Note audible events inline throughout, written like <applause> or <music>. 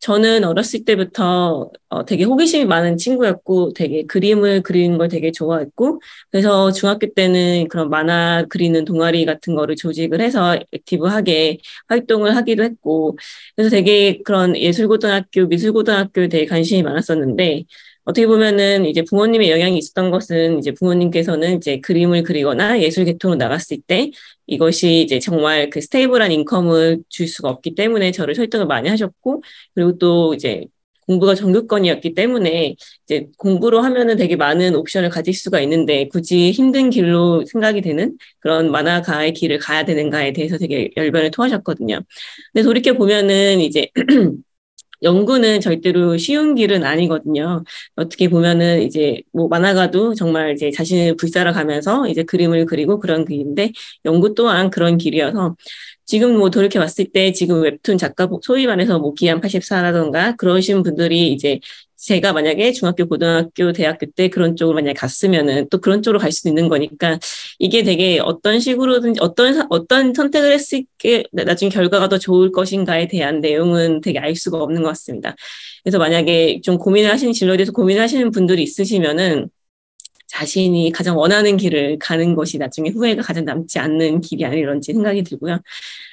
저는 어렸을 때부터 어, 되게 호기심이 많은 친구였고 되게 그림을 그리는 걸 되게 좋아했고 그래서 중학교 때는 그런 만화 그리는 동아리 같은 거를 조직을 해서 active하게 활동을 하기도 했고 그래서 되게 그런 예술고등학교, 미술고등학교에 되게 관심이 많았었는데 어떻게 보면은 이제 부모님의 영향이 있었던 것은 이제 부모님께서는 이제 그림을 그리거나 예술 계통으로 나갔을 때 이것이 이제 정말 그 stable한 income을 줄 수가 없기 때문에 저를 설득을 많이 하셨고 그리고 또 이제 공부가 전교권이었기 때문에 이제 공부로 하면은 되게 많은 옵션을 가질 수가 있는데 굳이 힘든 길로 생각이 되는 그런 만화가의 길을 가야 되는가에 대해서 되게 열변을 토하셨거든요. 근데 돌이켜 보면은 이제 <clears throat> 연구는 절대로 쉬운 길은 아니거든요. 어떻게 보면은 이제 뭐 만화가도 정말 이제 자신을 불살아 가면서 이제 그림을 그리고 그런 길인데 연구 또한 그런 길이어서 지금 뭐 돌이켜 봤을 때 지금 웹툰 작가 소위 말해서 뭐 기안 84라던가 그러신 분들이 이제 제가 만약에 중학교, 고등학교, 대학교 때 그런 쪽으로 만약에 갔으면은 또 그런 쪽으로 갈 수도 있는 거니까 이게 되게 어떤 식으로든지 어떤, 어떤 선택을 했을 게 나중에 결과가 더 좋을 것인가에 대한 내용은 되게 알 수가 없는 것 같습니다. 그래서 만약에 좀 고민을 하시는 진로에 대해서 고민을 하시는 분들이 있으시면은 자신이 가장 원하는 길을 가는 것이 나중에 후회가 가장 남지 않는 길이 아니런지 생각이 들고요.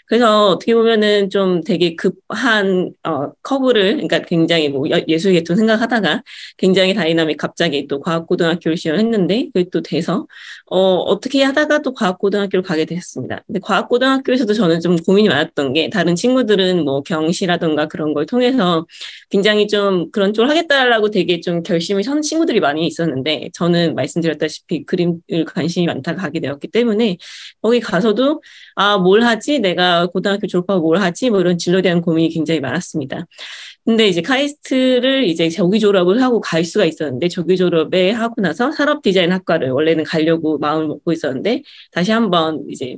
그래서 어떻게 보면은 좀 되게 급한 어, 커브를 그러니까 굉장히 뭐 예술 계통 생각하다가 굉장히 다이나믹 갑자기 또 과학고등학교를 지원했는데 그게 또 돼서 어, 어떻게 하다가 또 과학고등학교를 가게 됐습니다. 근데 과학고등학교에서도 저는 좀 고민이 많았던 게 다른 친구들은 뭐 경시라던가 그런 걸 통해서 굉장히 좀 그런 쪽을 하겠다라고 되게 좀 결심이 선 친구들이 많이 있었는데 저는 말씀드렸다시피 그림을 관심이 많다가 가게 되었기 때문에 거기 가서도 아, 뭘 하지? 내가 고등학교 졸업하고 뭘 하지? 뭐 이런 진로에 대한 고민이 굉장히 많았습니다. 근데 이제 카이스트를 이제 정기 졸업을 하고 갈 수가 있었는데 정기 졸업에 하고 나서 산업 디자인 학과를 원래는 가려고 마음을 먹고 있었는데 다시 한번 이제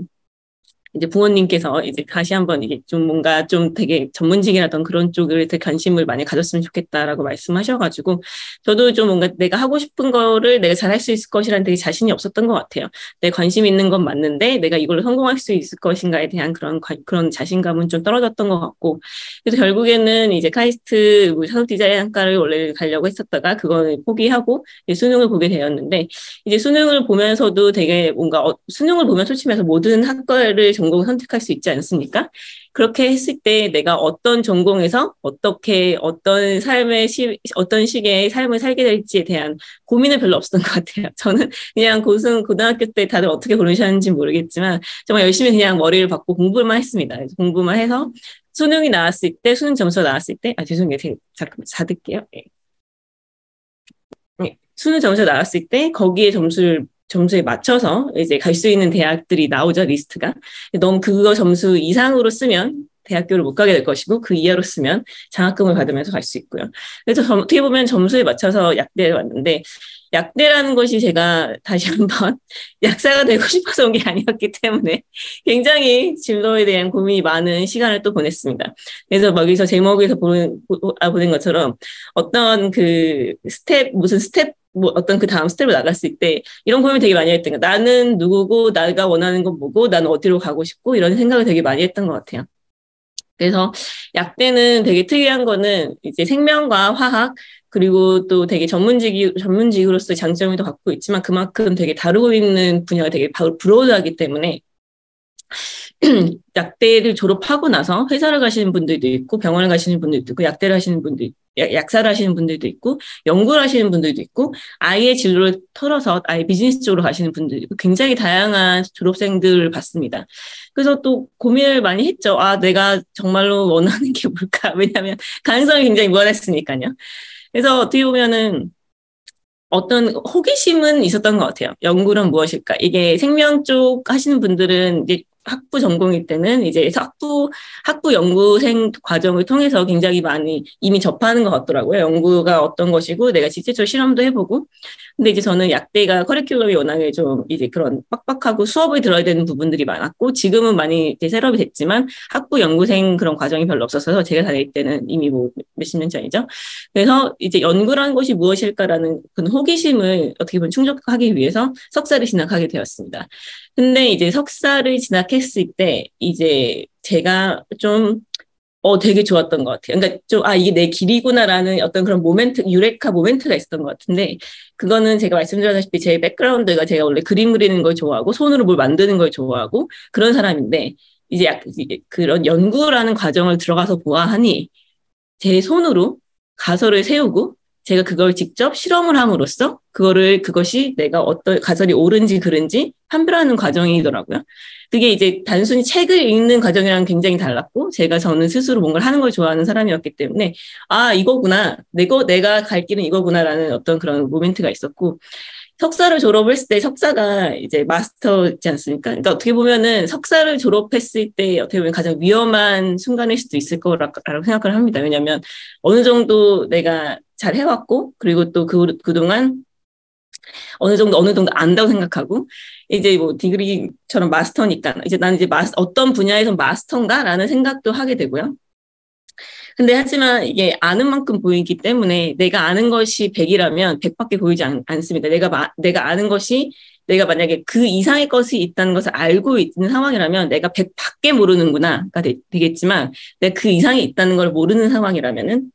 이제 부모님께서 이제 다시 한번 이게 좀 뭔가 좀 되게 전문직이라던 그런 쪽을 되게 관심을 많이 가졌으면 좋겠다라고 말씀하셔가지고 저도 좀 뭔가 내가 하고 싶은 거를 내가 잘할 수 있을 것이라는 되게 자신이 없었던 것 같아요. 내 관심 있는 건 맞는데 내가 이걸로 성공할 수 있을 것인가에 대한 그런 그런 자신감은 좀 떨어졌던 것 같고 그래서 결국에는 이제 카이스트 뭐 산업 디자인학과를 원래 가려고 했었다가 그거를 포기하고 수능을 보게 되었는데 이제 수능을 보면서도 되게 뭔가 어, 수능을 보면 솔직히 말해서 모든 학과를 전공을 선택할 수 있지 않습니까? 그렇게 했을 때 내가 어떤 전공에서 어떻게 어떤 삶의 시, 어떤 식의 삶을 살게 될지에 대한 고민은 별로 없었던 <laughs> 것 같아요. 저는 그냥 고등 고등학교 때 다들 어떻게 고르셨는지 모르겠지만 정말 열심히 그냥 머리를 받고 공부만 했습니다. 공부만 해서 수능이 나왔을 때 수능 점수가 나왔을 때 아 죄송해요. 잠깐만 사둘게요. 네. 네. 수능 점수가 나왔을 때 거기에 점수를 점수에 맞춰서 이제 갈 수 있는 대학들이 나오죠, 리스트가. 너무 그거 점수 이상으로 쓰면 대학교를 못 가게 될 것이고 그 이하로 쓰면 장학금을 받으면서 갈 수 있고요. 그래서 점, 어떻게 보면 점수에 맞춰서 약대를 왔는데 약대라는 것이 제가 다시 <laughs> 한번 약사가 되고 싶어서 온 게 아니었기 때문에 굉장히 진로에 대한 고민이 많은 시간을 또 보냈습니다. 그래서 여기서 제목에서 보는, 아, 보는 것처럼 어떤 그 스텝, 무슨 스텝 뭐 어떤 그 다음 step으로 나갔을 때 이런 고민 되게 많이 했던 거 나는 누구고 나가 원하는 건 뭐고 나는 어디로 가고 싶고 이런 생각을 되게 많이 했던 것 같아요. 그래서 약대는 되게 특이한 거는 이제 생명과 화학 그리고 또 되게 전문직이 전문직으로서 장점을 도 갖고 있지만 그만큼 되게 다루고 있는 분야가 되게 브로드하기 때문에 <clears throat> 약대를 졸업하고 나서 회사를 가시는 분들도 있고 병원을 가시는 분들도 있고 약대를 하시는 있고 약사를 하시는 분들도 있고 연구를 하시는 분들도 있고 아예 진로를 털어서 아예 비즈니스 쪽으로 가시는 분들도 있고 굉장히 다양한 졸업생들을 봤습니다. 그래서 또 고민을 많이 했죠. 아 내가 정말로 원하는 게 뭘까? <laughs> 왜냐하면 가능성이 굉장히 무한했으니까요. 그래서 어떻게 보면은 어떤 호기심은 있었던 것 같아요. 연구는 무엇일까? 이게 생명 쪽 하시는 분들은 이제 학부 전공일 때는 이제 학부 학부 연구생 과정을 통해서 굉장히 많이 이미 접하는 것 같더라고요. 연구가 어떤 것이고 내가 실제적으로 실험도 해보고 근데 이제 저는 약대가 커리큘럼이 워낙에 좀 이제 그런 빡빡하고 수업을 들어야 되는 부분들이 많았고 지금은 많이 이제 setup이 됐지만 학부 연구생 그런 과정이 별로 없었어서 제가 다닐 때는 이미 뭐 몇십 년 전이죠. 그래서 이제 연구라는 것이 무엇일까라는 그런 호기심을 어떻게 보면 충족하기 위해서 석사를 진학하게 되었습니다. 근데 이제 석사를 진학했을 때 이제 제가 좀 어, 되게 좋았던 것 같아요. 그러니까 좀, 아, 이게 내 길이구나라는 어떤 그런 모멘트, 유레카 모멘트가 있었던 것 같은데, 그거는 제가 말씀드렸다시피 제 백그라운드가 제가 원래 그림 그리는 걸 좋아하고, 손으로 뭘 만드는 걸 좋아하고, 그런 사람인데, 이제 약, 그런 연구라는 과정을 들어가서 보아하니, 제 손으로 가설을 세우고, 제가 그걸 직접 실험을 함으로써 그거를 그것이 내가 어떤 가설이 옳은지 그른지 판별하는 과정이더라고요. 그게 이제 단순히 책을 읽는 과정이랑 굉장히 달랐고 제가 저는 스스로 뭔가를 하는 걸 좋아하는 사람이었기 때문에 아 이거구나 내가 내가 갈 길은 이거구나라는 어떤 그런 모멘트가 있었고 석사를 졸업했을 때 석사가 이제 마스터지 않습니까? 그러니까 어떻게 보면은 석사를 졸업했을 때 어떻게 보면 가장 위험한 순간일 수도 있을 거라고 생각을 합니다. 왜냐하면 어느 정도 내가 잘 해왔고 그리고 또 그, 그동안 어느 정도 어느 정도 안다고 생각하고 이제 뭐 디그리처럼 마스터니까 이제 나는 이제 마스 어떤 분야에서 마스터인가라는 생각도 하게 되고요. 근데 하지만 이게 아는 만큼 보이기 때문에 내가 아는 것이 100이라면 100밖에 보이지 않, 습니다 내가 마, 내가 아는 것이 내가 만약에 그 이상의 것이 있다는 것을 알고 있는 상황이라면 내가 100밖에 모르는구나가 되 겠지만 내가 그 이상이 있다는 걸 모르는 상황이라면은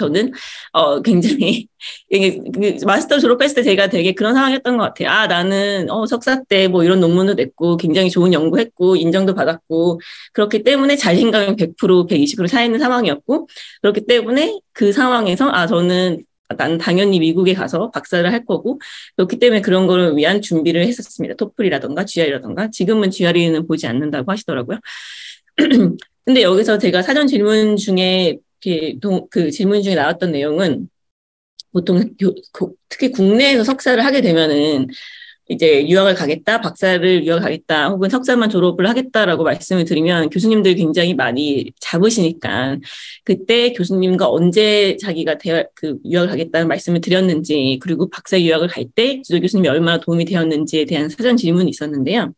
저는 어 굉장히 <laughs> 그 마스터 졸업했을 때 제가 되게 그런 상황이었던 것 같아요. 아 나는 어 석사 때 뭐 이런 논문도 냈고 굉장히 좋은 연구했고 인정도 받았고 그렇기 때문에 자신감이 100% 120% 차 있는 상황이었고 그렇기 때문에 그 상황에서 아 저는 난 당연히 미국에 가서 박사를 할 거고 그렇기 때문에 그런 거를 위한 준비를 했었습니다. 토플이라던가 GR이라던가 지금은 GRE는 보지 않는다고 하시더라고요. <clears throat> 근데 여기서 제가 사전 질문 중에 그 질문 중에 나왔던 내용은 보통 특히 국내에서 석사를 하게 되면은 이제 유학을 가겠다, 박사를 유학 가겠다, 혹은 석사만 졸업을 하겠다라고 말씀을 드리면 교수님들 굉장히 많이 잡으시니까 그때 교수님과 언제 자기가 대화, 그 유학을 가겠다는 말씀을 드렸는지 그리고 박사 유학을 갈 때 지도 교수님이 얼마나 도움이 되었는지에 대한 사전 질문이 있었는데요.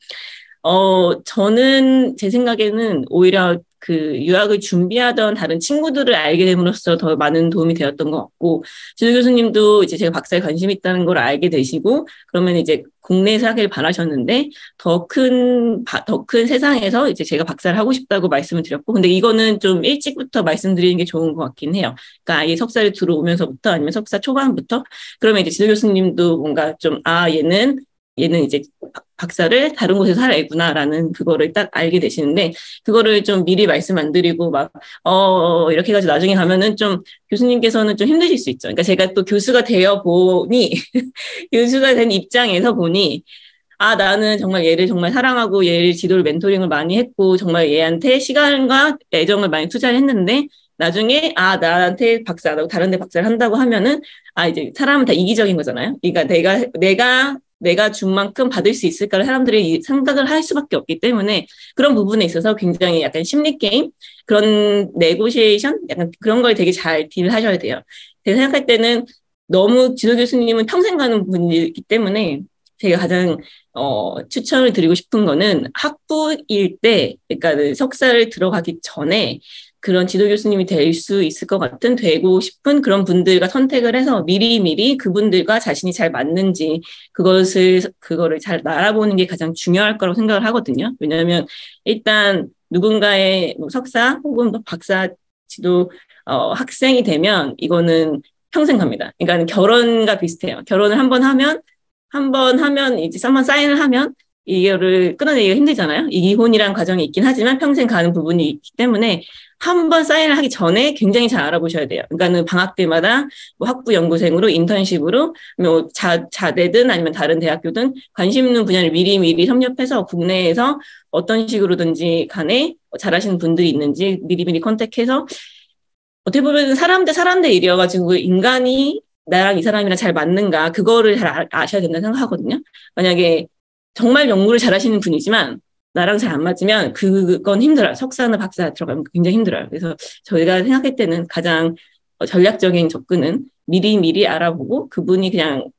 어, 저는 제 생각에는 오히려 그 유학을 준비하던 다른 친구들을 알게 됨으로써 더 많은 도움이 되었던 것 같고 지도 교수님도 이제 제가 박사에 관심이 있다는 걸 알게 되시고 그러면 이제 국내에서 하길 바라셨는데 더 큰 더 큰 세상에서 이제 제가 박사를 하고 싶다고 말씀을 드렸고 근데 이거는 좀 일찍부터 말씀드리는 게 좋은 것 같긴 해요. 그러니까 아예 석사를 들어오면서부터 아니면 석사 초반부터 그러면 이제 지도 교수님도 뭔가 좀 아 얘는 얘는 이제 박사를 다른 곳에서 살아야구나라는 그거를 딱 알게 되시는데 그거를 좀 미리 말씀 안 드리고 막 어 이렇게 해가지고 나중에 가면은 좀 교수님께서는 좀 힘드실 수 있죠. 그러니까 제가 또 교수가 되어 보니 <laughs> 교수가 된 입장에서 보니 아 나는 정말 얘를 정말 사랑하고 얘를 지도를 멘토링을 많이 했고 정말 얘한테 시간과 애정을 많이 투자를 했는데 나중에 아 나한테 박사라고 다른 데 박사를 한다고 하면은 아 이제 사람은 다 이기적인 거잖아요. 그러니까 내가 내가 내가 준 만큼 받을 수 있을까를 사람들이 생각을 할 수밖에 없기 때문에 그런 부분에 있어서 굉장히 약간 심리 게임 그런 네고시에이션 약간 그런 걸 되게 잘 딜을 하셔야 돼요. 제가 생각할 때는 너무 지도 교수님은 평생 가는 분이기 때문에 제가 가장 어, 추천을 드리고 싶은 거는 학부일 때, 그러니까 석사를 들어가기 전에 그런 지도 교수님이 될 수 있을 것 같은 되고 싶은 그런 분들과 선택을 해서 미리미리 그분들과 자신이 잘 맞는지 그것을 그거를 잘 알아보는 게 가장 중요할 거라고 생각을 하거든요. 왜냐하면 일단 누군가의 뭐 석사 혹은 뭐 박사 지도 어, 학생이 되면 이거는 평생 갑니다. 그러니까 결혼과 비슷해요. 결혼을 한 번 하면 한 번 하면 이제 한번 사인을 하면 이거를 끊어내기가 힘들잖아요. 이혼이란 과정이 있긴 하지만 평생 가는 부분이 있기 때문에 한 번 사인을 하기 전에 굉장히 잘 알아보셔야 돼요. 그러니까는 방학 때마다 뭐 학부 연구생으로 인턴십으로 뭐 자, 자대든 아니면 다른 대학교든 관심 있는 분야를 미리 미리 섭렵해서 국내에서 어떤 식으로든지 간에 잘하시는 분들이 있는지 미리 미리 컨택해서 어떻게 보면 사람 대 사람 대 일이어가지고 인간이 나랑 이 사람이랑 잘 맞는가 그거를 잘 아, 아셔야 된다고 생각하거든요. 만약에 정말 연구를 잘하시는 분이지만 나랑 잘 안 맞으면 그건 힘들어요. 석사나 박사 들어가면 굉장히 힘들어요. 그래서 저희가 생각할 때는 가장 전략적인 접근은 미리 미리 알아보고 그분이 그냥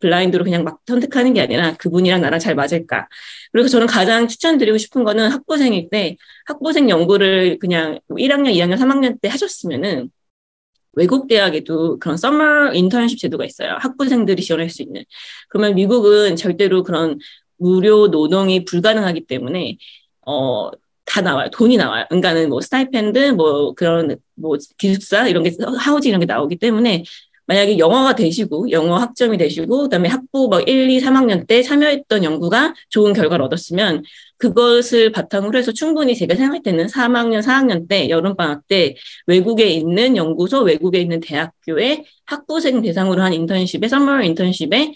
블라인드로 그냥 막 선택하는 게 아니라 그분이랑 나랑 잘 맞을까. 그래서 저는 가장 추천드리고 싶은 거는 학부생일 때 학부생 연구를 그냥 1학년, 2학년, 3학년 때 하셨으면은 외국 대학에도 그런 서머 인턴십 제도가 있어요. 학부생들이 지원할 수 있는. 그러면 미국은 절대로 그런 무료 노동이 불가능하기 때문에 어 다 나와요. 돈이 나와요. 그러니까는 뭐 stipend, 뭐 그런 뭐 기숙사 이런 게 하우지 이런 게 나오기 때문에 만약에 영어가 되시고 영어 학점이 되시고 그다음에 학부 막 1, 2, 3학년 때 참여했던 연구가 좋은 결과를 얻었으면 그것을 바탕으로 해서 충분히 제가 생각할 때는 3학년, 4학년 때 여름 방학 때 외국에 있는 연구소, 외국에 있는 대학교에 학부생 대상으로 한 인턴십에 summer 인턴십에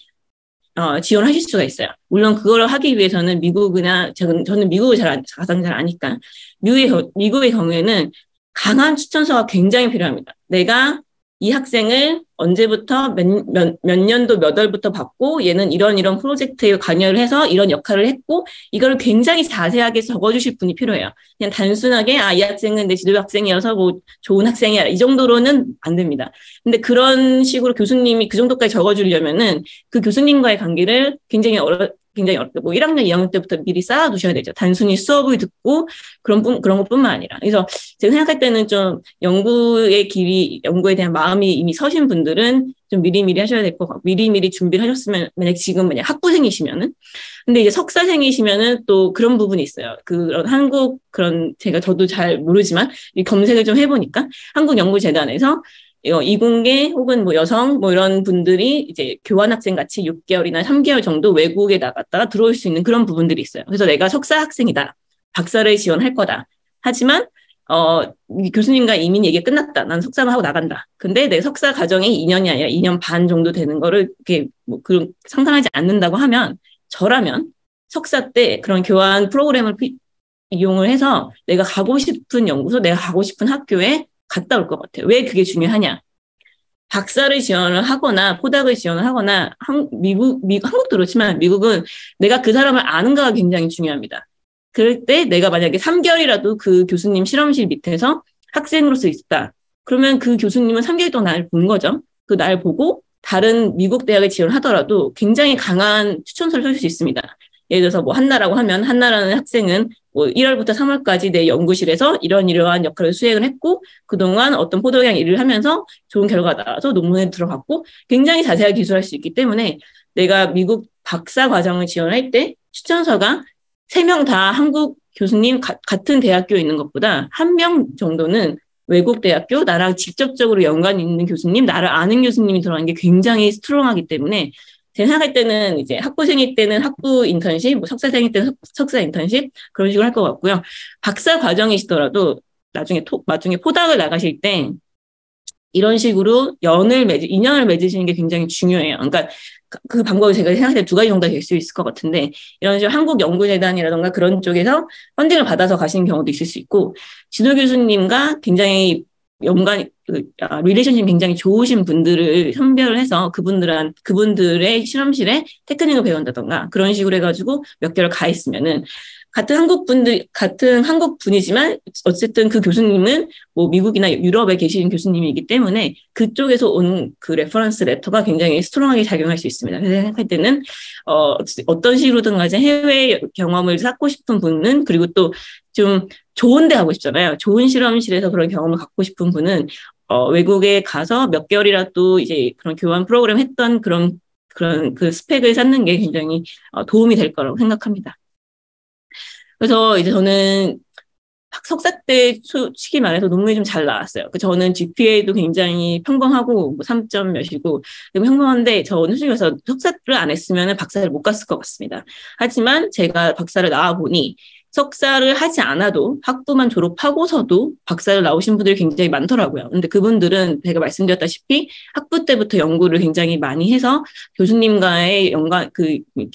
어, 지원하실 수가 있어요. 물론 그걸 하기 위해서는 미국이나 저는, 저는 미국을 잘 가장 잘 아니까 미국의 미국의 경우에는 강한 추천서가 굉장히 필요합니다. 내가 이 학생을 언제부터 몇, 몇, 몇 년도 몇 월부터 받고 얘는 이런 이런 프로젝트에 관여를 해서 이런 역할을 했고 이걸 굉장히 자세하게 적어주실 분이 필요해요. 그냥 단순하게 아 이 학생은 내 지도 학생이어서 뭐 좋은 학생이야 이 정도로는 안 됩니다. 근데 그런 식으로 교수님이 그 정도까지 적어주려면은 그 교수님과의 관계를 굉장히 어려, 굉장히 어렵고 뭐 1학년, 2학년 때부터 미리 쌓아두셔야 되죠. 단순히 수업을 듣고 그런 뿐, 그런 것뿐만 아니라. 그래서 제가 생각할 때는 좀 연구의 길이, 연구에 대한 마음이 이미 서신 분들은 좀 미리미리 하셔야 될 것 같고, 미리미리 준비를 하셨으면, 만약 지금 만약 학부생이시면은. 근데 이제 석사생이시면은 또 그런 부분이 있어요. 그런 한국, 그런, 제가 저도 잘 모르지만, 이 검색을 좀 해보니까, 한국연구재단에서 어, 이공계 혹은 뭐 여성 뭐 이런 분들이 이제 교환학생 같이 6개월이나 3개월 정도 외국에 나갔다가 들어올 수 있는 그런 부분들이 있어요. 그래서 내가 석사 학생이다. 박사를 지원할 거다. 하지만 어, 교수님과 이민 얘기 끝났다. 난 석사만 하고 나간다. 근데 내 석사 과정이 2년이 아니라 2년 반 정도 되는 거를 이렇게 뭐 그런 상상하지 않는다고 하면 저라면 석사 때 그런 교환 프로그램을 이용을 해서 내가 가고 싶은 연구소, 내가 가고 싶은 학교에 갔다 올 것 같아요. 왜 그게 중요하냐? 박사를 지원을 하거나 포닥을 지원을 하거나 한, 미국, 미국 한국도 그렇지만 미국은 내가 그 사람을 아는가가 굉장히 중요합니다. 그럴 때 내가 만약에 3개월이라도 그 교수님 실험실 밑에서 학생으로서 있다. 그러면 그 교수님은 3개월 동안 나를 본 거죠. 그 날 보고 다른 미국 대학에 지원하더라도 굉장히 강한 추천서를 쓸 수 있습니다. 예를 들어서 뭐 한나라고 하면 한나라는 학생은 뭐 1월부터 3월까지 내 연구실에서 이런 이러한 역할을 수행을 했고 그동안 어떤 포도량 일을 하면서 좋은 결과가 나와서 논문에 들어갔고 굉장히 자세하게 기술할 수 있기 때문에 내가 미국 박사 과정을 지원할 때 추천서가 3명 다 한국 교수님 가, 같은 대학교에 있는 것보다 한 명 정도는 외국 대학교 나랑 직접적으로 연관이 있는 교수님, 나를 아는 교수님이 들어간 게 굉장히 스트롱하기 때문에 생각할 때는 이제 학부생일 때는 학부 인턴십, 뭐 석사생일 때는 석사 인턴십 그런 식으로 할 것 같고요. 박사 과정이시더라도 나중에 토, 나중에 postdoc을 나가실 때 이런 식으로 연을 맺으, 인연을 맺으시는 게 굉장히 중요해요. 그러니까 그, 그 방법이 제가 생각할 때 두 가지 정도 될수 있을 것 같은데 이런 식으로 한국 연구재단이라던가 그런 쪽에서 funding을 받아서 가시는 경우도 있을 수 있고 지도 교수님과 굉장히 연관 그 아, relationship 굉장히 좋으신 분들을 선별을 해서 그분들한 그분들의 실험실에 테크닉을 배운다던가 그런 식으로 해가지고 몇 개월 가 있으면은 같은 한국 분들 같은 한국 분이지만 어쨌든 그 교수님은 뭐 미국이나 유럽에 계시는 교수님이기 때문에 그쪽에서 온 그 reference letter가 굉장히 strong하게 작용할 수 있습니다. 그래서 생각할 때는 어 어떤 식으로든 간에 해외 경험을 쌓고 싶은 분은 그리고 또 좀 좋은 데 가고 싶잖아요. 좋은 실험실에서 그런 경험을 갖고 싶은 분은 어, 외국에 가서 몇 개월이라도 이제 그런 교환 프로그램 했던 그런 그런 그 스펙을 쌓는 게 굉장히 어, 도움이 될 거라고 생각합니다. 그래서 이제 저는 석사 때 솔직히 말해서 논문이 좀 잘 나왔어요. 그 저는 GPA도 굉장히 평범하고 뭐 3점 몇이고 평범한데 저는 솔직히 말해서 석사를 안 했으면 박사를 못 갔을 것 같습니다. 하지만 제가 박사를 나와 보니 석사를 하지 않아도 학부만 졸업하고서도 박사를 나오신 분들이 굉장히 많더라고요. 근데 그분들은 제가 말씀드렸다시피 학부 때부터 연구를 굉장히 많이 해서 교수님과의 연관 그, 그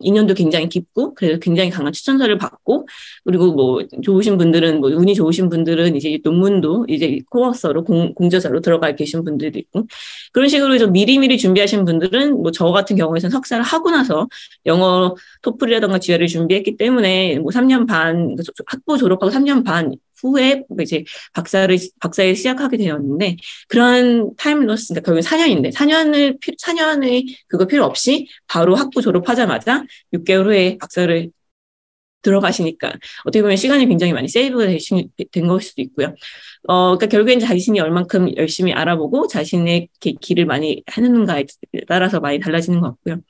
인연도 굉장히 깊고 그래서 굉장히 강한 추천서를 받고 그리고 뭐 좋으신 분들은 뭐 운이 좋으신 분들은 이제 논문도 이제 코어서로 공, 공저서로 들어가 계신 분들도 있고 그런 식으로 좀 미리미리 준비하신 분들은 뭐 저 같은 경우에는 석사를 하고 나서 영어 토플이라던가 지열을 준비했기 때문에 뭐 3년 반, 학부 졸업하고 3년 반 후에 이제 박사를, 박사에 시작하게 되었는데, 그런 time loss, 그러니까 결국 4년인데, 4년을, 4년의 그거 필요 없이 바로 학부 졸업하자마자 6개월 후에 박사를 들어가시니까 어떻게 보면 시간이 굉장히 많이 save가 된 것일 수도 있고요. 어, 그러니까 결국엔 자신이 얼만큼 열심히 알아보고 자신의 길을 많이 하는가에 따라서 많이 달라지는 것 같고요.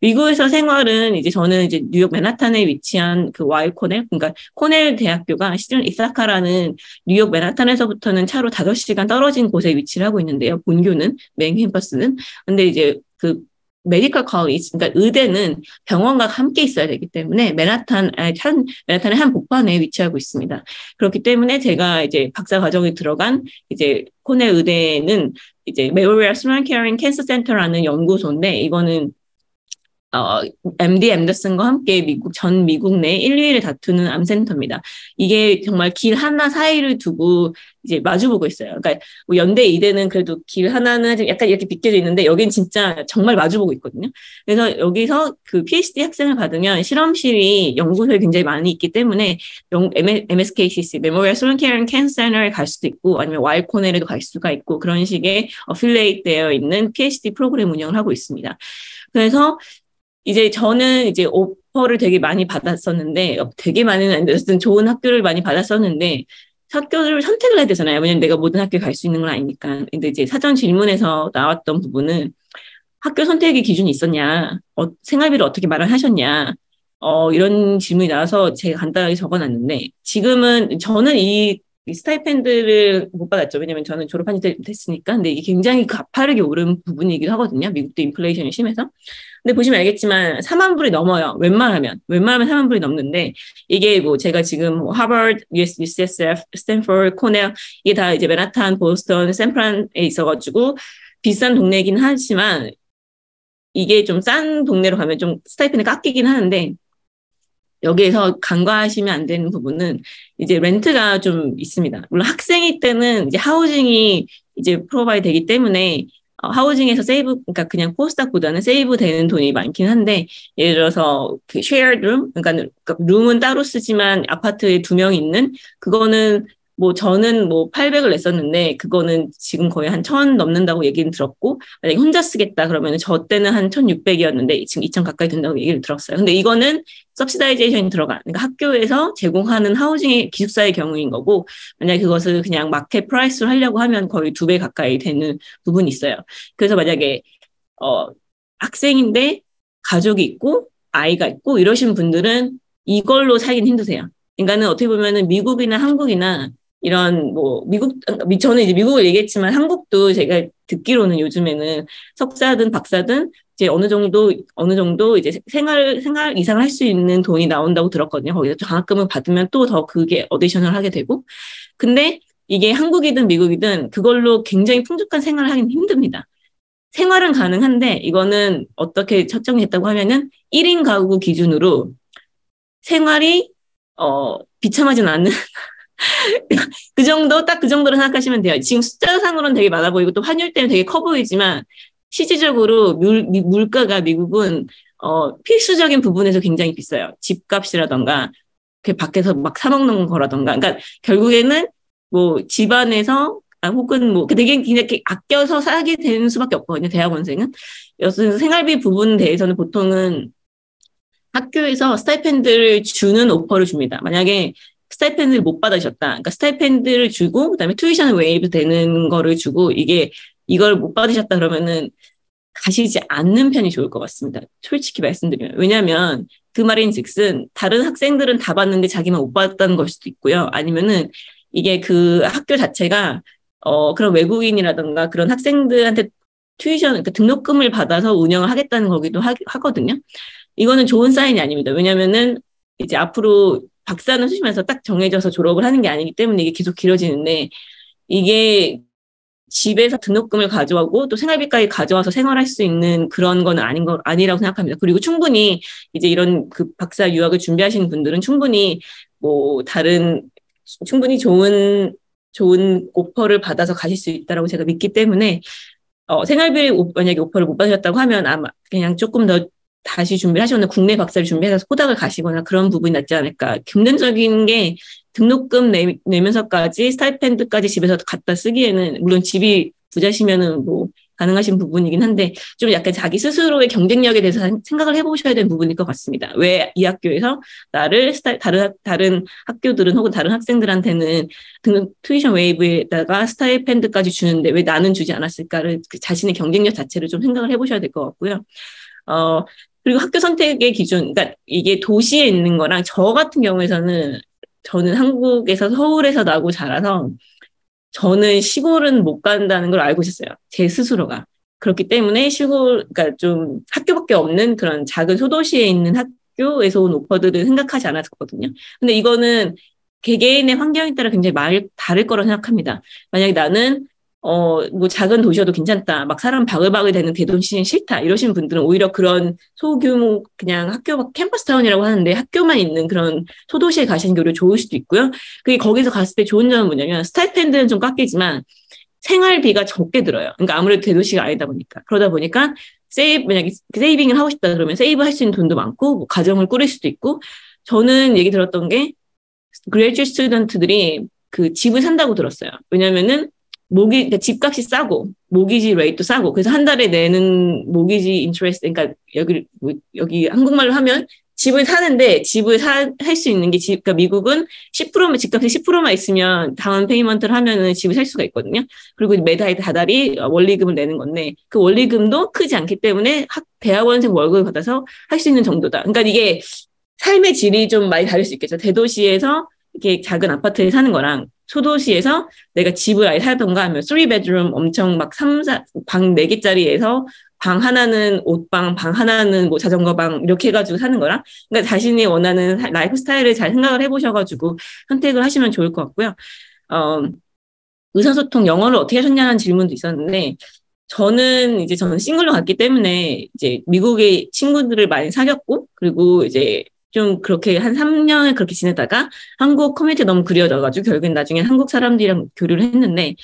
미국에서 생활은 이제 저는 이제 뉴욕 맨하탄에 위치한 그 Weill Cornell, 그러니까 코넬 대학교가 시즌 Ithaca라는 뉴욕 맨하탄에서부터는 차로 5시간 떨어진 곳에 위치를 하고 있는데요. 본교는, 메인 캠퍼스는. 근데 이제 그 medical college, 그러니까 의대는 병원과 함께 있어야 되기 때문에 맨하탄, 한, 맨하탄의 한 복판에 위치하고 있습니다. 그렇기 때문에 제가 이제 박사 과정에 들어간 이제 코넬 의대는 이제 Memorial Sloan Kettering Cancer Center라는 연구소인데 이거는 어, MD 앤더슨과 함께 미국, 전 미국 내 1, 2위를 다투는 암센터입니다. 이게 정말 길 하나 사이를 두고 이제 마주보고 있어요. 그러니까 뭐 연대, 이대는 그래도 길 하나는 약간 이렇게 비껴져 있는데 여긴 진짜 정말 마주보고 있거든요. 그래서 여기서 그 PhD 학생을 받으면 실험실이 연구소에 굉장히 많이 있기 때문에 MSKCC, Memorial Sloan Kettering Cancer Center에 갈 수도 있고 아니면 Weill Cornell에도 갈 수가 있고 그런 식의 affiliate 되어 있는 PhD 프로그램 운영을 하고 있습니다. 그래서 이제 저는 이제 오퍼를 되게 많이 받았었는데, 되게 아닌데, 어쨌든 좋은 학교를 많이 받았었는데, 학교를 선택을 해야 되잖아요. 왜냐면 내가 모든 학교에 갈 수 있는 건 아니니까. 근데 이제 사전 질문에서 나왔던 부분은 학교 선택의 기준이 있었냐, 어, 생활비를 어떻게 말을 하셨냐, 어, 이런 질문이 나와서 제가 간단하게 적어놨는데, 지금은 저는 이 stipend를 못 받았죠. 왜냐면 저는 졸업한 지 됐으니까. 근데 이게 굉장히 가파르게 오른 부분이기도 하거든요. 미국도 인플레이션이 심해서. 근데 보시면 알겠지만 4만 불이 넘어요. 웬만하면. 웬만하면 4만 불이 넘는데 이게 뭐 제가 지금 뭐 하버드, USF, 스탠퍼드, 코넬 이게 다 이제 맨하탄, 보스턴, 샌프란에 있어가지고 비싼 동네이긴 하지만 이게 좀 싼 동네로 가면 좀 스타이펜이 깎이긴 하는데 여기에서 간과하시면 안 되는 부분은 이제 렌트가 좀 있습니다. 물론 학생일 때는 이제 하우징이 이제 provide 되기 때문에 어, housing에서 save, 그러니까 그냥 postdoc보다는 save 되는 돈이 많긴 한데, 예를 들어서 그 room, 그러니까 룸은 따로 쓰지만 아파트에 두 명 있는, 그거는 뭐 저는 뭐 800을 냈었는데 그거는 지금 거의 한 1000 넘는다고 얘기는 들었고 만약에 혼자 쓰겠다 그러면 저 때는 한 1600이었는데 지금 2000 가까이 된다고 얘기를 들었어요. 근데 이거는 subsidization이 들어가. 그러니까 학교에서 제공하는 housing의 기숙사의 경우인 거고 만약에 그것을 그냥 market price로 하려고 하면 거의 두 배 가까이 되는 부분이 있어요. 그래서 만약에 어 학생인데 가족이 있고 아이가 있고 이러신 분들은 이걸로 살긴 힘드세요. 그러니까는 어떻게 보면은 미국이나 한국이나 이런 뭐 미국 저는 이제 미국을 얘기했지만 한국도 제가 듣기로는 요즘에는 석사든 박사든 이제 어느 정도 어느 정도 이제 생활 생활 이상을 할 수 있는 돈이 나온다고 들었거든요. 거기서 장학금을 받으면 또 더 그게 additional 하게 되고 근데 이게 한국이든 미국이든 그걸로 굉장히 풍족한 생활을 하기는 힘듭니다. 생활은 가능한데 이거는 어떻게 설정됐다고 하면은 1인 가구 기준으로 생활이 어 비참하진 않는 <laughs> 그 정도, 딱 그 정도로 생각하시면 돼요. 지금 숫자상으로는 되게 많아 보이고 또 환율 때는 되게 커 보이지만 실질적으로 물, 미, 물가가 미국은 어, 필수적인 부분에서 굉장히 비싸요. 집값이라던가 그 밖에서 막 사 먹는 거라던가. 그러니까 결국에는 뭐 집안에서 아, 혹은 뭐 되게 이렇게 아껴서 살게 되는 수밖에 없거든요. 대학원생은. 여튼 생활비 부분 대해서는 보통은 학교에서 stipend를 주는 오퍼를 줍니다. 만약에 stipend를 못 받으셨다. 그러니까 stipend를 주고 그다음에 tuition waive 되는 거를 주고 이게 이걸 못 받으셨다 그러면은 가시지 않는 편이 좋을 것 같습니다. 솔직히 말씀드리면. 왜냐하면 그 말인즉슨 다른 학생들은 다 받는데 자기만 못 받았다는 걸 수도 있고요. 아니면은 이게 그 학교 자체가 어 그런 외국인이라든가 그런 학생들한테 튜이션 그러니까 등록금을 받아서 운영을 하겠다는 거기도 하, 하거든요. 이거는 좋은 사인이 아닙니다. 왜냐면은 이제 앞으로 박사는 수시면서 딱 정해져서 졸업을 하는 게 아니기 때문에 이게 계속 길어지는데 이게 집에서 등록금을 가져오고 또 생활비까지 가져와서 생활할 수 있는 그런 거는 아닌 거 아니라고 생각합니다. 그리고 충분히 이제 이런 그 박사 유학을 준비하시는 분들은 충분히 뭐 다른 충분히 좋은 좋은 오퍼를 받아서 가실 수 있다라고 제가 믿기 때문에 어, 생활비를 만약에 오퍼를 못 받으셨다고 하면 아마 그냥 조금 더 다시 준비를 하시거나 국내 박사를 준비해서 호닥을 가시거나 그런 부분이 낫지 않을까. 금전적인 게 등록금 내, 내면서까지 스타이펜드까지 집에서 갖다 쓰기에는 물론 집이 부자시면은 뭐 가능하신 부분이긴 한데 좀 약간 자기 스스로의 경쟁력에 대해서 생각을 해보셔야 되는 부분일 것 같습니다. 왜 이 학교에서 나를 스타, 다른 다른 학교들은 혹은 다른 학생들한테는 등록 tuition waive에다가 stipend까지 주는데 왜 나는 주지 않았을까를 그 자신의 경쟁력 자체를 좀 생각을 해보셔야 될 것 같고요. 어 그리고 학교 선택의 기준, 그러니까 이게 도시에 있는 거랑 저 같은 경우에서는 저는 한국에서 서울에서 나고 자라서 저는 시골은 못 간다는 걸 알고 있었어요. 제 스스로가. 그렇기 때문에 시골, 그러니까 좀 학교밖에 없는 그런 작은 소도시에 있는 학교에서 온 오퍼들은 생각하지 않았었거든요. 근데 이거는 개개인의 환경에 따라 굉장히 말 다를 거라 생각합니다. 만약에 나는 어, 뭐 작은 도시여도 괜찮다. 막 사람 바글바글 되는 대도시는 싫다. 이러신 분들은 오히려 그런 소규모 그냥 학교 캠퍼스 타운이라고 하는데 학교만 있는 그런 소도시에 가시는 게 오히려 좋을 수도 있고요. 그게 거기서 갔을 때 좋은 점은 뭐냐면 stipend는 좀 깎이지만 생활비가 적게 들어요. 그러니까 아무래도 대도시가 아니다 보니까. 그러다 보니까 save, 만약에 saving을 하고 싶다 그러면 save 할 수 있는 돈도 많고, 뭐 가정을 꾸릴 수도 있고, 저는 얘기 들었던 게, graduate student들이 그 집을 산다고 들었어요. 왜냐면은 모기 그러니까 집값이 싸고 모기지 레이트도 싸고 그래서 한 달에 내는 mortgage interest 그러니까 여기 여기 한국말로 하면 집을 사는데 집을 살수 있는 게 집, 그러니까 미국은 10%만 집값이 10%만 있으면 down payment를 하면은 집을 살 수가 있거든요. 그리고 매달 다달이 원리금을 내는 건데 그 원리금도 크지 않기 때문에 학 대학원생 월급을 받아서 할 수 있는 정도다. 그러니까 이게 삶의 질이 좀 많이 다를 수 있겠죠. 대도시에서 이렇게 작은 아파트에 사는 거랑 소도시에서 내가 집을 아예 살던가 하면 3 bedroom 엄청 막 3, 4, 방 4개짜리에서 방 하나는 옷방, 방 하나는 뭐 자전거 방 이렇게 해가지고 사는 거랑 그러니까 자신이 원하는 라이프 스타일을 잘 생각을 해보셔가지고 선택을 하시면 좋을 것 같고요. 어, 의사소통 영어를 어떻게 하셨냐는 질문도 있었는데 저는 이제 저는 싱글로 갔기 때문에 이제 미국의 친구들을 많이 사귀었고 그리고 이제 좀 그렇게 한 3년을 그렇게 지내다가 한국 커뮤니티 너무 그리워져가지고 결국엔 나중에 한국 사람들이랑 교류를 했는데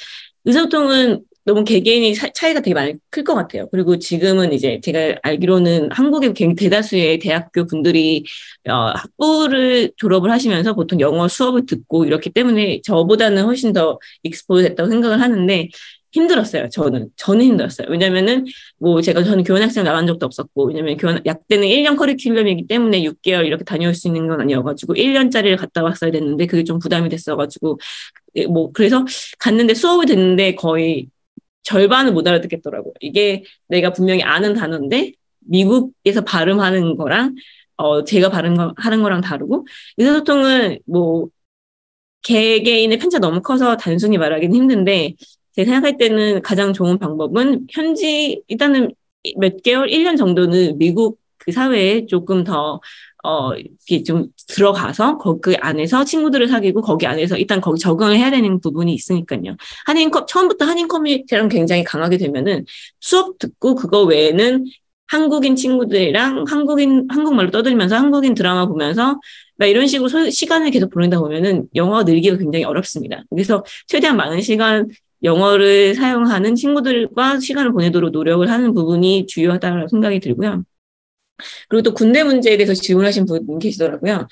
의사소통은 너무 개개인이 차이가 되게 많이 클 것 같아요. 그리고 지금은 이제 제가 알기로는 한국의 대다수의 대학교 분들이 어, 학부를 졸업을 하시면서 보통 영어 수업을 듣고 이렇기 때문에 저보다는 훨씬 더 익스포즈 됐다고 생각을 하는데 힘들었어요. 저는 저는 힘들었어요. 왜냐면은 뭐 제가 저는 교환학생 나간 적도 없었고 왜냐면 교환 약대는 1년 커리큘럼이기 때문에 6개월 이렇게 다녀올 수 있는 건 아니어가지고 1년짜리를 갔다 왔어야 됐는데 그게 좀 부담이 됐어가지고 예, 뭐 그래서 갔는데 수업을 듣는데 거의 절반을 못 알아듣겠더라고요. 이게 내가 분명히 아는 단어인데 미국에서 발음하는 거랑 어 제가 발음 하는 거랑 다르고 의사소통은 뭐 개개인의 편차 너무 커서 단순히 말하기는 힘든데 제가 생각할 때는 가장 좋은 방법은 현지 일단은 몇 개월, 1년 정도는 미국 그 사회에 조금 더 어, 이렇게 좀 들어가서 거기 안에서 친구들을 사귀고 거기 안에서 일단 거기 적응을 해야 되는 부분이 있으니까요. 한인 컵 처음부터 한인 커뮤니티랑 굉장히 강하게 되면은 수업 듣고 그거 외에는 한국인 친구들이랑 한국인 한국말로 떠들면서 한국인 드라마 보면서 막 이런 식으로 소, 시간을 계속 보내다 보면은 영어가 늘기가 굉장히 어렵습니다. 그래서 최대한 많은 시간 영어를 사용하는 친구들과 시간을 보내도록 노력을 하는 부분이 중요하다고 생각이 들고요. 그리고 또 군대 문제에 대해서 질문하신 분 계시더라고요.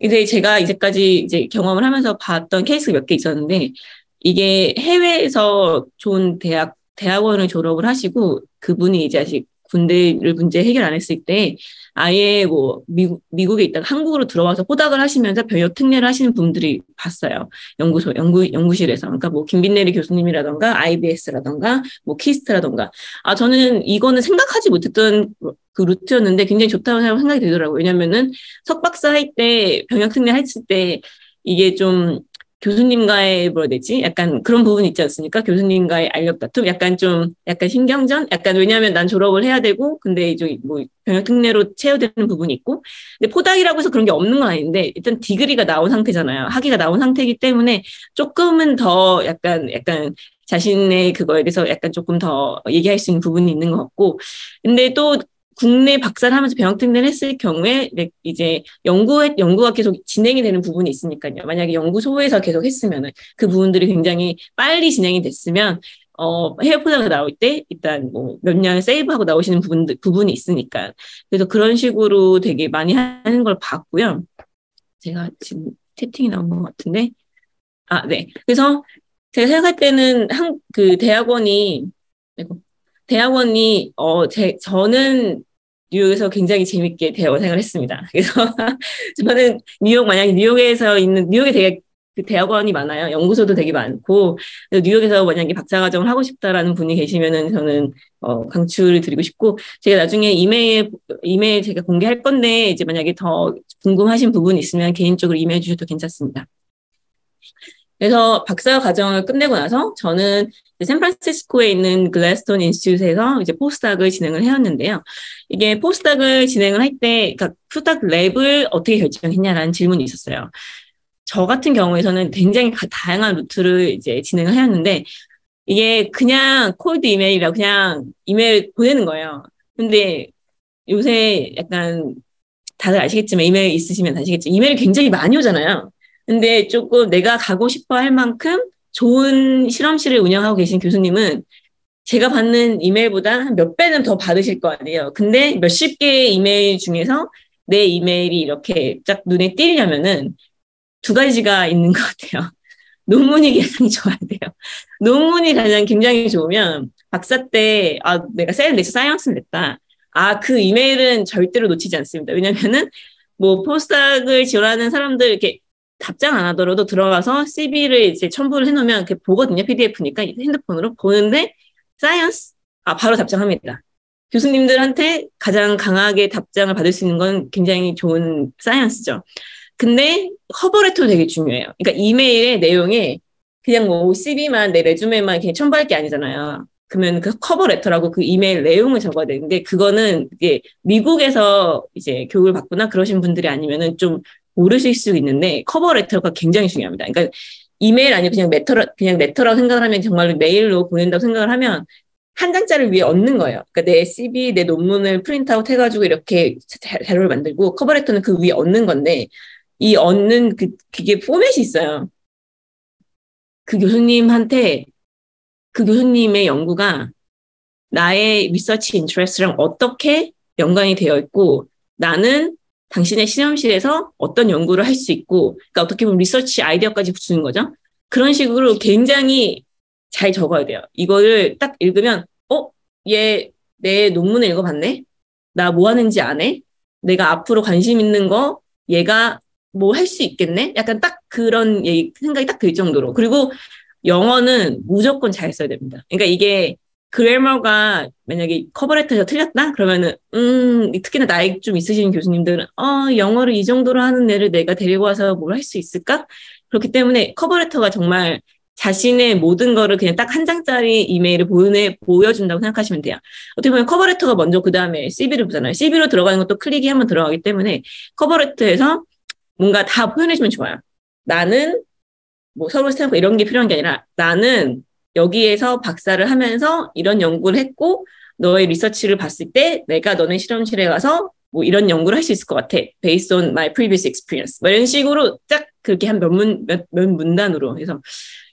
이제 제가 이제까지 이제 경험을 하면서 봤던 케이스가 몇 개 있었는데 이게 해외에서 좋은 대학 대학원을 졸업을 하시고 그분이 이제 아직 군대를 문제 해결 안 했을 때 아예 뭐 미국, 미국에 있다가 한국으로 들어와서 호닥을 하시면서 병역 특례를 하시는 분들이 봤어요. 연구소, 연구, 연구실에서. 그러니까 뭐 김빛내리 교수님이라던가 IBS라던가 뭐 KIST라던가. 아, 저는 이거는 생각하지 못했던 그 루트였는데 굉장히 좋다고 생각이 들더라고요. 왜냐면은 석박사 할 때 병역 특례 했을 때 이게 좀 교수님과의 뭐라 되지? 약간 그런 부분이 있지 않습니까? 교수님과의 알력 다툼? 약간 좀, 약간 신경전? 약간 왜냐하면 난 졸업을 해야 되고, 근데 이제 뭐 병역 특례로 채워되는 부분이 있고, 근데 포닥이라고 해서 그런 게 없는 건 아닌데, 일단 디그리가 나온 상태잖아요. 학위가 나온 상태이기 때문에 조금은 더 약간, 약간 자신의 그거에 대해서 약간 조금 더 얘기할 수 있는 부분이 있는 것 같고, 근데 또 국내 박사를 하면서 병역특례를 했을 경우에 이제 연구 연구가 계속 진행이 되는 부분이 있으니까요. 만약에 연구소에서 계속 했으면은 그 부분들이 굉장히 빨리 진행이 됐으면 어, 해외 포장가 나올 때 일단 뭐 몇년 세이브하고 나오시는 부분들, 부분이 있으니까. 그래서 그런 식으로 되게 많이 하는 걸 봤고요. 제가 지금 채팅이 나온 것 같은데. 아, 네. 그래서 제가 생각할 때는 한, 그 대학원이, 대학원이 어 제 저는 뉴욕에서 굉장히 재밌게 대학원 생활을 했습니다. <laughs> 그래서 저는 뉴욕 만약에 뉴욕에서 있는 뉴욕에 되게 그 대학원이 많아요. 연구소도 되게 많고 뉴욕에서 만약에 박사과정을 하고 싶다라는 분이 계시면은 저는 어, 강추를 드리고 싶고 제가 나중에 이메일 이메일 제가 공개할 건데 이제 만약에 더 궁금하신 부분이 있으면 개인적으로 이메일 주셔도 괜찮습니다. 그래서 박사 과정을 끝내고 나서 저는 샌프란시스코에 있는 Gladstone Institute에서 이제 postdoc을 진행을 해왔는데요. 이게 postdoc을 진행을 할 때, 그러니까 postdoc lab을 어떻게 결정했냐라는 질문이 있었어요. 저 같은 경우에서는 굉장히 다양한 루트를 이제 진행을 해왔는데, 이게 그냥 cold email이라 그냥 이메일 보내는 거예요. 근데 요새 약간 다들 아시겠지만 이메일 있으시면 아시겠지만 이메일 굉장히 많이 오잖아요. 근데 조금 내가 가고 싶어 할 만큼 좋은 실험실을 운영하고 계신 교수님은 제가 받는 이메일보다 한 몇 배는 더 받으실 거 아니에요. 근데 몇십 개의 이메일 중에서 내 이메일이 이렇게 쫙 눈에 띄려면은 두 가지가 있는 것 같아요. <laughs> 논문이 가장 좋아야 돼요. 논문이 가장 굉장히 좋으면 박사 때, 아, 내가 셀 넥스 사이언스를 냈다. 아, 그 이메일은 절대로 놓치지 않습니다. 왜냐면은 뭐 postdoc을 지원하는 사람들 이렇게 답장 안 하더라도 들어가서 CV를 이제 첨부를 해놓으면 이렇게 보거든요. PDF니까 핸드폰으로 보는데 science 아 바로 답장합니다. 교수님들한테 가장 강하게 답장을 받을 수 있는 건 굉장히 좋은 science죠. 근데 cover letter 되게 중요해요. 그러니까 이메일의 내용에 그냥 뭐 CV만 내 resume만 이렇게 첨부할 게 아니잖아요. 그러면 그 cover letter라고 그 이메일 내용을 적어야 되는데 그거는 이게 미국에서 이제 교육을 받거나 그러신 분들이 아니면은 좀 모르실 수 있는데 cover letter가 굉장히 중요합니다. 그러니까 이메일 아니고 그냥 letter라 그냥 letter라고 생각을 하면 정말로 메일로 보낸다고 생각을 하면 한 장짜리를 위에 얹는 거예요. 그러니까 내 CV, 내 논문을 print out 해가지고 이렇게 자료를 만들고 cover letter는 그 위에 얹는 건데 이 얹는 그 그게 포맷이 있어요. 그 교수님한테 그 교수님의 연구가 나의 research interest랑 어떻게 연관이 되어 있고 나는 당신의 실험실에서 어떤 연구를 할 수 있고, 그러니까 어떻게 보면 리서치 아이디어까지 붙이는 거죠. 그런 식으로 굉장히 잘 적어야 돼요. 이거를 딱 읽으면, 어, 얘 내 논문을 읽어봤네? 나 뭐 하는지 아네? 내가 앞으로 관심 있는 거 얘가 뭐 할 수 있겠네? 약간 딱 그런 생각이 딱 들 정도로. 그리고 영어는 무조건 잘 써야 됩니다. 그러니까 이게 그래머가 만약에 커버레터에서 틀렸다? 그러면은, 음, 특히나 나이 좀 있으신 교수님들은, 어, 영어를 이 정도로 하는 애를 내가 데리고 와서 뭘 할 수 있을까? 그렇기 때문에 커버레터가 정말 자신의 모든 거를 그냥 딱 한 장짜리 이메일을 보내, 보여준다고 생각하시면 돼요. 어떻게 보면 커버레터가 먼저 그 다음에 CV를 보잖아요. CV로 들어가는 것도 클릭이 한번 들어가기 때문에 커버레터에서 뭔가 다 표현해주면 좋아요. 나는 뭐 서로 스탬프 이런 게 필요한 게 아니라 나는 여기에서 박사를 하면서 이런 연구를 했고 너의 리서치를 봤을 때 내가 너네 실험실에 가서 뭐 이런 연구를 할 수 있을 것 같아. based on my previous experience. 뭐 이런 식으로 딱 그렇게 한 몇 문, 몇, 몇 문단으로 해서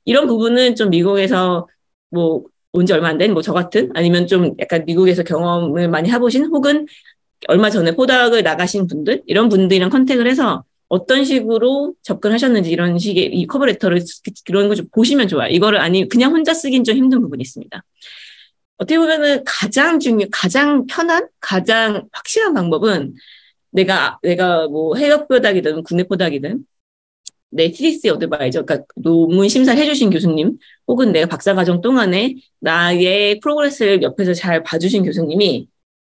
이런 부분은 좀 미국에서 뭐 온 지 얼마 안 된 뭐 저 같은 아니면 좀 약간 미국에서 경험을 많이 해보신 혹은 얼마 전에 postdoc을 나가신 분들 이런 분들이랑 contact을 해서 어떤 식으로 접근하셨는지 이런 식의 이 cover letter를 그런 거 좀 보시면 좋아요. 이거를 아니 그냥 혼자 쓰긴 좀 힘든 부분이 있습니다. 어떻게 보면은 가장 중요, 가장 편한, 가장 확실한 방법은 내가 내가 뭐 해외 포닥이든 국내 포닥이든 내 TDC 어드바이저, 그러니까 논문 심사를 해주신 교수님, 혹은 내가 박사과정 동안에 나의 프로그레스를 옆에서 잘 봐주신 교수님이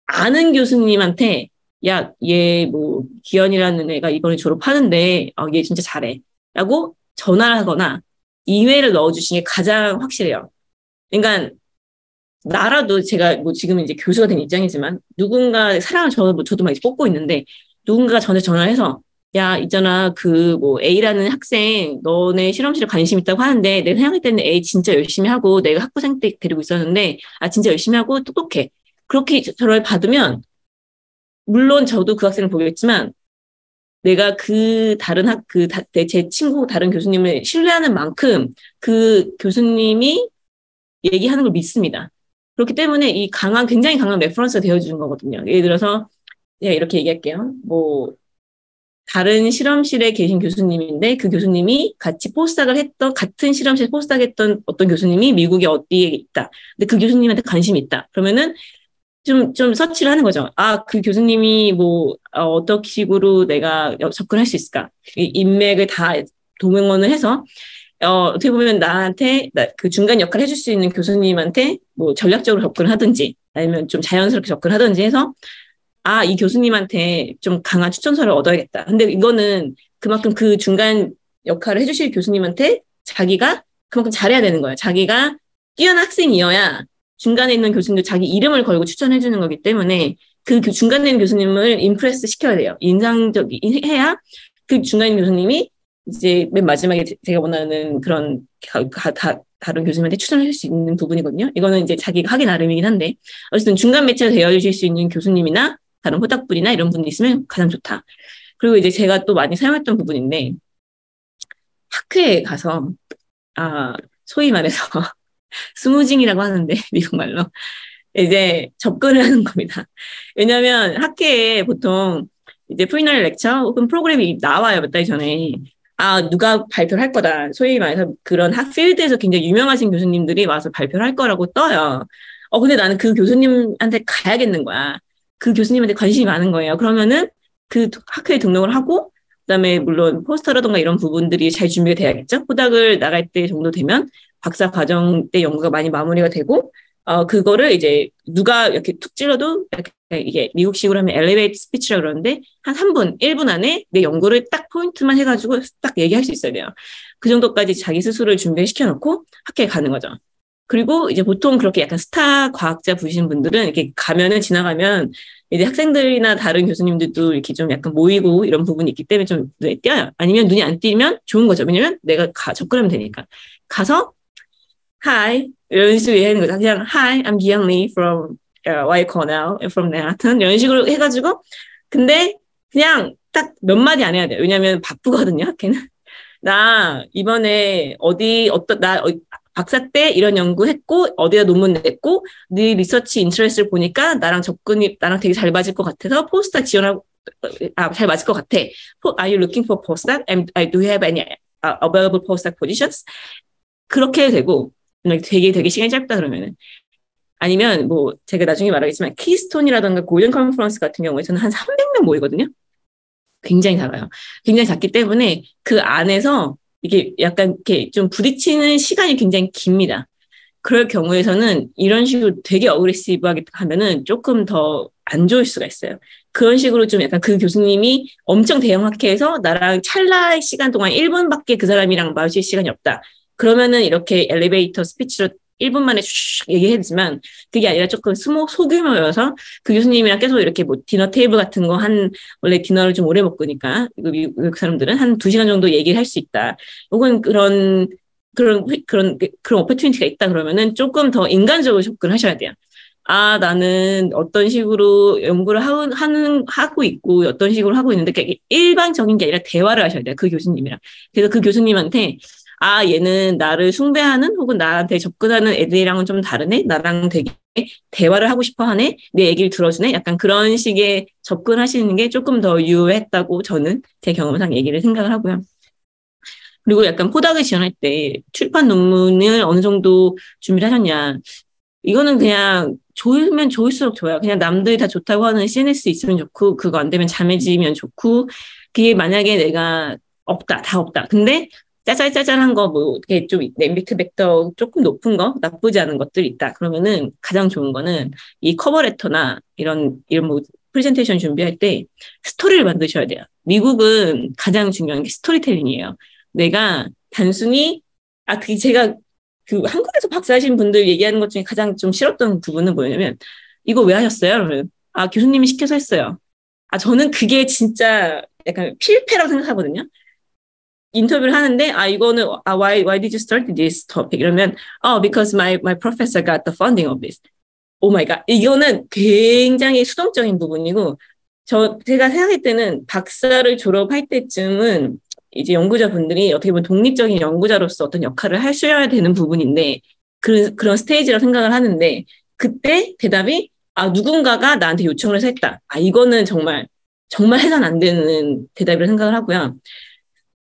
아는 교수님한테 야, 얘 뭐 기현이라는 애가 이번에 졸업하는데 어, 얘 진짜 잘해. 라고 전화를 하거나 이메일을 넣어주신 게 가장 확실해요. 그러니까 나라도 제가 뭐 지금 이제 교수가 된 입장이지만 누군가 사람을 저도 뭐 저도 막 뽑고 있는데 누군가 전에 전화해서 야 있잖아 그 뭐 A라는 학생 너네 실험실에 관심 있다고 하는데 내가 생각할 때는 A 진짜 열심히 하고 내가 학부생 때 데리고 있었는데 아 진짜 열심히 하고 똑똑해 그렇게 전화를 받으면 물론 저도 그 학생을 보겠지만 내가 그 다른 학, 그, 제 친구 다른 교수님을 신뢰하는 만큼 그 교수님이 얘기하는 걸 믿습니다. 그렇기 때문에 이 강한, 굉장히 강한 reference가 되어주는 거거든요. 예를 들어서, 예, 이렇게 얘기할게요. 뭐, 다른 실험실에 계신 교수님인데 그 교수님이 같이 postdoc을 했던 같은 실험실 postdoc 했던 어떤 교수님이 미국에 어디에 있다. 근데 그 교수님한테 관심이 있다. 그러면은 좀, 좀 서치를 하는 거죠. 아, 그 교수님이 뭐, 어, 떤 식으로 내가 접근할 수 있을까? 인맥을 다 동응원을 해서, 어, 어떻게 보면 나한테, 나, 그 중간 역할을 해줄 수 있는 교수님한테 뭐 전략적으로 접근을 하든지, 아니면 좀 자연스럽게 접근하든지 해서, 아, 이 교수님한테 좀 강한 추천서를 얻어야겠다. 근데 이거는 그만큼 그 중간 역할을 해주실 교수님한테 자기가 그만큼 잘해야 되는 거예요. 자기가 뛰어난 학생이어야 중간에 있는 교수님도 자기 이름을 걸고 추천해 주는 거기 때문에 그 중간에 있는 교수님을 인프레스 시켜야 돼요. 인상적이 해야 그 중간에 있는 교수님이 이제 맨 마지막에 제가 원하는 그런 가, 다, 다른 교수님한테 추천할 수 있는 부분이거든요. 이거는 이제 자기가 하기 나름이긴 한데 어쨌든 중간 매체가 되어 주실 수 있는 교수님이나 다른 호닥불이나 이런 분이 있으면 가장 좋다. 그리고 이제 제가 또 많이 사용했던 부분인데 학회에 가서 아 소위 말해서 schmoozing이라고 하는데 <laughs> 미국 말로 이제 접근을 하는 겁니다. 왜냐하면 학회에 보통 이제 plenary lecture 혹은 프로그램이 나와요 몇 달 전에 아 누가 발표를 할 거다 소위 말해서 그런 학 필드에서 굉장히 유명하신 교수님들이 와서 발표를 할 거라고 떠요. 어 근데 나는 그 교수님한테 가야겠는 거야. 그 교수님한테 관심이 많은 거예요. 그러면은 그 학회에 등록을 하고 그다음에 물론 포스터라던가 이런 부분들이 잘 준비가 돼야겠죠. 호닥을 나갈 때 정도 되면 박사 과정 때 연구가 많이 마무리가 되고 어 그거를 이제 누가 이렇게 툭 찔러도 이게 미국식으로 하면 elevator speech라 그러는데 한 3분, 1분 안에 내 연구를 딱 포인트만 해가지고 딱 얘기할 수 있어야 돼요. 그 정도까지 자기 스스로를 준비시켜 놓고 학회에 가는 거죠. 그리고 이제 보통 그렇게 약간 스타 과학자 부신 분들은 이렇게 가면은 지나가면 이제 학생들이나 다른 교수님들도 이렇게 좀 약간 모이고 이런 부분이 있기 때문에 좀 눈에 띄어요. 아니면 눈이 안 띄면 좋은 거죠. 왜냐면 내가 가, 접근하면 되니까. 가서 Hi 이런 식으로 얘기하는 거죠. 그냥 Hi, I'm Giang Lee from uh, Y Cornell, from Manhattan 이런 식으로 해가지고 근데 그냥 딱 몇 마디 안 해야 돼요. 왜냐면 바쁘거든요. 학회는. <laughs> 나 이번에 어디 어떤 나 박사 때 이런 연구했고 어디다 논문 냈고 네 리서치 인트레스를 보니까 나랑 접근이 나랑 되게 잘 맞을 것 같아서 포스터 지원하고 아, 잘 맞을 것 같아. Are you looking for postdoc? And do you have any available postdoc positions? 그렇게 되고 되게 되게 시간이 짧다 그러면은 아니면 뭐 제가 나중에 말하겠지만 키스톤이라던가 골든 컨퍼런스 같은 경우에는 한 300명 모이거든요. 굉장히 작아요. 굉장히 작기 때문에 그 안에서 이게 약간 이렇게 좀 부딪히는 시간이 굉장히 깁니다. 그럴 경우에서는 이런 식으로 되게 어그레시브하게 하면은 조금 더 안 좋을 수가 있어요. 그런 식으로 좀 약간 그 교수님이 엄청 대형 학회에서 나랑 찰나의 시간 동안 1분밖에 그 사람이랑 마주칠 시간이 없다. 그러면은 이렇게 elevator speech로 1분 만에 슉 얘기했지만 그게 아니라 조금 스모, 소규모여서 그 교수님이랑 계속 이렇게 뭐 dinner table 같은 거 한 원래 디너를 좀 오래 먹으니까 미국 사람들은 한두 시간 정도 얘기를 할 수 있다. 혹은 그런 그런 그런 그런 opportunity가 있다 그러면은 조금 더 인간적으로 접근하셔야 돼요. 아, 나는 어떤 식으로 연구를 하고, 하는, 하고 있고, 어떤 식으로 하고 있는데, 일반적인 게 아니라 대화를 하셔야 돼요. 그 교수님이랑. 그래서 그 교수님한테, 아, 얘는 나를 숭배하는 혹은 나한테 접근하는 애들이랑은 좀 다르네? 나랑 되게 대화를 하고 싶어 하네? 내 얘기를 들어주네? 약간 그런 식의 접근하시는 게 조금 더 유효했다고 저는 제 경험상 얘기를 생각을 하고요. 그리고 약간 포닥을 지원할 때 출판 논문을 어느 정도 준비를 하셨냐. 이거는 그냥 좋으면 좋을수록 좋아요. 그냥 남들이 다 좋다고 하는 CNS 있으면 좋고, 그거 안 되면 자매지면 좋고, 그게 만약에 내가 없다, 다 없다. 근데 짜잘짜잘한 거, 뭐, 이렇게 좀 impact factor 조금 높은 거, 나쁘지 않은 것들이 있다. 그러면은 가장 좋은 거는 이 cover letter나 이런, 이런 뭐, 프레젠테이션 준비할 때 스토리를 만드셔야 돼요. 미국은 가장 중요한 게 스토리텔링이에요. 내가 단순히, 아, 그 제가 그 한국에서 박사하신 분들 얘기하는 것 중에 가장 좀 싫었던 부분은 뭐냐면, 이거 왜 하셨어요? 그러면, 아, 교수님이 시켜서 했어요. 아, 저는 그게 진짜 약간 필패라고 생각하거든요. 인터뷰를 하는데 아 이거는 아 why why did you start this topic 이러면 oh because my my professor got the funding of this. oh my god. 이거는 굉장히 수동적인 부분이고 저 제가 생각할 때는 박사를 졸업할 때쯤은 이제 연구자분들이 어떻게 보면 독립적인 연구자로서 어떤 역할을 하셔야 되는 부분인데 그, 그런 스테이지라고 생각을 하는데 그때 대답이 아 누군가가 나한테 요청을 했다. 아 이거는 정말 정말 해선 안 되는 대답이라고 생각을 하고요.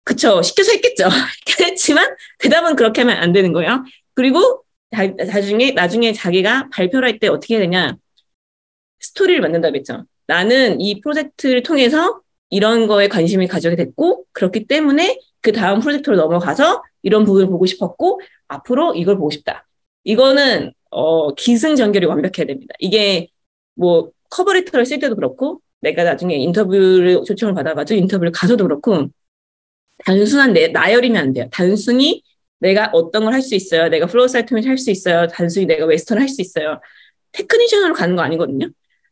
그쵸. 시켜서 했겠죠. <laughs> 했지만 대답은 그렇게 하면 안 되는 거예요. 그리고 나중에, 나중에 자기가 발표를 할 때 어떻게 해야 되냐. 스토리를 만든다고 했죠. 나는 이 프로젝트를 통해서 이런 거에 관심을 가져게 됐고, 그렇기 때문에 그 다음 프로젝트로 넘어가서 이런 부분을 보고 싶었고, 앞으로 이걸 보고 싶다. 이거는, 어, 기승전결이 완벽해야 됩니다. 이게 뭐 cover letter를 쓸 때도 그렇고, 내가 나중에 인터뷰를 초청을 받아가지고 인터뷰를 가서도 그렇고, 단순한 내, 나열이면 안 돼요. 단순히 내가 어떤 걸 할 수 있어요. 내가 flow cytometry 할수 있어요. 단순히 내가 western 할수 있어요. technician으로 가는 거 아니거든요.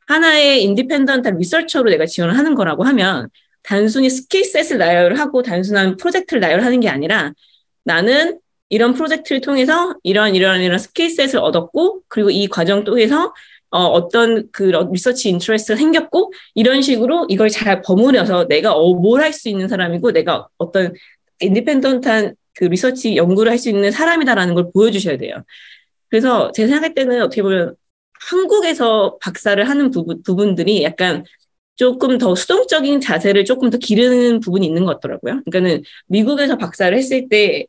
하나의 independent researcher로 내가 지원을 하는 거라고 하면 단순히 skill set을 나열하고 단순한 프로젝트를 나열하는 게 아니라 나는 이런 프로젝트를 통해서 이런 이런 이런 skill set을 얻었고 그리고 이 과정 통해서 어, 어떤 그 research interest가 생겼고 이런 식으로 이걸 잘 버무려서 내가 어, 뭘 할 수 있는 사람이고 내가 어떤 independent한 그 리서치 연구를 할 수 있는 사람이다라는 걸 보여주셔야 돼요. 그래서 제 생각할 때는 어떻게 보면 한국에서 박사를 하는 부분, 부분들이 약간 조금 더 수동적인 자세를 조금 더 기르는 부분이 있는 것 같더라고요. 그러니까는 미국에서 박사를 했을 때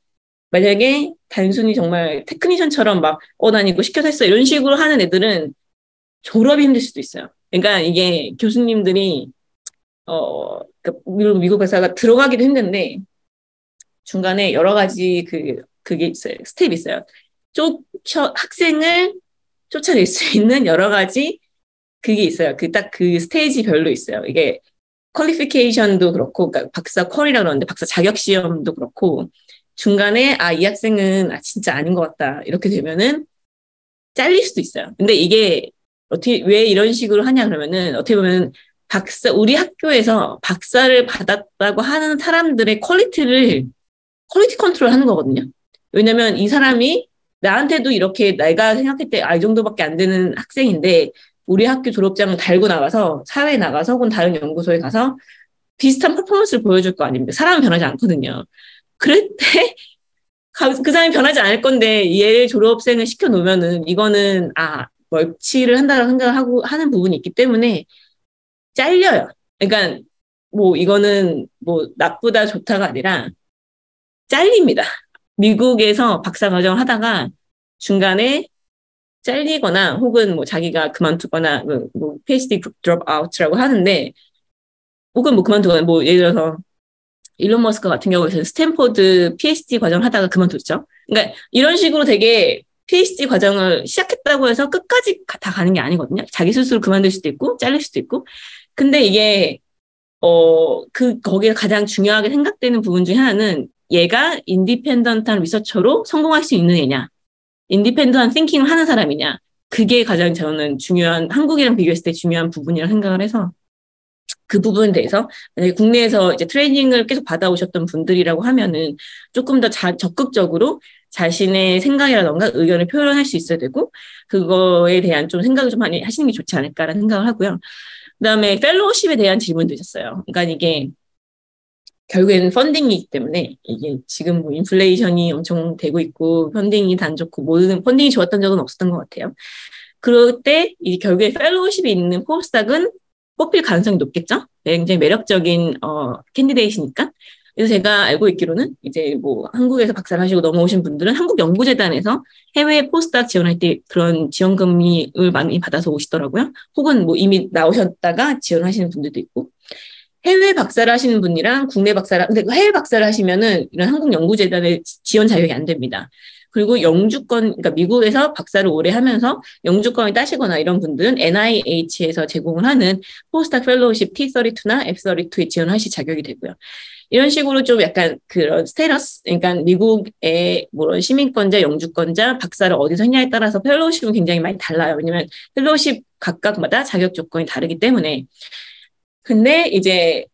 만약에 단순히 정말 테크니션처럼 막, 어, 난 이거 시켜서 했어. 이런 식으로 하는 애들은 졸업이 힘들 수도 있어요. 그러니까 이게 교수님들이, 어, 그러니까 미국 박사가 들어가기도 힘든데, 중간에 여러 가지 그, 그게 있어요. 스텝이 있어요. 쫓, 학생을 쫓아낼 수 있는 여러 가지 그게 있어요. 그 딱그 그 스테이지별로 있어요. 이게 qualification도 그렇고, 그러니까 박사 qual이라 그러는데 박사 자격 시험도 그렇고, 중간에 아, 이 학생은 아, 진짜 아닌 것 같다. 이렇게 되면은 잘릴 수도 있어요. 근데 이게 어떻게, 왜 이런 식으로 하냐 그러면은 어떻게 보면 박사, 우리 학교에서 박사를 받았다고 하는 사람들의 quality를 quality control 하는 거거든요. 왜냐면 이 사람이 나한테도 이렇게 내가 생각할 때, 아, 이 정도밖에 안 되는 학생인데, 우리 학교 졸업장을 달고 나가서, 사회에 나가서, 혹은 다른 연구소에 가서 비슷한 퍼포먼스를 보여줄 거 아닙니까? 사람은 변하지 않거든요. 그럴 때, <laughs> 그 사람이 변하지 않을 건데, 얘를 졸업생을 시켜놓으면은, 이거는, 아, 먹칠을 한다고 생각하고 하는 부분이 있기 때문에, 잘려요. 그러니까, 뭐, 이거는 뭐, 나쁘다, 좋다가 아니라, 잘립니다. 미국에서 박사 과정을 하다가 중간에 잘리거나 혹은 뭐 자기가 그만두거나 뭐, 뭐 PhD drop out라고 하는데 혹은 뭐 그만두거나 뭐 예를 들어서 일론 머스크 같은 경우에는 스탠포드 PhD 과정을 하다가 그만뒀죠. 그러니까 이런 식으로 되게 PhD 과정을 시작했다고 해서 끝까지 다 가는 게 아니거든요. 자기 스스로 그만둘 수도 있고 잘릴 수도 있고. 근데 이게 어 그 거기에 가장 중요하게 생각되는 부분 중에 하나는 얘가 independent한 researcher로 성공할 수 있는 애냐, independent한 thinking을 하는 사람이냐, 그게 가장 저는 중요한 한국이랑 비교했을 때 중요한 부분이라고 생각을 해서 그 부분에 대해서 만약에 국내에서 이제 트레이닝을 계속 받아오셨던 분들이라고 하면은 조금 더 자, 적극적으로 자신의 생각이라던가 의견을 표현할 수 있어야 되고 그거에 대한 좀 생각을 좀 많이 하시는 게 좋지 않을까라는 생각을 하고요. 그다음에 fellowship에 대한 질문도 있었어요. 그러니까 이게 결국에는 funding이기 때문에 이게 지금 뭐 인플레이션이 엄청 되고 있고 funding이 안 좋고 모든 funding이 좋았던 적은 없었던 것 같아요. 그럴 때 이 결국에 fellowship이 있는 postdoc은 뽑힐 가능성이 높겠죠. 굉장히 매력적인 어 candidate이시니까. 그래서 제가 알고 있기로는 이제 뭐 한국에서 박사를 하시고 넘어오신 분들은 한국 연구재단에서 해외 postdoc 지원할 때 그런 지원금을 많이 받아서 오시더라고요. 혹은 뭐 이미 나오셨다가 지원하시는 분들도 있고. 해외 박사를 하시는 분이랑 국내 박사를, 근데 그 해외 박사를 하시면은 이런 한국 연구재단의 지원 자격이 안 됩니다. 그리고 영주권, 그러니까 미국에서 박사를 오래 하면서 영주권을 따시거나 이런 분들은 NIH에서 제공을 하는 postdoc fellowship T32나 F32에 지원하실 자격이 되고요. 이런 식으로 좀 약간 그런 status, 그러니까 미국의 뭐 시민권자, 영주권자, 박사를 어디서 했냐에 따라서 fellowship은 굉장히 많이 달라요. 왜냐면 fellowship 각각마다 자격 조건이 다르기 때문에 근데 이제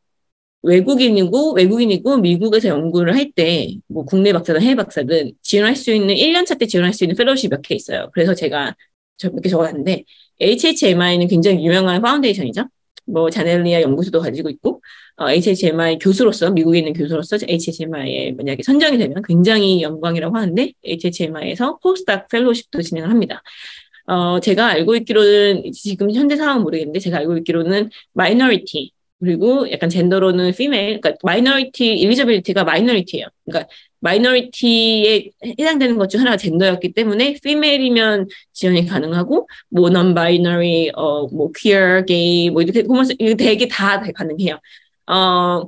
외국인이고 외국인이고 미국에서 연구를 할 때 뭐 국내 박사든 해외 박사든 지원할 수 있는 1년차 때 지원할 수 있는 fellowship 몇 개 있어요. 그래서 제가 몇 개 적어놨는데 HHMI는 굉장히 유명한 foundation이죠. 뭐 자넬리아 연구소도 가지고 있고 어, HHMI 교수로서 미국에 있는 교수로서 HHMI에 만약에 선정이 되면 굉장히 영광이라고 하는데 HHMI에서 postdoc fellowship도 진행을 합니다. 어, 제가 알고 있기로는 지금 현재 상황은 모르겠는데 제가 알고 있기로는 minority 그리고 약간 젠더로는 female, 그러니까 minority, eligibility가 minority예요. 그러니까 minority에 해당되는 것 중 하나가 젠더였기 때문에 female이면 지원이 가능하고 뭐 non-binary, 어, 뭐 queer, gay, 뭐 이렇게 보면 이게 되게 다 가능해요. 어,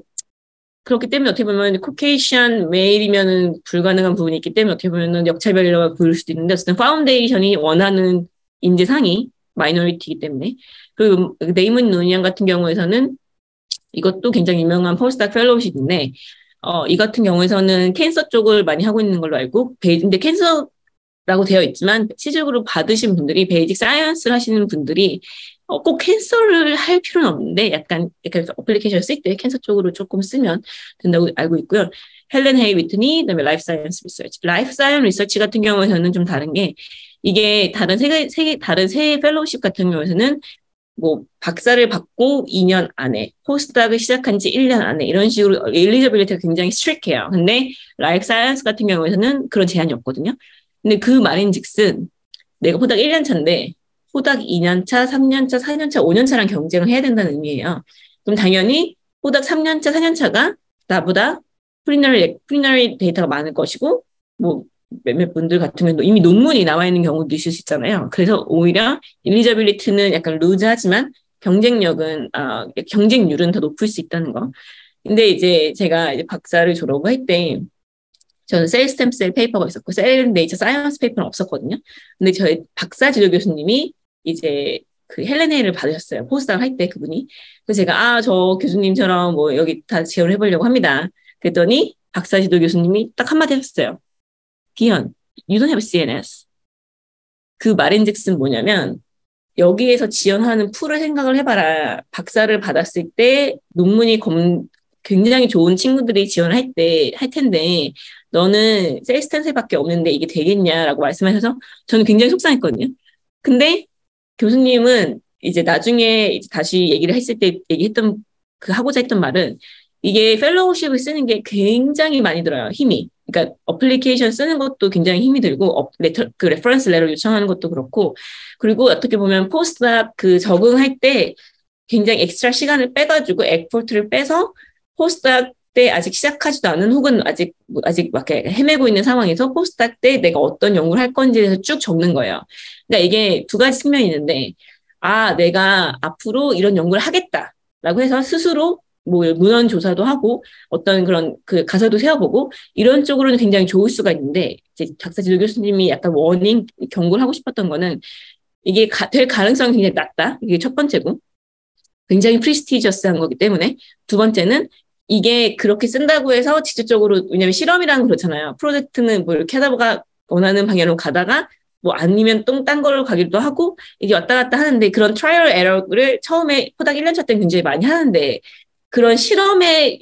그렇기 때문에 어떻게 보면 Caucasian male이면은 불가능한 부분이 있기 때문에 어떻게 보면은 역차별이라고 부를 수도 있는데 어쨌든 foundation이 원하는 인재상이 minority이기 때문에 그리고 Damon Runyon 같은 경우에서는 이것도 굉장히 유명한 postdoc fellowship인데 어, 이 같은 경우에서는 cancer 쪽을 많이 하고 있는 걸로 알고 근데 cancer라고 되어 있지만 시적으로 받으신 분들이 basic science를 하시는 분들이 어, 꼭 cancer를 할 필요는 없는데 약간 이렇게 어플리케이션 쓸 때 cancer 쪽으로 조금 쓰면 된다고 알고 있고요. Helen Hay Whitney, 그다음에 Life Science Research. Life Science Research 같은 경우에는 좀 다른 게 이게 다른 세, 세 다른 세 fellowship 같은 경우에는 뭐 박사를 받고 2년 안에 postdoc을 시작한 지 1년 안에 이런 식으로 eligibility가 굉장히 strict해요. 근데 Life Science 같은 경우에는 그런 제한이 없거든요. 근데 그 말인즉슨 내가 postdoc 1년 차인데 postdoc 2년 차, 3년 차, 4년 차, 5년 차랑 경쟁을 해야 된다는 의미예요. 그럼 당연히 postdoc 3년 차, 4년 차가 나보다 preliminary, preliminary 데이터가 많을 것이고, 뭐, 몇몇 분들 같은 경우도 이미 논문이 나와 있는 경우도 있을 수 있잖아요. 그래서 오히려 eligibility는 약간 loose하지만 경쟁력은, 아, 경쟁률은 더 높을 수 있다는 거. 근데 이제 제가 이제 박사를 졸업할 때 저는 Cell Stem Cell paper가 있었고 Cell Nature Science paper는 없었거든요. 근데 저희 박사 지도 교수님이 이제 그 Helen Hay를 받으셨어요. postdoc 할 때 그분이. 그래서 제가 아, 저 교수님처럼 뭐 여기 다 지원을 해보려고 합니다. 그랬더니 박사 지도 교수님이 딱 한마디 하셨어요. 기현, you don't have CNS. 그 말인즉슨 뭐냐면 여기에서 지원하는 풀을 생각을 해봐라. 박사를 받았을 때 논문이 검, 굉장히 좋은 친구들이 지원을 할 때, 할 텐데, 너는 셀스텐스밖에 없는데 이게 되겠냐라고 말씀하셔서 저는 굉장히 속상했거든요. 근데 교수님은 이제 나중에 이제 다시 얘기를 했을 때 얘기했던 그 하고자 했던 말은 이게 fellowship을 쓰는 게 굉장히 많이 들어요. 힘이. 그러니까 어플리케이션 쓰는 것도 굉장히 힘이 들고 어, letter, 그 reference letter를 요청하는 것도 그렇고 그리고 어떻게 보면 postdoc 그 적응할 때 굉장히 엑스트라 시간을 빼가지고 effort를 빼서 postdoc 때 아직 시작하지도 않은 혹은 아직 뭐 아직 막 헤매고 있는 상황에서 postdoc 때 내가 어떤 연구를 할 건지에 대해서 쭉 적는 거예요. 그러니까 이게 두 가지 측면이 있는데 아 내가 앞으로 이런 연구를 하겠다라고 해서 스스로 뭐 문헌 조사도 하고 어떤 그런 그 가설도 세워보고 이런 쪽으로는 굉장히 좋을 수가 있는데 이제 작사 지도 교수님이 약간 워닝 경고를 하고 싶었던 거는 이게 가, 될 가능성이 굉장히 낮다. 이게 첫 번째고 굉장히 프리스티저스한 거기 때문에 두 번째는 이게 그렇게 쓴다고 해서 직접적으로 왜냐면 실험이라는 그렇잖아요. 프로젝트는 뭐 이렇게 하다 보가 원하는 방향으로 가다가 뭐 아니면 엉뚱한 걸로 가기도 하고 이게 왔다 갔다 하는데 그런 trial error를 처음에 postdoc 1년 차 때는 굉장히 많이 하는데 그런 실험에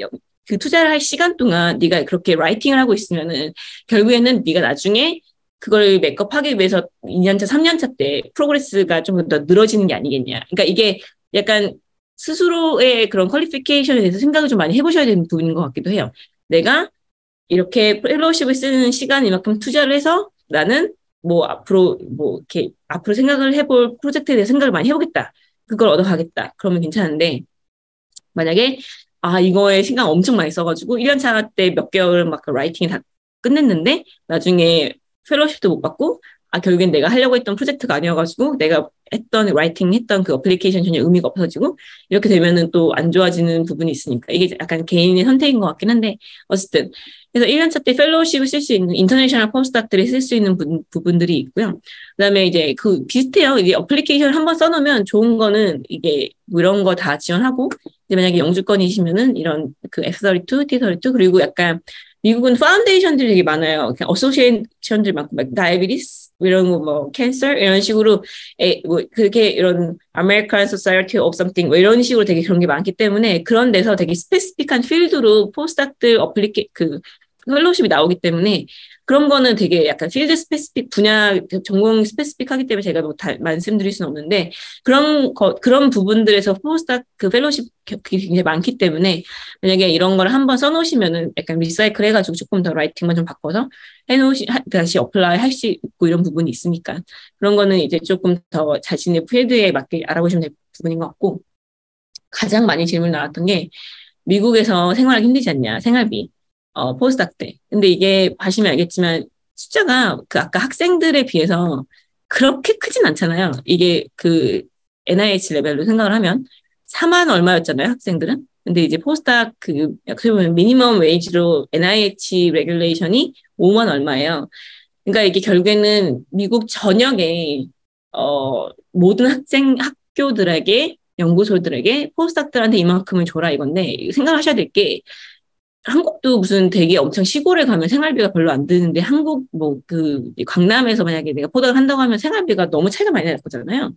그 투자를 할 시간 동안 네가 그렇게 writing을 하고 있으면은 결국에는 네가 나중에 그걸 make up하기 위해서 2년차, 3년차 때 progress가 좀 더 늘어지는 게 아니겠냐. 그러니까 이게 약간 스스로의 그런 qualification에 대해서 생각을 좀 많이 해보셔야 되는 부분인 것 같기도 해요. 내가 이렇게 fellowship을 쓰는 시간 이만큼 투자를 해서 나는 뭐 앞으로 뭐 이렇게 앞으로 생각을 해볼 프로젝트에 대해 생각을 많이 해보겠다. 그걸 얻어가겠다. 그러면 괜찮은데 만약에 아 이거에 신경 엄청 많이 써가지고 1년 차 때 몇 개월 막 writing이 다 끝냈는데 나중에 fellowship도 못 받고 아 결국엔 내가 하려고 했던 프로젝트가 아니어가지고 내가 했던 writing 했던 그 어플리케이션 전혀 의미가 없어지고 이렇게 되면은 또 안 좋아지는 부분이 있으니까 이게 약간 개인의 선택인 것 같긴 한데 어쨌든 그래서 1년차 때 fellowship을 쓸 수 있는 international postdoc들이 쓸 수 있는 부, 부분들이 있고요. 그다음에 이제 그 비슷해요. 이제 어플리케이션 한번 써놓으면 좋은 거는 이게 뭐 이런 거 다 지원하고 이제 만약에 영주권이시면은 이런 그 F32, T32 그리고 약간 미국은 foundation들이 되게 많아요. 그냥 association들 많고 막 diabetes 이런 거 뭐 cancer 이런 식으로 에, 뭐 그렇게 이런 American Society of Something 뭐 이런 식으로 되게 그런 게 많기 때문에 그런 데서 되게 스페시픽한 필드로 포스닥들 어플리케 그 펠로우십이 나오기 때문에 그런 거는 되게 약간 field specific 분야 전공 specific하기 때문에 제가 뭐 다 말씀드릴 수는 없는데 그런 거 그런 부분들에서 postdoc 그 fellowship 굉장히 많기 때문에 만약에 이런 걸 한번 써놓으시면은 약간 recycle 해가지고 조금 더 writing만 좀 바꿔서 해놓으시 다시 apply 할 수 있고 이런 부분이 있으니까 그런 거는 이제 조금 더 자신의 field에 맞게 알아보시면 될 부분인 것 같고 가장 많이 질문 나왔던 게 미국에서 생활하기 힘들지 않냐, 생활비, 어, postdoc 때. 근데 이게 보시면 알겠지만 숫자가 그 아까 학생들에 비해서 그렇게 크진 않잖아요. 이게 그 NIH 레벨로 생각을 하면 4만 얼마였잖아요, 학생들은. 근데 이제 postdoc 그, 어떻게 보면 minimum wage로 NIH regulation이 5만 얼마예요. 그러니까 이게 결국에는 미국 전역에, 어, 모든 학생, 학교들에게, 연구소들에게 postdoc들한테 이만큼을 줘라 이건데, 생각하셔야 될 게, 한국도 무슨 되게 엄청 시골에 가면 생활비가 별로 안 드는데 한국 뭐 그 강남에서 만약에 내가 postdoc을 한다고 하면 생활비가 너무 차이가 많이 날 거잖아요.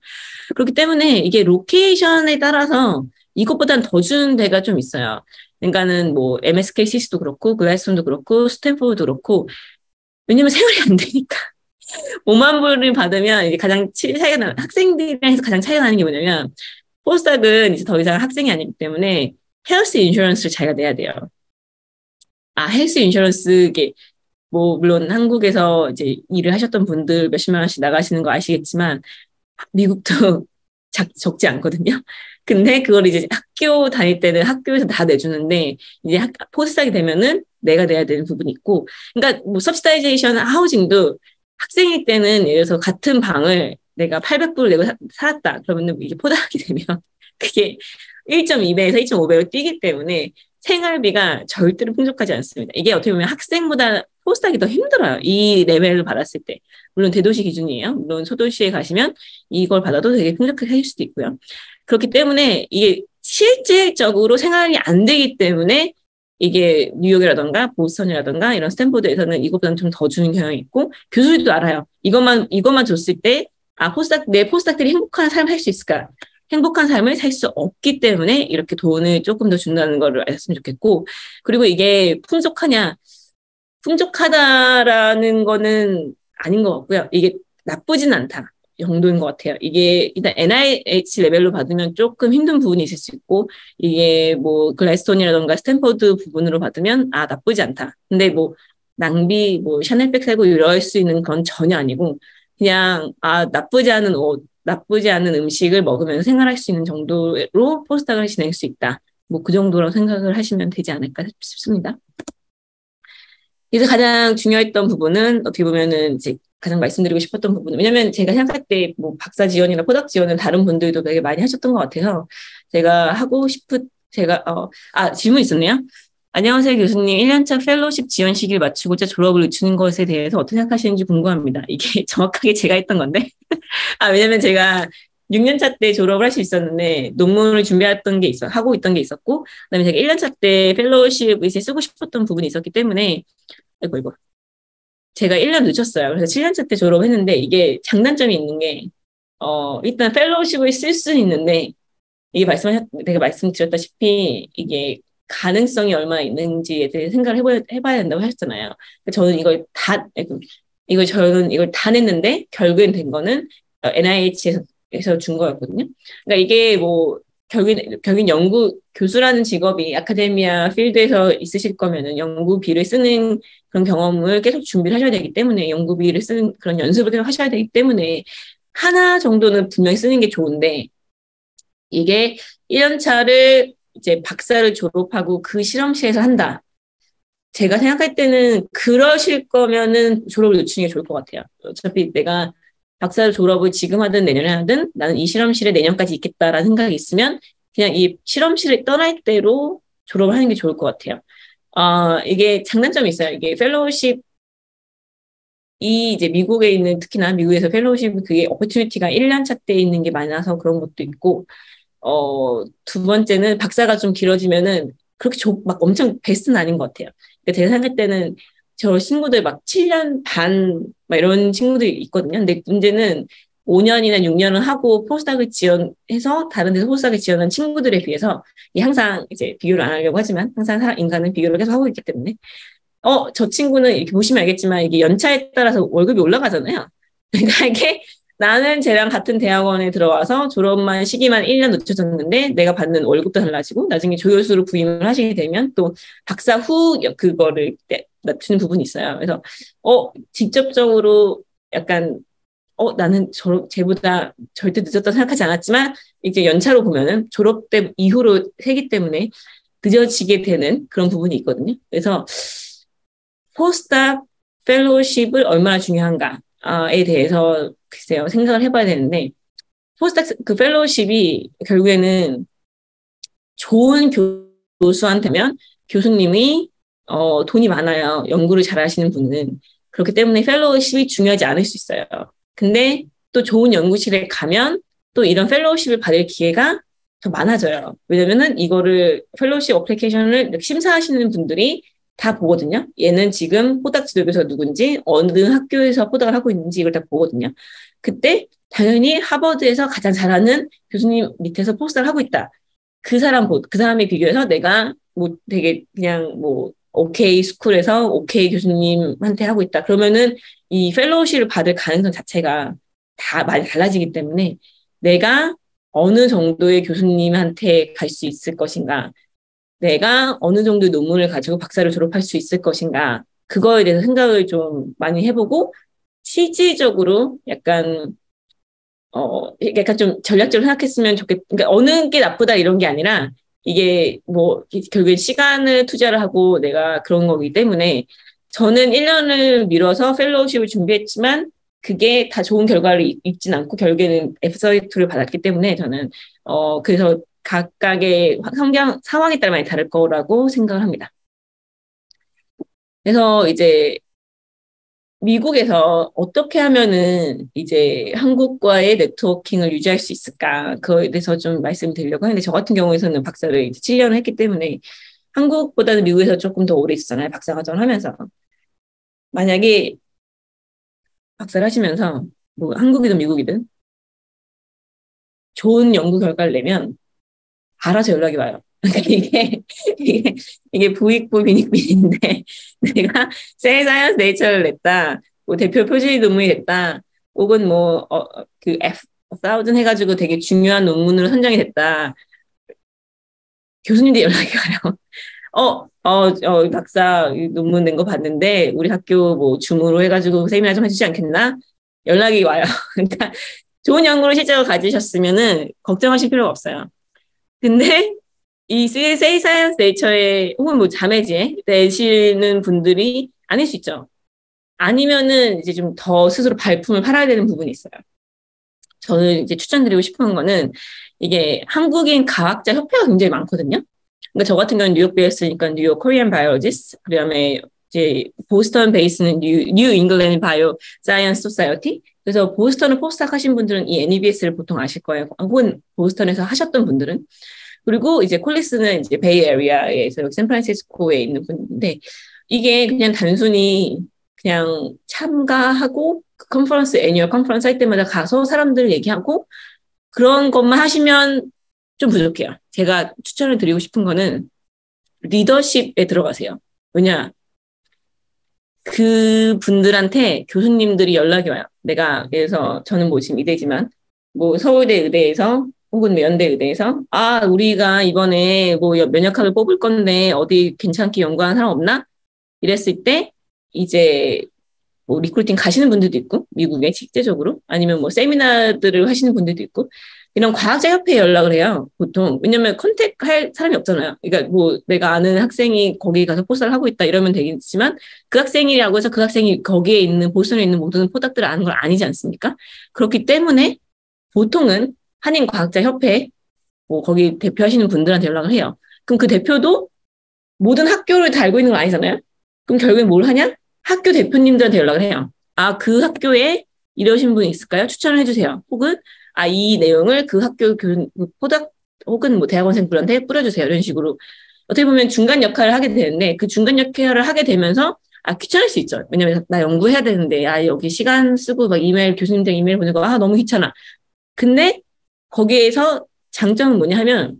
그렇기 때문에 이게 location에 따라서 이것보단 더 주는 데가 좀 있어요. 그러니까는 뭐 MSKCC도 그렇고 Gladstone도 그렇고 스탠포드도 그렇고 왜냐면 생활이 안 되니까 <laughs> 5만 불을 받으면 이제 가장 차이가 나 학생들이랑 해서 가장 차이가 나는 게 뭐냐면 postdoc은 이제 더 이상 학생이 아니기 때문에 health insurance를 자기가 내야 돼요. 아 health insurance 게 뭐 물론 한국에서 이제 일을 하셨던 분들 몇십만 원씩 나가시는 거 아시겠지만 미국도 <laughs> 작, 적지 않거든요. 근데 그걸 이제 학교 다닐 때는 학교에서 다 내주는데 이제 학, postdoc이 되면은 내가 내야 되는 부분이 있고 그러니까 뭐 subsidization housing도 학생일 때는 예를 들어서 같은 방을 내가 800불 내고 사, 살았다 그러면은 이게 postdoc이 <laughs> 되면 그게 1.2배에서 2.5배로 뛰기 때문에 생활비가 절대로 풍족하지 않습니다. 이게 어떻게 보면 학생보다 postdoc이 더 힘들어요. 이 레벨을 받았을 때. 물론 대도시 기준이에요. 물론 소도시에 가시면 이걸 받아도 되게 풍족하게 해줄 수도 있고요. 그렇기 때문에 이게 실질적으로 생활이 안 되기 때문에 이게 뉴욕이라던가 보스턴이라던가 이런 스탠포드에서는 이것보다는 좀 더 주는 경향이 있고 교수들도 알아요. 이것만 이것만 줬을 때 아 포스닥 내 포스닥들이 행복한 삶을 할 수 있을까? 행복한 삶을 살 수 없기 때문에 이렇게 돈을 조금 더 준다는 거를 알았으면 좋겠고 그리고 이게 풍족하냐 풍족하다라는 거는 아닌 것 같고요. 이게 나쁘진 않다. 정도인 것 같아요. 이게 일단 NIH 레벨로 받으면 조금 힘든 부분이 있을 수 있고 이게 뭐 글래스톤이라던가 스탠퍼드 부분으로 받으면 아 나쁘지 않다. 근데 뭐 낭비 뭐 샤넬백 사고 이럴 수 있는 건 전혀 아니고 그냥 아 나쁘지 않은 옷 나쁘지 않은 음식을 먹으면서 생활할 수 있는 정도로 포스닥을 지낼 수 있다. 뭐 그 정도로 생각을 하시면 되지 않을까 싶습니다. 이제 가장 중요했던 부분은 어떻게 보면은 이제 가장 말씀드리고 싶었던 부분은 왜냐면 제가 생각할 때 뭐 박사 지원이나 포닥 지원은 다른 분들도 되게 많이 하셨던 것 같아서 제가 하고 싶은 제가 어 아 질문 있었네요. 안녕하세요 교수님 1년차 펠로십 지원 시기를 마치고자 졸업을 늦추는 것에 대해서 어떻게 생각하시는지 궁금합니다. 이게 <laughs> 정확하게 제가 했던 건데 아 왜냐면 제가 6년차 때 졸업을 할 수 있었는데 논문을 준비했던 게 있어 하고 있던 게 있었고 그다음에 제가 1년차 때 펠로우십 이제 쓰고 싶었던 부분이 있었기 때문에 아이고 이거 제가 1년 늦었어요. 그래서 7년차 때 졸업했는데 이게 장단점이 있는 게 어, 일단 펠로우십을 쓸 수는 있는데 이게 말씀하셨 내가 말씀드렸다시피 이게 가능성이 얼마나 있는지에 대해 생각을 해봐야, 해봐야 된다고 하셨잖아요. 저는 이걸 다 이걸 저는 이걸 다 냈는데 결국엔 된 거는 NIH에서 에서 준 거였거든요. 그러니까 이게 뭐 결국엔, 결국엔 연구, 교수라는 직업이 아카데미아 필드에서 있으실 거면은 연구비를 쓰는 그런 경험을 계속 준비를 하셔야 되기 때문에 연구비를 쓰는 그런 연습을 계속 하셔야 되기 때문에 하나 정도는 분명히 쓰는 게 좋은데 이게 1년 차를 이제 박사를 졸업하고 그 실험실에서 한다. 제가 생각할 때는 그러실 거면은 졸업을 늦추는 게 좋을 것 같아요. 어차피 내가 박사 졸업을 지금 하든 내년에 하든 나는 이 실험실에 내년까지 있겠다라는 생각이 있으면 그냥 이 실험실을 떠날 때로 졸업을 하는 게 좋을 것 같아요. 어, 이게 장단점이 있어요. 이게 fellowship 이 이제 미국에 있는 특히나 미국에서 fellowship 그게 opportunity가 1년 차 때 있는 게 많아서 그런 것도 있고 어, 두 번째는 박사가 좀 길어지면은 그렇게 조, 막 엄청 베스트는 아닌 것 같아요. 그러니까 제가 생각할 때는 저 친구들 막 7년 반, 막 이런 친구들이 있거든요. 근데 문제는 5년이나 6년을 하고 postdoc을 지원해서 다른 데서 postdoc을 지원한 친구들에 비해서 항상 이제 비교를 안 하려고 하지만 항상 인간은 비교를 계속 하고 있기 때문에 어, 저 친구는 이렇게 보시면 알겠지만 이게 연차에 따라서 월급이 올라가잖아요. <laughs> 그러니까 이게 나는 쟤랑 같은 대학원에 들어와서 졸업만 시기만 1년 늦춰졌는데 내가 받는 월급도 달라지고 나중에 조교수로 부임을 하시게 되면 또 박사 후 그거를 낮추는 부분이 있어요. 그래서 어 직접적으로 약간 어, 나는 저, 쟤보다 절대 늦었다 생각하지 않았지만, 이제 연차로 보면은 졸업 때 이후로 세기 때문에 늦어지게 되는 그런 부분이 있거든요. 그래서 postdoc fellowship을 얼마나 중요한가에 대해서 글쎄요, 생각을 해봐야 되는데, postdoc 그 fellowship이 결국에는 좋은 교수한테면 교수님이 어, 돈이 많아요. 연구를 잘 하시는 분은. 그렇기 때문에 fellowship이 중요하지 않을 수 있어요. 근데 또 좋은 연구실에 가면 또 이런 fellowship을 받을 기회가 더 많아져요. 왜냐면은 이거를 fellowship application을 심사하시는 분들이 다 보거든요. 얘는 지금 postdoc 지도교수 누군지 어느 학교에서 postdoc을 하고 있는지 이걸 다 보거든요. 그때 당연히 하버드에서 가장 잘하는 교수님 밑에서 postdoc을 하고 있다. 그 사람 그 사람에 비교해서 내가 뭐 되게 그냥 뭐 okay school에서 okay 교수님한테 하고 있다. 그러면은 이 펠로우십을 받을 가능성 자체가 다 많이 달라지기 때문에 내가 어느 정도의 교수님한테 갈 수 있을 것인가, 내가 어느 정도의 논문을 가지고 박사를 졸업할 수 있을 것인가, 그거에 대해서 생각을 좀 많이 해보고 실질적으로 약간 어 약간 좀 전략적으로 생각했으면 좋겠. 그러니까 어느 게 나쁘다 이런 게 아니라 이게 뭐 결국에 시간을 투자를 하고 내가 그런 거기 때문에 저는 1년을 미뤄서 펠로우십을 준비했지만 그게 다 좋은 결과를 있진 않고 결국에는 F32를 받았기 때문에 저는 어 그래서 각각의 성장 상황에 따라 많이 다를 거라고 생각을 합니다. 그래서 이제 미국에서 어떻게 하면은 이제 한국과의 네트워킹을 유지할 수 있을까? 그거에 대해서 좀 말씀드리려고 하는데, 저 같은 경우에는 박사를 이제 7년을 했기 때문에 한국보다는 미국에서 조금 더 오래 있었잖아요. 박사과정을 하면서. 만약에 박사를 하시면서, 뭐 한국이든 미국이든 좋은 연구 결과를 내면 알아서 연락이 와요. <laughs> 그러니까 이게, 이게, 이게 부익부 빈익빈인데, <laughs> 내가 Cell Science Nature를 냈다, 뭐 대표 표지 논문이 됐다, 혹은 뭐, 어, 그 F, Thousand 해가지고 되게 중요한 논문으로 선정이 됐다. 교수님들 연락이 와요. <laughs> 어, 어, 어, 박사 논문 낸 거 봤는데, 우리 학교 뭐 Zoom으로 해가지고 세미나 좀 해주지 않겠나? 연락이 와요. 그러니까 좋은 연구를 실제로 가지셨으면은 걱정하실 필요가 없어요. 근데 <laughs> 이 세이 사이언스 네이처에 혹은 뭐 자매지에 내시는 분들이 아닐 수 있죠. 아니면은 이제 좀 더 스스로 발품을 팔아야 되는 부분이 있어요. 저는 이제 추천드리고 싶은 거는 이게 한국인 과학자 협회가 굉장히 많거든요. 그러니까 저 같은 경우는 뉴욕 base니까 New York Korean Biologists, 그다음에 이제 보스턴 base는 New, New England Bioscience Society. 그래서 보스턴을 postdoc 하신 분들은 이 NEBS를 보통 아실 거예요. 혹은 보스턴에서 하셨던 분들은 그리고 이제 KOLIS는 이제 Bay Area에서 샌프란시스코에 있는 분인데 이게 그냥 단순히 그냥 참가하고 그 컨퍼런스 애니얼 컨퍼런스 할 때마다 가서 사람들 얘기하고 그런 것만 하시면 좀 부족해요. 제가 추천을 드리고 싶은 거는 리더십에 들어가세요. 왜냐 그 분들한테 교수님들이 연락이 와요. 내가 그래서 저는 뭐 지금 이대지만 뭐 서울대 의대에서 혹은 뭐 연대 의대에서 아 우리가 이번에 뭐 면역학을 뽑을 건데 어디 괜찮게 연구하는 사람 없나 이랬을 때 이제 뭐 recruiting 가시는 분들도 있고 미국에 실제적으로 아니면 뭐 세미나들을 하시는 분들도 있고 이런 과학자 협회에 연락을 해요 보통 왜냐면 contact 할 사람이 없잖아요 그러니까 뭐 내가 아는 학생이 거기 가서 postdoc을 하고 있다 이러면 되겠지만 그 학생이라고 해서 그 학생이 거기에 있는 보스턴에 있는 모든 postdoc들을 아는 건 아니지 않습니까 그렇기 때문에 보통은 한인 과학자 협회 뭐 거기 대표하시는 분들한테 연락을 해요. 그럼 그 대표도 모든 학교를 다 알고 있는 건 아니잖아요. 그럼 결국엔 뭘 하냐? 학교 대표님들한테 연락을 해요. 아, 그 학교에 이러신 분이 있을까요? 추천을 해주세요. 혹은 아, 이 내용을 그 학교 교그 포닥 혹은 뭐 대학원생들한테 뿌려주세요. 이런 식으로 어떻게 보면 중간 역할을 하게 되는데 그 중간 역할을 하게 되면서 아 귀찮을 수 있죠. 왜냐면 나 연구해야 되는데 아 여기 시간 쓰고 막 이메일 교수님들 이메일 보내고 아 너무 귀찮아. 근데 거기에서 장점은 뭐냐 하면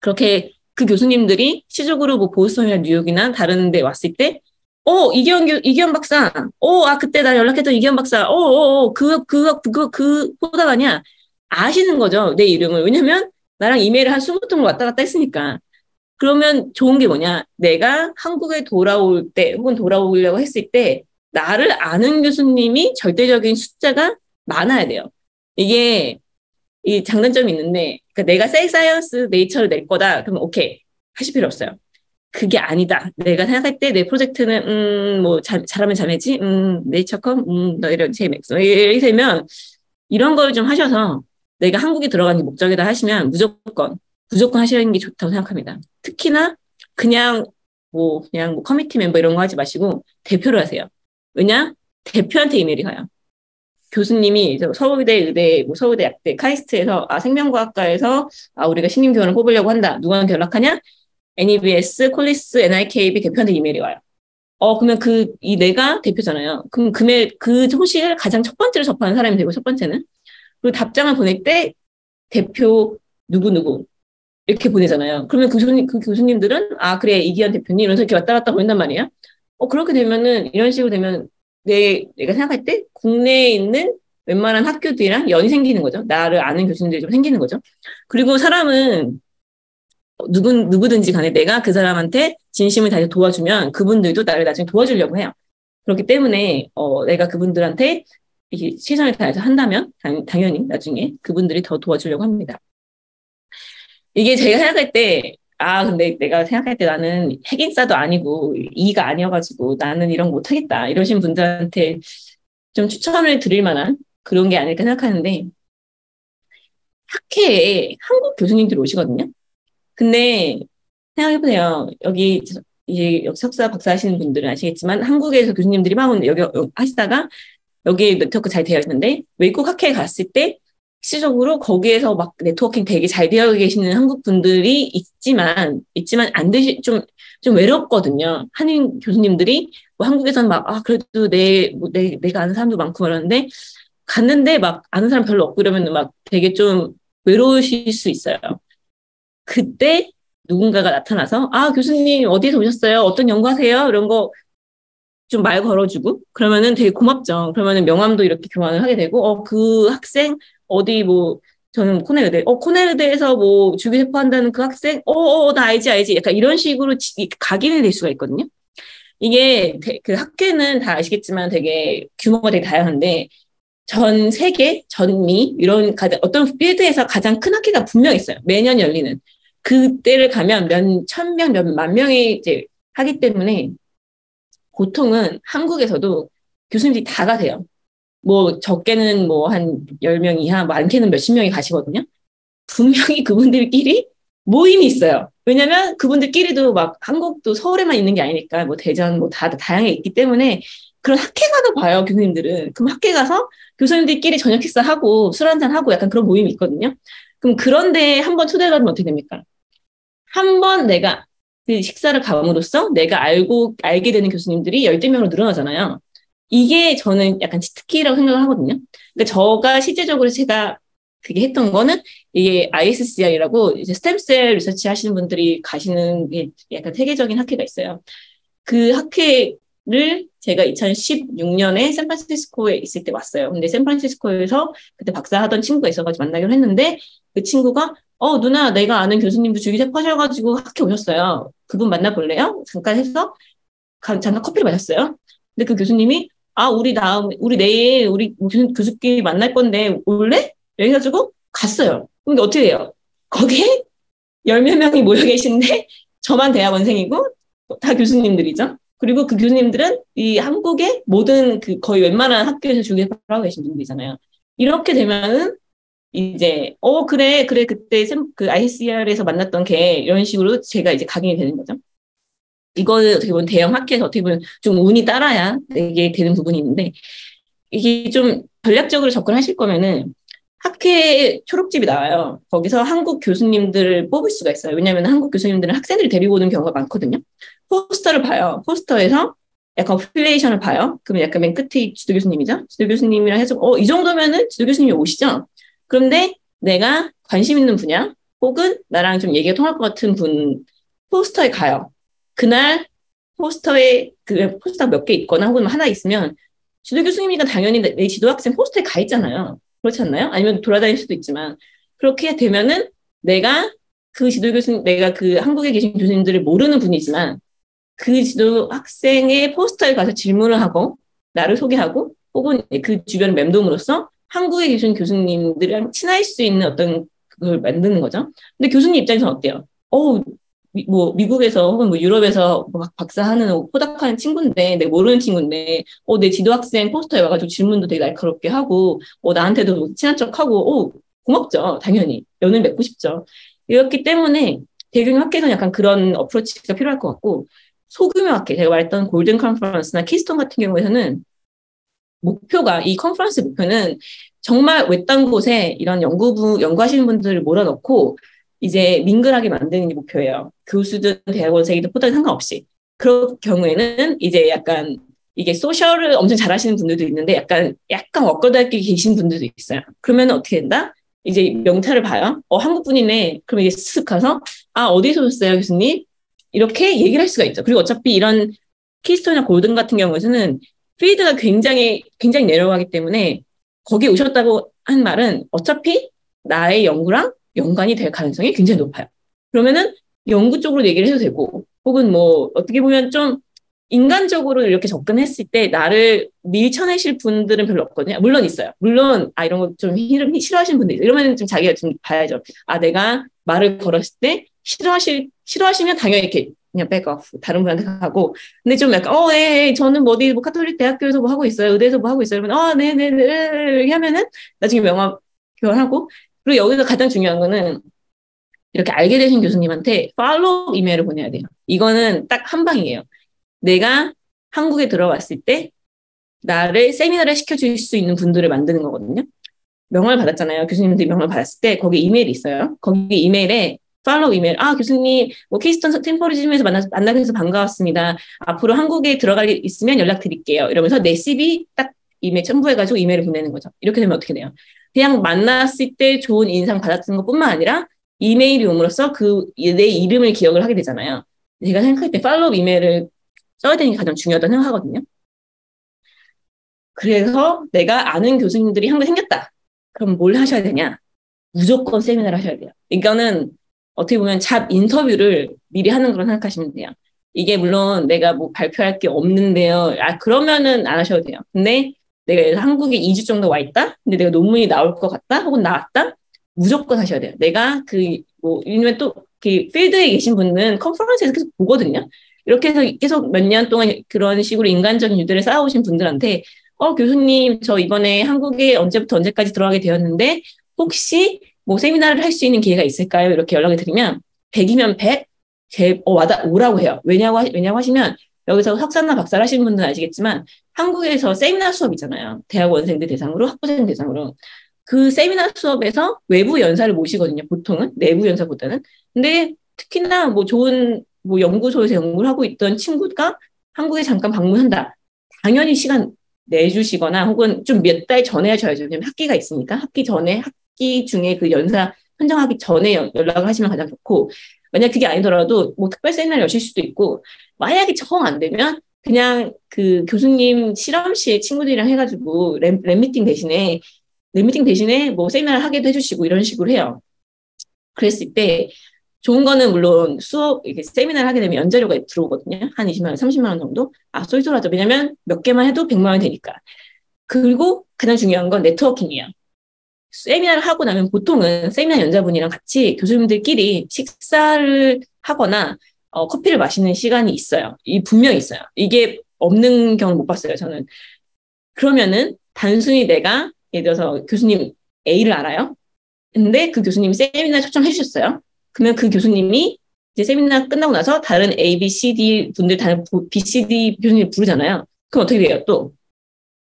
그렇게 그 교수님들이 시적으로 뭐 보스턴이나 뉴욕이나 다른 데 왔을 때 어, 이기현, 이기현 박사. 어, 아, 그때 나 연락했던 이기현 박사. 어, 어, 어, 그, 그, 그, 그, 포닥 아니야. 아시는 거죠. 내 이름을. 왜냐면 나랑 이메일을 한 20통을 왔다 갔다 했으니까. 그러면 좋은 게 뭐냐. 내가 한국에 돌아올 때, 혹은 돌아오려고 했을 때, 나를 아는 교수님이 절대적인 숫자가 많아야 돼요. 이게 이 장단점이 있는데 그러니까 내가 Cell Science Nature를 낼 거다 그러면 오케이 하실 필요 없어요. 그게 아니다. 내가 생각할 때 내 프로젝트는 음 뭐 잘하면 잘했지. 음 Nature Comm 음 너희를 제맥스 이렇게 되면 이런 걸 좀 하셔서 내가 한국에 들어가는 게 목적이다 하시면 무조건 무조건 하시는 게 좋다고 생각합니다. 특히나 그냥 뭐 그냥 뭐 커미티 멤버 이런 거 하지 마시고 대표를 하세요. 왜냐? 대표한테 이메일이 가요. 교수님이 서울대 의대, 뭐 서울대 약대, 카이스트에서 아 생명과학과에서 아 우리가 신임 교원을 뽑으려고 한다. 누구한테 연락하냐? NEBS, 콜리스, NIKB 대표한테 이메일이 와요. 어 그러면 그 이 내가 대표잖아요. 그럼 금에 그 소식을 가장 첫 번째로 접하는 사람이 되고 첫 번째는 그리고 답장을 보낼 때 대표 누구 누구 이렇게 보내잖아요. 그러면 그 교수님 그 교수님들은 아 그래 이기현 대표님 이러면서 이렇게 왔다 갔다 보낸단 말이에요. 어 그렇게 되면은 이런 식으로 되면 내 내가 생각할 때 국내에 있는 웬만한 학교들이랑 연이 생기는 거죠. 나를 아는 교수님들이 좀 생기는 거죠. 그리고 사람은 누구, 누구든지 간에 내가 그 사람한테 진심을 다해서 도와주면 그분들도 나를 나중에 도와주려고 해요. 그렇기 때문에, 어, 내가 그분들한테 이렇게 최선을 다해서 한다면, 당, 당연히 나중에 그분들이 더 도와주려고 합니다. 이게 제가 생각할 때, 아, 근데 내가 생각할 때 나는 핵인싸도 아니고, 이가 아니어가지고, 나는 이런 거 못하겠다. 이러신 분들한테 좀 추천을 드릴 만한 그런 게 아닐까 생각하는데, 학회에 한국 교수님들이 오시거든요. 근데 생각해보세요. 여기 이제 석사 박사 하시는 분들은 아시겠지만 한국에서 교수님들이 막 여기 하시다가 여기 네트워크 잘 되어 있는데 외국 학회에 갔을 때 시적으로 거기에서 막 네트워킹 되게 잘 되어 계시는 한국 분들이 있지만 있지만 안 되시 좀 좀 외롭거든요. 한인 교수님들이 뭐 한국에서는 막 아 그래도 내, 뭐 내 내가 아는 사람도 많고 그러는데 갔는데 막 아는 사람 별로 없고 이러면 막 되게 좀 외로우실 수 있어요. 그때 누군가가 나타나서 아 교수님 어디서 오셨어요? 어떤 연구하세요? 이런 거 좀 말 걸어주고 그러면은 되게 고맙죠. 그러면은 명함도 이렇게 교환을 하게 되고 어 그 학생 어디 뭐 저는 코넬 의대 어 코넬 의대에서 뭐 주기세포 한다는 그 학생 어나 어, 알지 알지 약간 이런 식으로 각인이 될 수가 있거든요. 이게 그 학회는 다 아시겠지만 되게 규모가 되게 다양한데 전 세계, 전미 이런 가장 어떤 필드에서 가장 큰 학회가 분명 있어요. 매년 열리는. 그때를 가면 몇 천 명, 몇 만 명이 이제 하기 때문에 보통은 한국에서도 교수님들이 다 가세요. 뭐 적게는 뭐 한 열 명 이하, 많게는 몇십 명이 가시거든요. 분명히 그분들끼리 모임이 있어요. 왜냐면 그분들끼리도 막 한국도 서울에만 있는 게 아니니까 뭐 대전 뭐 다 다양하게 있기 때문에 그런 학회 가도 봐요, 교수님들은. 그럼 학회 가서 교수님들끼리 저녁 식사하고 술 한잔 하고 약간 그런 모임이 있거든요. 그럼 그런데 한 번 초대받으면 어떻게 됩니까? 한 번 내가 그 식사를 감으로써 내가 알고 알게 되는 교수님들이 열대 명으로 늘어나잖아요. 이게 저는 약간 치트키라고 생각을 하거든요. 그러니까 저가 실제적으로 제가 그게 했던 거는 이게 ISCR이라고 이제 스템셀 리서치 하시는 분들이 가시는 게 약간 세계적인 학회가 있어요. 그 학회 를 제가 2016년에 샌프란시스코에 있을 때 왔어요. 근데 샌프란시스코에서 그때 박사하던 친구가 있어가지고 만나기로 했는데 그 친구가 어 누나 내가 아는 교수님도 주기세 파셔가지고 학회 오셨어요. 그분 만나볼래요? 잠깐 해서 가, 잠깐 커피를 마셨어요. 근데 그 교수님이 아 우리 다음 우리 내일 우리 교수, 교수끼리 만날 건데 올래? 이래가지고 갔어요. 근데 어떻게 돼요? 거기에 <laughs> 열몇 명이 모여 계신데 저만 대학원생이고 다 교수님들이죠. 그리고 그 교수님들은 이 한국의 모든 그 거의 웬만한 학교에서 주기를 하고 계신 분들이잖아요. 이렇게 되면은 이제 어 그래 그래 그때 그 ICR에서 만났던 걔 이런 식으로 제가 이제 각인이 되는 거죠. 이거는 어떻게 보면 대형 학회에서 어떻게 보면 좀 운이 따라야 이게 되는 부분이 있는데 이게 좀 전략적으로 접근하실 거면은 학회 초록집이 나와요. 거기서 한국 교수님들을 뽑을 수가 있어요. 왜냐하면 한국 교수님들은 학생들을 데리고 오는 경우가 많거든요. 포스터를 봐요. 포스터에서 약간 어플레이션을 봐요. 그러면 약간 맨 끝에 지도 교수님이죠. 지도 교수님이랑 해서 어, 이 정도면은 지도 교수님이 오시죠. 그런데 내가 관심 있는 분야 혹은 나랑 좀 얘기가 통할 것 같은 분 포스터에 가요. 그날 포스터에 그 포스터 몇 개 있거나 혹은 하나 있으면 지도 교수님이니까 당연히 내 지도 학생 포스터에 가 있잖아요. 그렇지 않나요? 아니면 돌아다닐 수도 있지만 그렇게 되면은 내가 그 지도 교수님, 내가 그 한국에 계신 교수님들을 모르는 분이지만 그 지도 학생의 포스터에 가서 질문을 하고 나를 소개하고 혹은 그 주변을 맴돔으로써 한국에 계신 교수님들이랑 친할 수 있는 어떤 그걸 만드는 거죠. 근데 교수님 입장에서는 어때요? 어, 미, 뭐 미국에서 혹은 뭐 유럽에서 뭐 박사하는 호닥하는 친구인데 내가 모르는 친구인데 어 내 지도 학생 포스터에 와가지고 질문도 되게 날카롭게 하고 어 나한테도 친한 척하고 어 고맙죠 당연히 연을 맺고 싶죠 이렇기 때문에 대형 학회에서는 약간 그런 approach가 필요할 것 같고 소규모 학회 제가 말했던 Gordon Conference나 Keystone 같은 경우에는 목표가 이 컨퍼런스 목표는 정말 외딴 곳에 이런 연구부 연구하시는 분들을 몰아넣고 이제 mingle하게 만드는 게 목표예요. 교수든 대학원생이든 postdoc 상관없이. 그럴 경우에는 이제 약간 이게 social을 엄청 잘하시는 분들도 있는데 약간 약간 엇거닥게 계신 분들도 있어요. 그러면 어떻게 된다? 이제 명찰을 봐요. 어 한국 분이네. 그럼 이제 쓱 가서 아 어디서 오셨어요 교수님? 이렇게 얘기를 할 수가 있죠. 그리고 어차피 이런 키스톤이나 골든 같은 경우에는 필드가 굉장히 굉장히 내려가기 때문에 거기에 오셨다고 한 말은 어차피 나의 연구랑 연관이 될 가능성이 굉장히 높아요. 그러면은 연구 쪽으로 얘기를 해도 되고, 혹은 뭐 어떻게 보면 좀 인간적으로 이렇게 접근했을 때 나를 밀쳐내실 분들은 별로 없거든요. 물론 있어요. 물론 아 이런 거 좀 싫어하시는 분들 있어요. 이러면 좀 자기가 좀 봐야죠. 아 내가 말을 걸었을 때 싫어하실 싫어하시면 당연히 이렇게 그냥 백업 다른 분한테 가고 근데 좀 약간 어, 예, 예 저는 뭐 어디 뭐 카톨릭 대학교에서 뭐 하고 있어요, 의대에서 뭐 하고 있어요. 그러면 어, 네, 네, 네 이렇게 하면은 나중에 명함 교환하고 그리고 여기서 가장 중요한 거는 이렇게 알게 되신 교수님한테 팔로우 이메일을 보내야 돼요. 이거는 딱 한 방이에요. 내가 한국에 들어왔을 때 나를 세미나를 시켜줄 수 있는 분들을 만드는 거거든요. 명함을 받았잖아요. 교수님들이 명함을 받았을 때 거기 이메일이 있어요. 거기 이메일에 팔로우 이메일. 아, 교수님, 뭐, 케이스턴 템포리즘에서 만나, 만나게 해서 반가웠습니다. 앞으로 한국에 들어갈 일 있으면 연락드릴게요. 이러면서 내 CV 딱 이메일 첨부해가지고 이메일을 보내는 거죠. 이렇게 되면 어떻게 돼요? 그냥 만났을 때 좋은 인상 받았던 것 뿐만 아니라 이메일이 옴으로써 그 내 이름을 기억을 하게 되잖아요. 제가 생각할 때 팔로우 이메일을 써야 되는 게 가장 중요하다고 생각하거든요. 그래서 내가 아는 교수님들이 한국에 생겼다. 그럼 뭘 하셔야 되냐? 무조건 세미나를 하셔야 돼요. 이거는 어떻게 보면 잡 인터뷰를 미리 하는 거로 생각하시면 돼요. 이게 물론 내가 뭐 발표할 게 없는데요. 아, 그러면은 안 하셔도 돼요. 근데 내가 한국에 2주 정도 와 있다? 근데 내가 논문이 나올 것 같다? 혹은 나왔다? 무조건 하셔야 돼요. 내가 그, 뭐, 왜냐면 또, 그, 필드에 계신 분은 컨퍼런스에서 계속 보거든요. 이렇게 해서 계속 몇 년 동안 그런 식으로 인간적인 유대를 쌓아오신 분들한테, 어, 교수님, 저 이번에 한국에 언제부터 언제까지 들어가게 되었는데, 혹시 뭐 세미나를 할 수 있는 기회가 있을까요? 이렇게 연락을 드리면, 100이면 100, 제, 어, 와다, 오라고 해요. 왜냐고, 왜냐고 하시면, 여기서 석사나 박사를 하시는 분들은 아시겠지만 한국에서 세미나 수업이잖아요. 대학원생들 대상으로 학부생 대상으로. 그 세미나 수업에서 외부 연사를 모시거든요. 보통은 내부 연사보다는. 근데 특히나 뭐 좋은 뭐 연구소에서 연구를 하고 있던 친구가 한국에 잠깐 방문한다. 당연히 시간 내주시거나 혹은 좀 몇 달 전에 하셔야죠. 학기가 있으니까 학기 전에 학 기 중에 그 연사 선정하기 전에 연락을 하시면 가장 좋고 만약 그게 아니더라도 뭐 특별 세미나를 여실 수도 있고 만약에 정 안 되면 그냥 그 교수님 실험실 친구들이랑 해가지고 램, 램 미팅 대신에 램 미팅 대신에 뭐 세미나를 하게도 해주시고 이런 식으로 해요. 그랬을 때 좋은 거는 물론 수업 이렇게 세미나를 하게 되면 연재료가 들어오거든요. 한 20만 원, 30만 원 정도. 아, 쏠쏠하죠. 왜냐면 몇 개만 해도 100만 원 되니까. 그리고 가장 중요한 건 네트워킹이에요. 세미나를 하고 나면 보통은 세미나 연자분이랑 같이 교수님들끼리 식사를 하거나 어, 커피를 마시는 시간이 있어요. 이 분명히 있어요. 이게 없는 경우 못 봤어요. 저는. 그러면은 단순히 내가 예를 들어서 교수님 A를 알아요. 근데 그 교수님이 세미나 초청해 주셨어요. 그러면 그 교수님이 이제 세미나 끝나고 나서 다른 A, B, C, D 분들 다른 B, C, D 교수님 부르잖아요. 그럼 어떻게 돼요? 또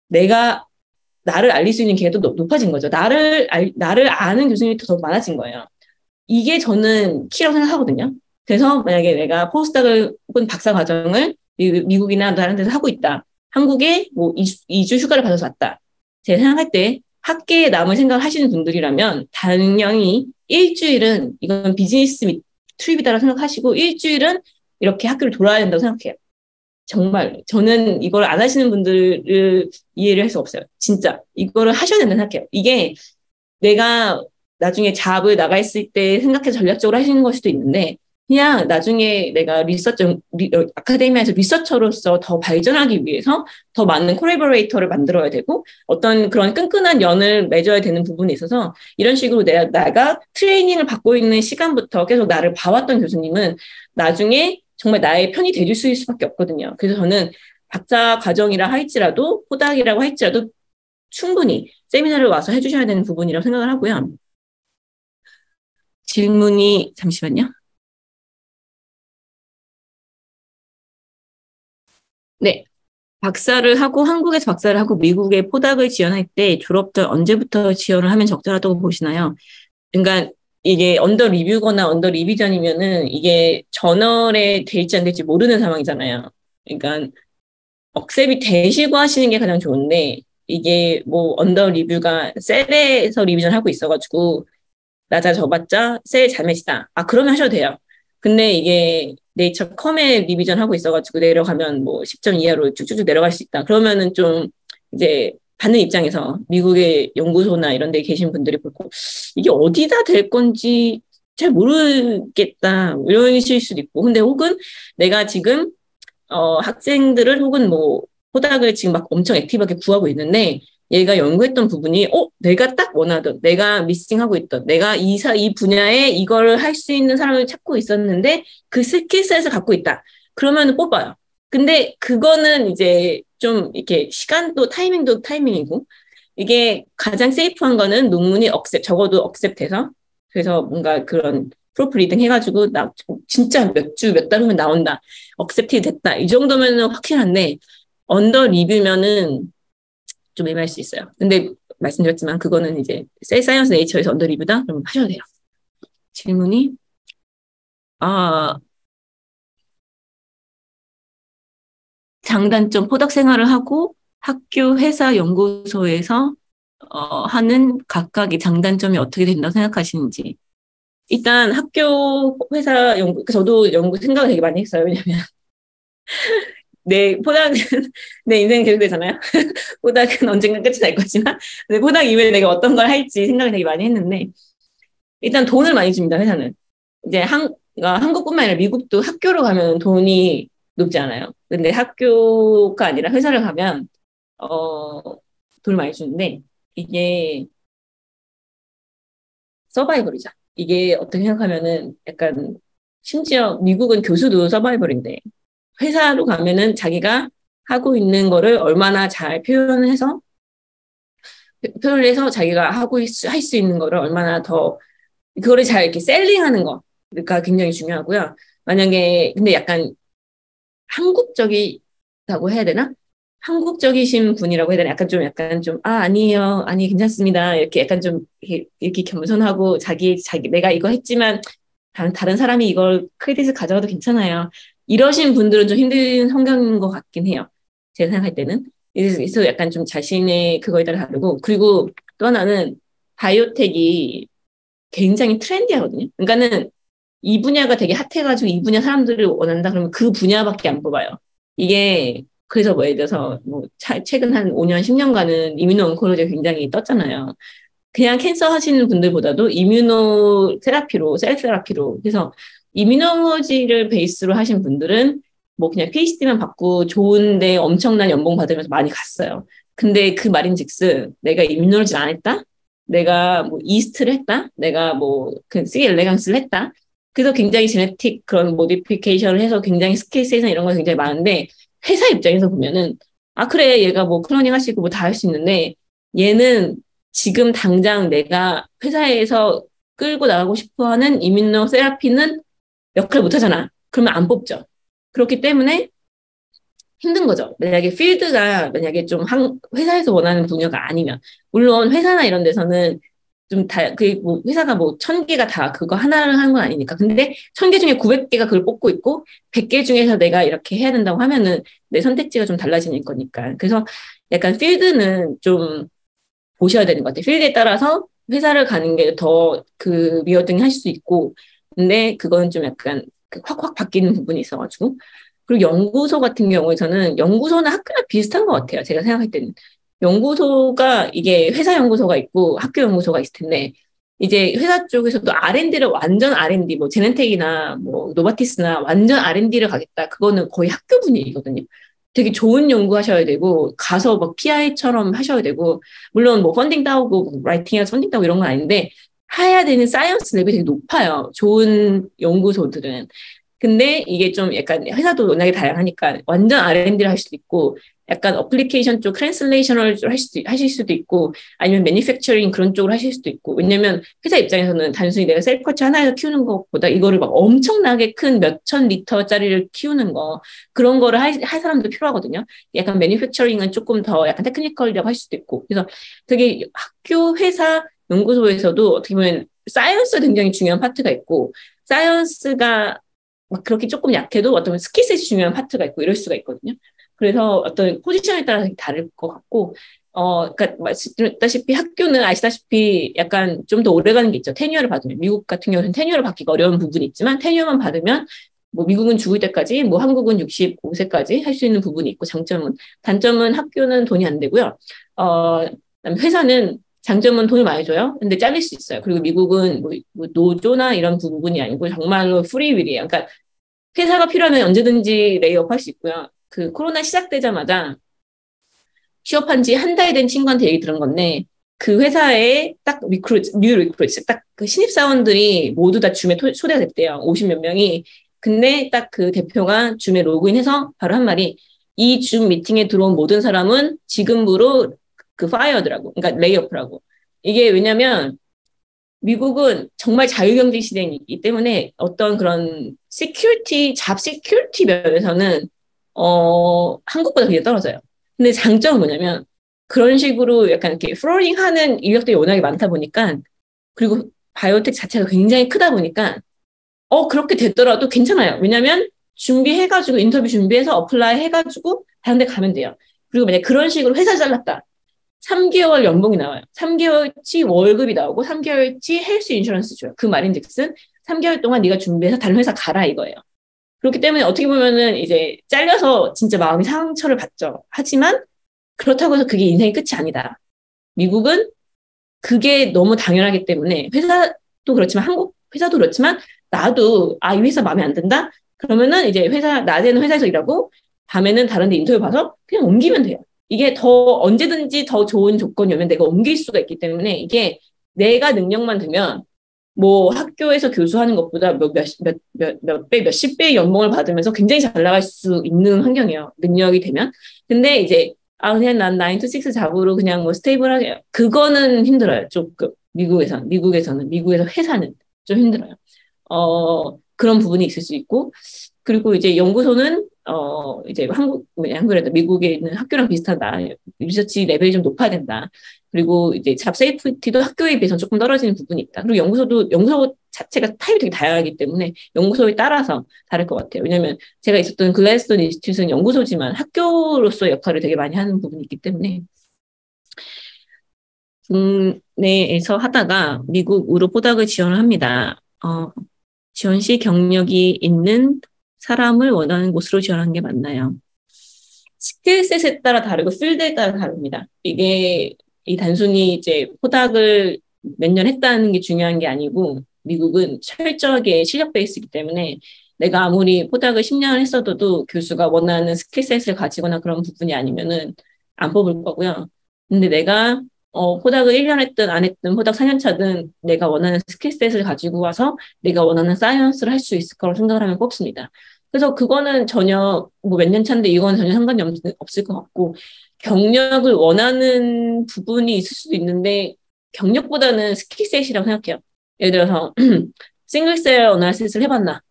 내가 나를 알릴 수 있는 기회도 높아진 거죠. 나를 알, 나를 아는 교수님이 더 많아진 거예요. 이게 저는 키라고 생각하거든요. 그래서 만약에 내가 포스닥을 혹은 박사 과정을 미국이나 다른 데서 하고 있다. 한국에 뭐 2주, 2주 휴가를 받아서 왔다. 제가 생각할 때 학계에 남을 생각을 하시는 분들이라면 당연히 일주일은 이건 business trip이다라고 생각하시고 일주일은 이렇게 학교를 돌아야 된다고 생각해요. 정말 저는 이걸 안 하시는 분들을 이해를 할 수 없어요. 진짜 이거를 하셔야 된다고 생각해요. 이게 내가 나중에 job을 나가 있을 때 생각해서 전략적으로 하시는 걸 수도 있는데 그냥 나중에 내가 researcher, re, 어, 아카데미에서 researcher로서 더 발전하기 위해서 더 많은 콜라보레이터를 만들어야 되고 어떤 그런 끈끈한 연을 맺어야 되는 부분이 있어서 이런 식으로 내가, 내가 트레이닝을 받고 있는 시간부터 계속 나를 봐왔던 교수님은 나중에 정말 나의 편이 돼줄 수 있을 수밖에 없거든요. 그래서 저는 박사 과정이라 할지라도 호닥이라고 할지라도 충분히 세미나를 와서 해주셔야 되는 부분이라고 생각을 하고요. 질문이 잠시만요. 네. 박사를 하고 한국에서 박사를 하고 미국에 postdoc을 지원할 때 졸업 전 언제부터 지원을 하면 적절하다고 보시나요? 그러니까 이게 under review거나 under revision이면은 이게 저널에 될지 안 될지 모르는 상황이잖아요. 그러니까 accept이 되시고 하시는 게 가장 좋은데 이게 뭐 under review가 Cell에서 revision 하고 있어가지고 낮아 져봤자 Cell 자매지다. 아 그러면 하셔도 돼요. 근데 이게 네이처 컴에 리비전 하고 있어가지고 내려가면 뭐 10점 이하로 쭉쭉쭉 내려갈 수 있다. 그러면은 좀 이제 받는 입장에서 미국의 연구소나 이런 데 계신 분들이 볼고 이게 어디다 될 건지 잘 모르겠다. 이러실 수도 있고. 근데 혹은 내가 지금 어 학생들을 혹은 뭐 호닥을 지금 막 엄청 액티브하게 구하고 있는데 얘가 연구했던 부분이 어 내가 딱 원하던 내가 미싱하고 있던 내가 이사 이 분야에 이걸 할 수 있는 사람을 찾고 있었는데 그 skill set을 갖고 있다 그러면 뽑아요 근데 그거는 이제 좀 이렇게 시간도 타이밍도 타이밍이고 이게 가장 safe한 거는 논문이 accept 적어도 accept돼서 그래서 뭔가 그런 proofreading 해가지고 나 진짜 몇 주 몇 달 후면 나온다 accepted 됐다 이 정도면은 확실한데 under review면은 좀 애매할 수 있어요. 근데 말씀드렸지만 그거는 이제 Cell Science Nature에서 under review다? 그러면 하셔도 돼요. 질문이 아 장단점 포닥 생활을 하고 학교, 회사, 연구소에서 어, 하는 각각의 장단점이 어떻게 된다고 생각하시는지. 일단 학교, 회사, 연구, 저도 연구 생각을 되게 많이 했어요. 왜냐면 <laughs> 내 포닥은 <laughs> 내 인생 계속되잖아요. <laughs> 포닥은 언젠가 끝이 날 거지만 내 포닥 이후에 내가 어떤 걸 할지 생각을 되게 많이 했는데 일단 돈을 많이 줍니다 회사는 이제 한 그러니까 한국뿐만 아니라 미국도 학교로 가면 돈이 높지 않아요. 근데 학교가 아니라 회사를 가면 어 돈을 많이 주는데 이게 서바이벌이죠. 이게 어떻게 생각하면은 약간 심지어 미국은 교수도 서바이벌인데 회사로 가면은 자기가 하고 있는 거를 얼마나 잘 표현을 해서 표현을 해서 자기가 하고 할 수 있는 거를 얼마나 더 그거를 잘 이렇게 셀링하는 거가 굉장히 중요하고요. 만약에 근데 약간 한국적이라고 해야 되나? 한국적이신 분이라고 해야 되나? 약간 좀 약간 좀 아 아니에요, 아니 괜찮습니다. 이렇게 약간 좀 이렇게, 겸손하고 자기 자기 내가 이거 했지만 다른 다른 사람이 이걸 크레딧을 가져가도 괜찮아요. 이러신 분들은 좀 힘든 성경인 것 같긴 해요. 제가 생각할 때는. 그래서 약간 좀 자신의 그거에 따라 다르고. 그리고 또 하나는 바이오텍이 굉장히 트렌디하거든요. 그러니까는 이 분야가 되게 핫해가지고 이 분야 사람들을 원한다 그러면 그 분야밖에 안 뽑아요. 이게 그래서 뭐 예를 들어서 뭐 차, 최근 한 5년, 10년간은 이뮤노 온콜로지가 굉장히 떴잖아요. 그냥 캔서 하시는 분들보다도 이뮤노 테라피로, 셀 테라피로 해서 immunology를 base로 하신 분들은 뭐 그냥 PhD만 받고 좋은데 엄청난 연봉 받으면서 많이 갔어요. 근데 그 말인즉슨 내가 immunology를 안 했다? 내가 뭐 yeast를 했다? 내가 뭐 그 C. elegans를 했다? 그래서 굉장히 genetic 그런 modification을 해서 굉장히 skill set 이런 거 굉장히 많은데 회사 입장에서 보면은 아 그래 얘가 뭐 cloning 하시고 뭐 다 할 수 있는데 얘는 지금 당장 내가 회사에서 끌고 나가고 싶어하는 이민노 세라피는 역할 못하잖아. 그러면 안 뽑죠. 그렇기 때문에 힘든 거죠. 만약에 필드가 만약에 좀 한, 회사에서 원하는 분야가 아니면 물론 회사나 이런 데서는 좀 다, 그, 뭐, 회사가 뭐, 천 개가 다 그거 하나를 하는 건 아니니까. 근데 천 개 중에 구백 개가 그걸 뽑고 있고, 백 개 중에서 내가 이렇게 해야 된다고 하면은 내 선택지가 좀 달라지는 거니까. 그래서 약간 필드는 좀 보셔야 되는 것 같아요. 필드에 따라서 회사를 가는 게 더 그 미어등이 할수 있고, 근데 그건 좀 약간 그 확확 바뀌는 부분이 있어가지고. 그리고 연구소 같은 경우에서는 연구소는 학교랑 비슷한 것 같아요. 제가 생각할 때는. 연구소가 이게 회사 연구소가 있고 학교 연구소가 있을 텐데 이제 회사 쪽에서도 R&D를 완전 R&D, 뭐 제넨텍이나 뭐 노바티스나 완전 R&D를 가겠다. 그거는 거의 학교 분위기거든요. 되게 좋은 연구하셔야 되고 가서 막 PI처럼 하셔야 되고 물론 뭐 펀딩 따오고 writing해서 funding 따오고 이런 건 아닌데 해야 되는 science level이 되게 높아요. 좋은 연구소들은. 근데 이게 좀 약간 회사도 워낙에 다양하니까 완전 R&D를 할 수도 있고 약간 어플리케이션 쪽 translational 할 수도, 하실 수도 있고 아니면 manufacturing 그런 쪽으로 하실 수도 있고 왜냐면 회사 입장에서는 단순히 내가 cell culture 하나에서 키우는 것보다 이거를 막 엄청나게 큰 몇천 리터짜리를 키우는 거 그런 거를 할, 할 사람도 필요하거든요. 약간 manufacturing은 조금 더 약간 technical이라고 할 수도 있고 그래서 되게 학교 회사 연구소에서도 어떻게 보면 science 굉장히 중요한 파트가 있고 science가 막 그렇게 조금 약해도 어떤 skill set이 중요한 파트가 있고 이럴 수가 있거든요. 그래서 어떤 포지션에 따라 다를 것 같고, 어, 그니까 말씀드렸다시피 학교는 아시다시피 약간 좀 더 오래 가는 게 있죠. tenure를 받으면. 미국 같은 경우는 tenure를 받기가 어려운 부분이 있지만, tenure만 받으면 뭐 미국은 죽을 때까지, 뭐 한국은 65세까지 할 수 있는 부분이 있고, 장점은. 단점은 학교는 돈이 안 되고요. 어, 회사는 장점은 돈을 많이 줘요. 근데 잘릴 수 있어요. 그리고 미국은 뭐, 뭐 노조나 이런 부분이 아니고 정말로 free will이에요. 그러니까 회사가 필요하면 언제든지 layoff 할 수 있고요. 그 코로나 시작되자마자 취업한 지 한 달 된 친구한테 얘기 들은 건데 그 회사에 딱 recruit, new recruit, 딱 그 신입사원들이 모두 다 Zoom에 초대가 됐대요. 50 몇 명이. 근데 딱 그 대표가 Zoom에 로그인해서 바로 한 말이 이 줌 미팅에 들어온 모든 사람은 지금부로 그 fired라고. 그러니까 layoff라고. 이게 왜냐면 미국은 정말 자유경제 시대이기 때문에 어떤 그런 security, job security 면에서는 어, 한국보다 굉장히 떨어져요. 근데 장점은 뭐냐면 그런 식으로 약간 이렇게 flowing 하는 인력들이 워낙에 많다 보니까 그리고 바이오텍 자체가 굉장히 크다 보니까 어, 그렇게 됐더라도 괜찮아요. 왜냐면 준비해가지고 인터뷰 준비해서 apply 해가지고 다른 데 가면 돼요. 그리고 만약 그런 식으로 회사 잘랐다. 3개월 연봉이 나와요. 3개월치 월급이 나오고 3개월치 health insurance 줘요. 그 말인즉슨 3개월 동안 네가 준비해서 다른 회사 가라 이거예요. 그렇기 때문에 어떻게 보면은 이제 잘려서 진짜 마음이 상처를 받죠. 하지만 그렇다고 해서 그게 인생의 끝이 아니다. 미국은 그게 너무 당연하기 때문에 회사도 그렇지만 한국 회사도 그렇지만 나도 아 이 회사 마음에 안 든다. 그러면은 이제 회사 낮에는 회사에서 일하고 밤에는 다른 데 인터뷰 봐서 그냥 옮기면 돼요. 이게 더 언제든지 더 좋은 조건이 오면 내가 옮길 수가 있기 때문에 이게 내가 능력만 되면 뭐 학교에서 교수하는 것보다 몇, 몇, 몇, 몇, 몇 배, 몇십 배의 연봉을 받으면서 굉장히 잘 나갈 수 있는 환경이에요. 능력이 되면. 근데 이제, 아, 그냥 난 9 to 6 job으로 그냥 뭐 stable하게, 그거는 힘들어요. 조금. 미국에서는, 미국에서는, 미국에서 회사는 좀 힘들어요. 어, 그런 부분이 있을 수 있고, 그리고 이제 연구소는 어 이제 한국 한국에도 미국에 있는 학교랑 비슷하다. 리서치 레벨이 좀 높아야 된다. 그리고 이제 job safety도 학교에 비해서 조금 떨어지는 부분이 있다. 그리고 연구소도 연구소 자체가 타입이 되게 다양하기 때문에 연구소에 따라서 다를 것 같아요. 왜냐하면 제가 있었던 Gladstone Institute는 연구소지만 학교로서 역할을 되게 많이 하는 부분이 있기 때문에 국내에서 하다가 미국으로 포닥을 지원을 합니다. 어, 지원 시 경력이 있는 사람을 원하는 곳으로 지원하는 게 맞나요? skill set에 따라 다르고 필드에 따라 다릅니다. 이게 이 단순히 이제 포닥을 몇 년 했다는 게 중요한 게 아니고 미국은 철저하게 실력 베이스이기 때문에 내가 아무리 포닥을 10년을 했어도 교수가 원하는 skill set을 가지거나 그런 부분이 아니면은 안 뽑을 거고요. 근데 내가 어, 포닥을 1년 했든 안 했든 포닥 4년 차든 내가 원하는 skill set을 가지고 와서 내가 원하는 science를 할 수 있을 거라고 생각을 하면 뽑습니다. 그래서 그거는 전혀 뭐 몇 년 차인데 이건 전혀 상관이 없, 없을 것 같고 경력을 원하는 부분이 있을 수도 있는데 경력보다는 skill set이라고 생각해요. 예를 들어서 <clears throat> single cell analysis를 해봤나?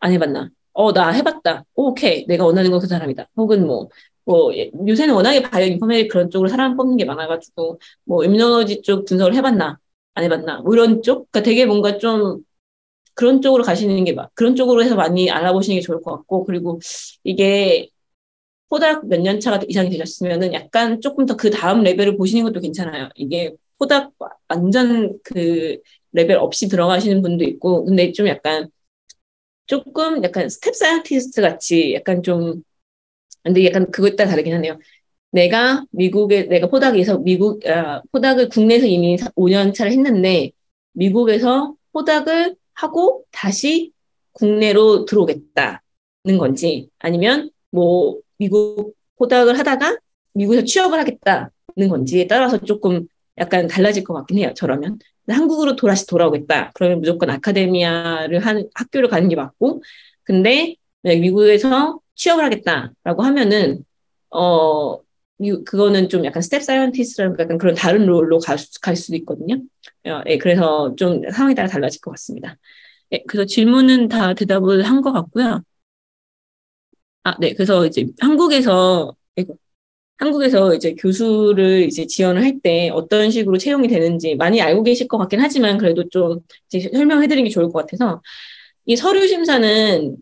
안 해봤나? 어, 나 해봤다. 오케이. 내가 원하는 건 그 사람이다. 혹은 뭐, 뭐, 요새는 워낙에 bioinforma- 그런 쪽으로 사람 뽑는 게 많아가지고, 뭐, immunology 쪽 분석을 해봤나? 안 해봤나? 뭐 이런 쪽? 그러니까 되게 뭔가 좀 그런 쪽으로 가시는 게, 그런 쪽으로 해서 많이 알아보시는 게 좋을 것 같고, 그리고 이게 포닥 몇 년 차가 이상이 되셨으면은 약간 조금 더 그 다음 레벨을 보시는 것도 괜찮아요. 이게 포닥 완전 그 레벨 없이 들어가시는 분도 있고, 근데 좀 약간 조금 약간 staff scientist 같이 약간 좀, 근데 약간 그것 따라 다르긴 하네요. 내가 미국에, 내가 포닥에서 미국, 아, 포닥을 국내에서 이미 5년 차를 했는데, 미국에서 포닥을 하고 다시 국내로 들어오겠다는 건지 아니면 뭐 미국 포닥을 하다가 미국에서 취업을 하겠다는 건지에 따라서 조금 약간 달라질 것 같긴 해요. 저라면. 한국으로 다시 돌아오겠다. 그러면 무조건 academia를 하는 학교를 가는 게 맞고, 근데 미국에서 취업을 하겠다라고 하면은 어 그거는 좀 약간 staff scientist라는 약간 그런 다른 role로 갈, 수, 갈 수도 있거든요. 어, 예, 그래서 좀 상황에 따라 달라질 것 같습니다. 예, 그래서 질문은 다 대답을 한 것 같고요. 아, 네. 그래서 이제 한국에서, 한국에서 이제 교수를 이제 지원을 할 때 어떤 식으로 채용이 되는지 많이 알고 계실 것 같긴 하지만 그래도 좀 이제 설명해 드리는 게 좋을 것 같아서 이 서류 심사는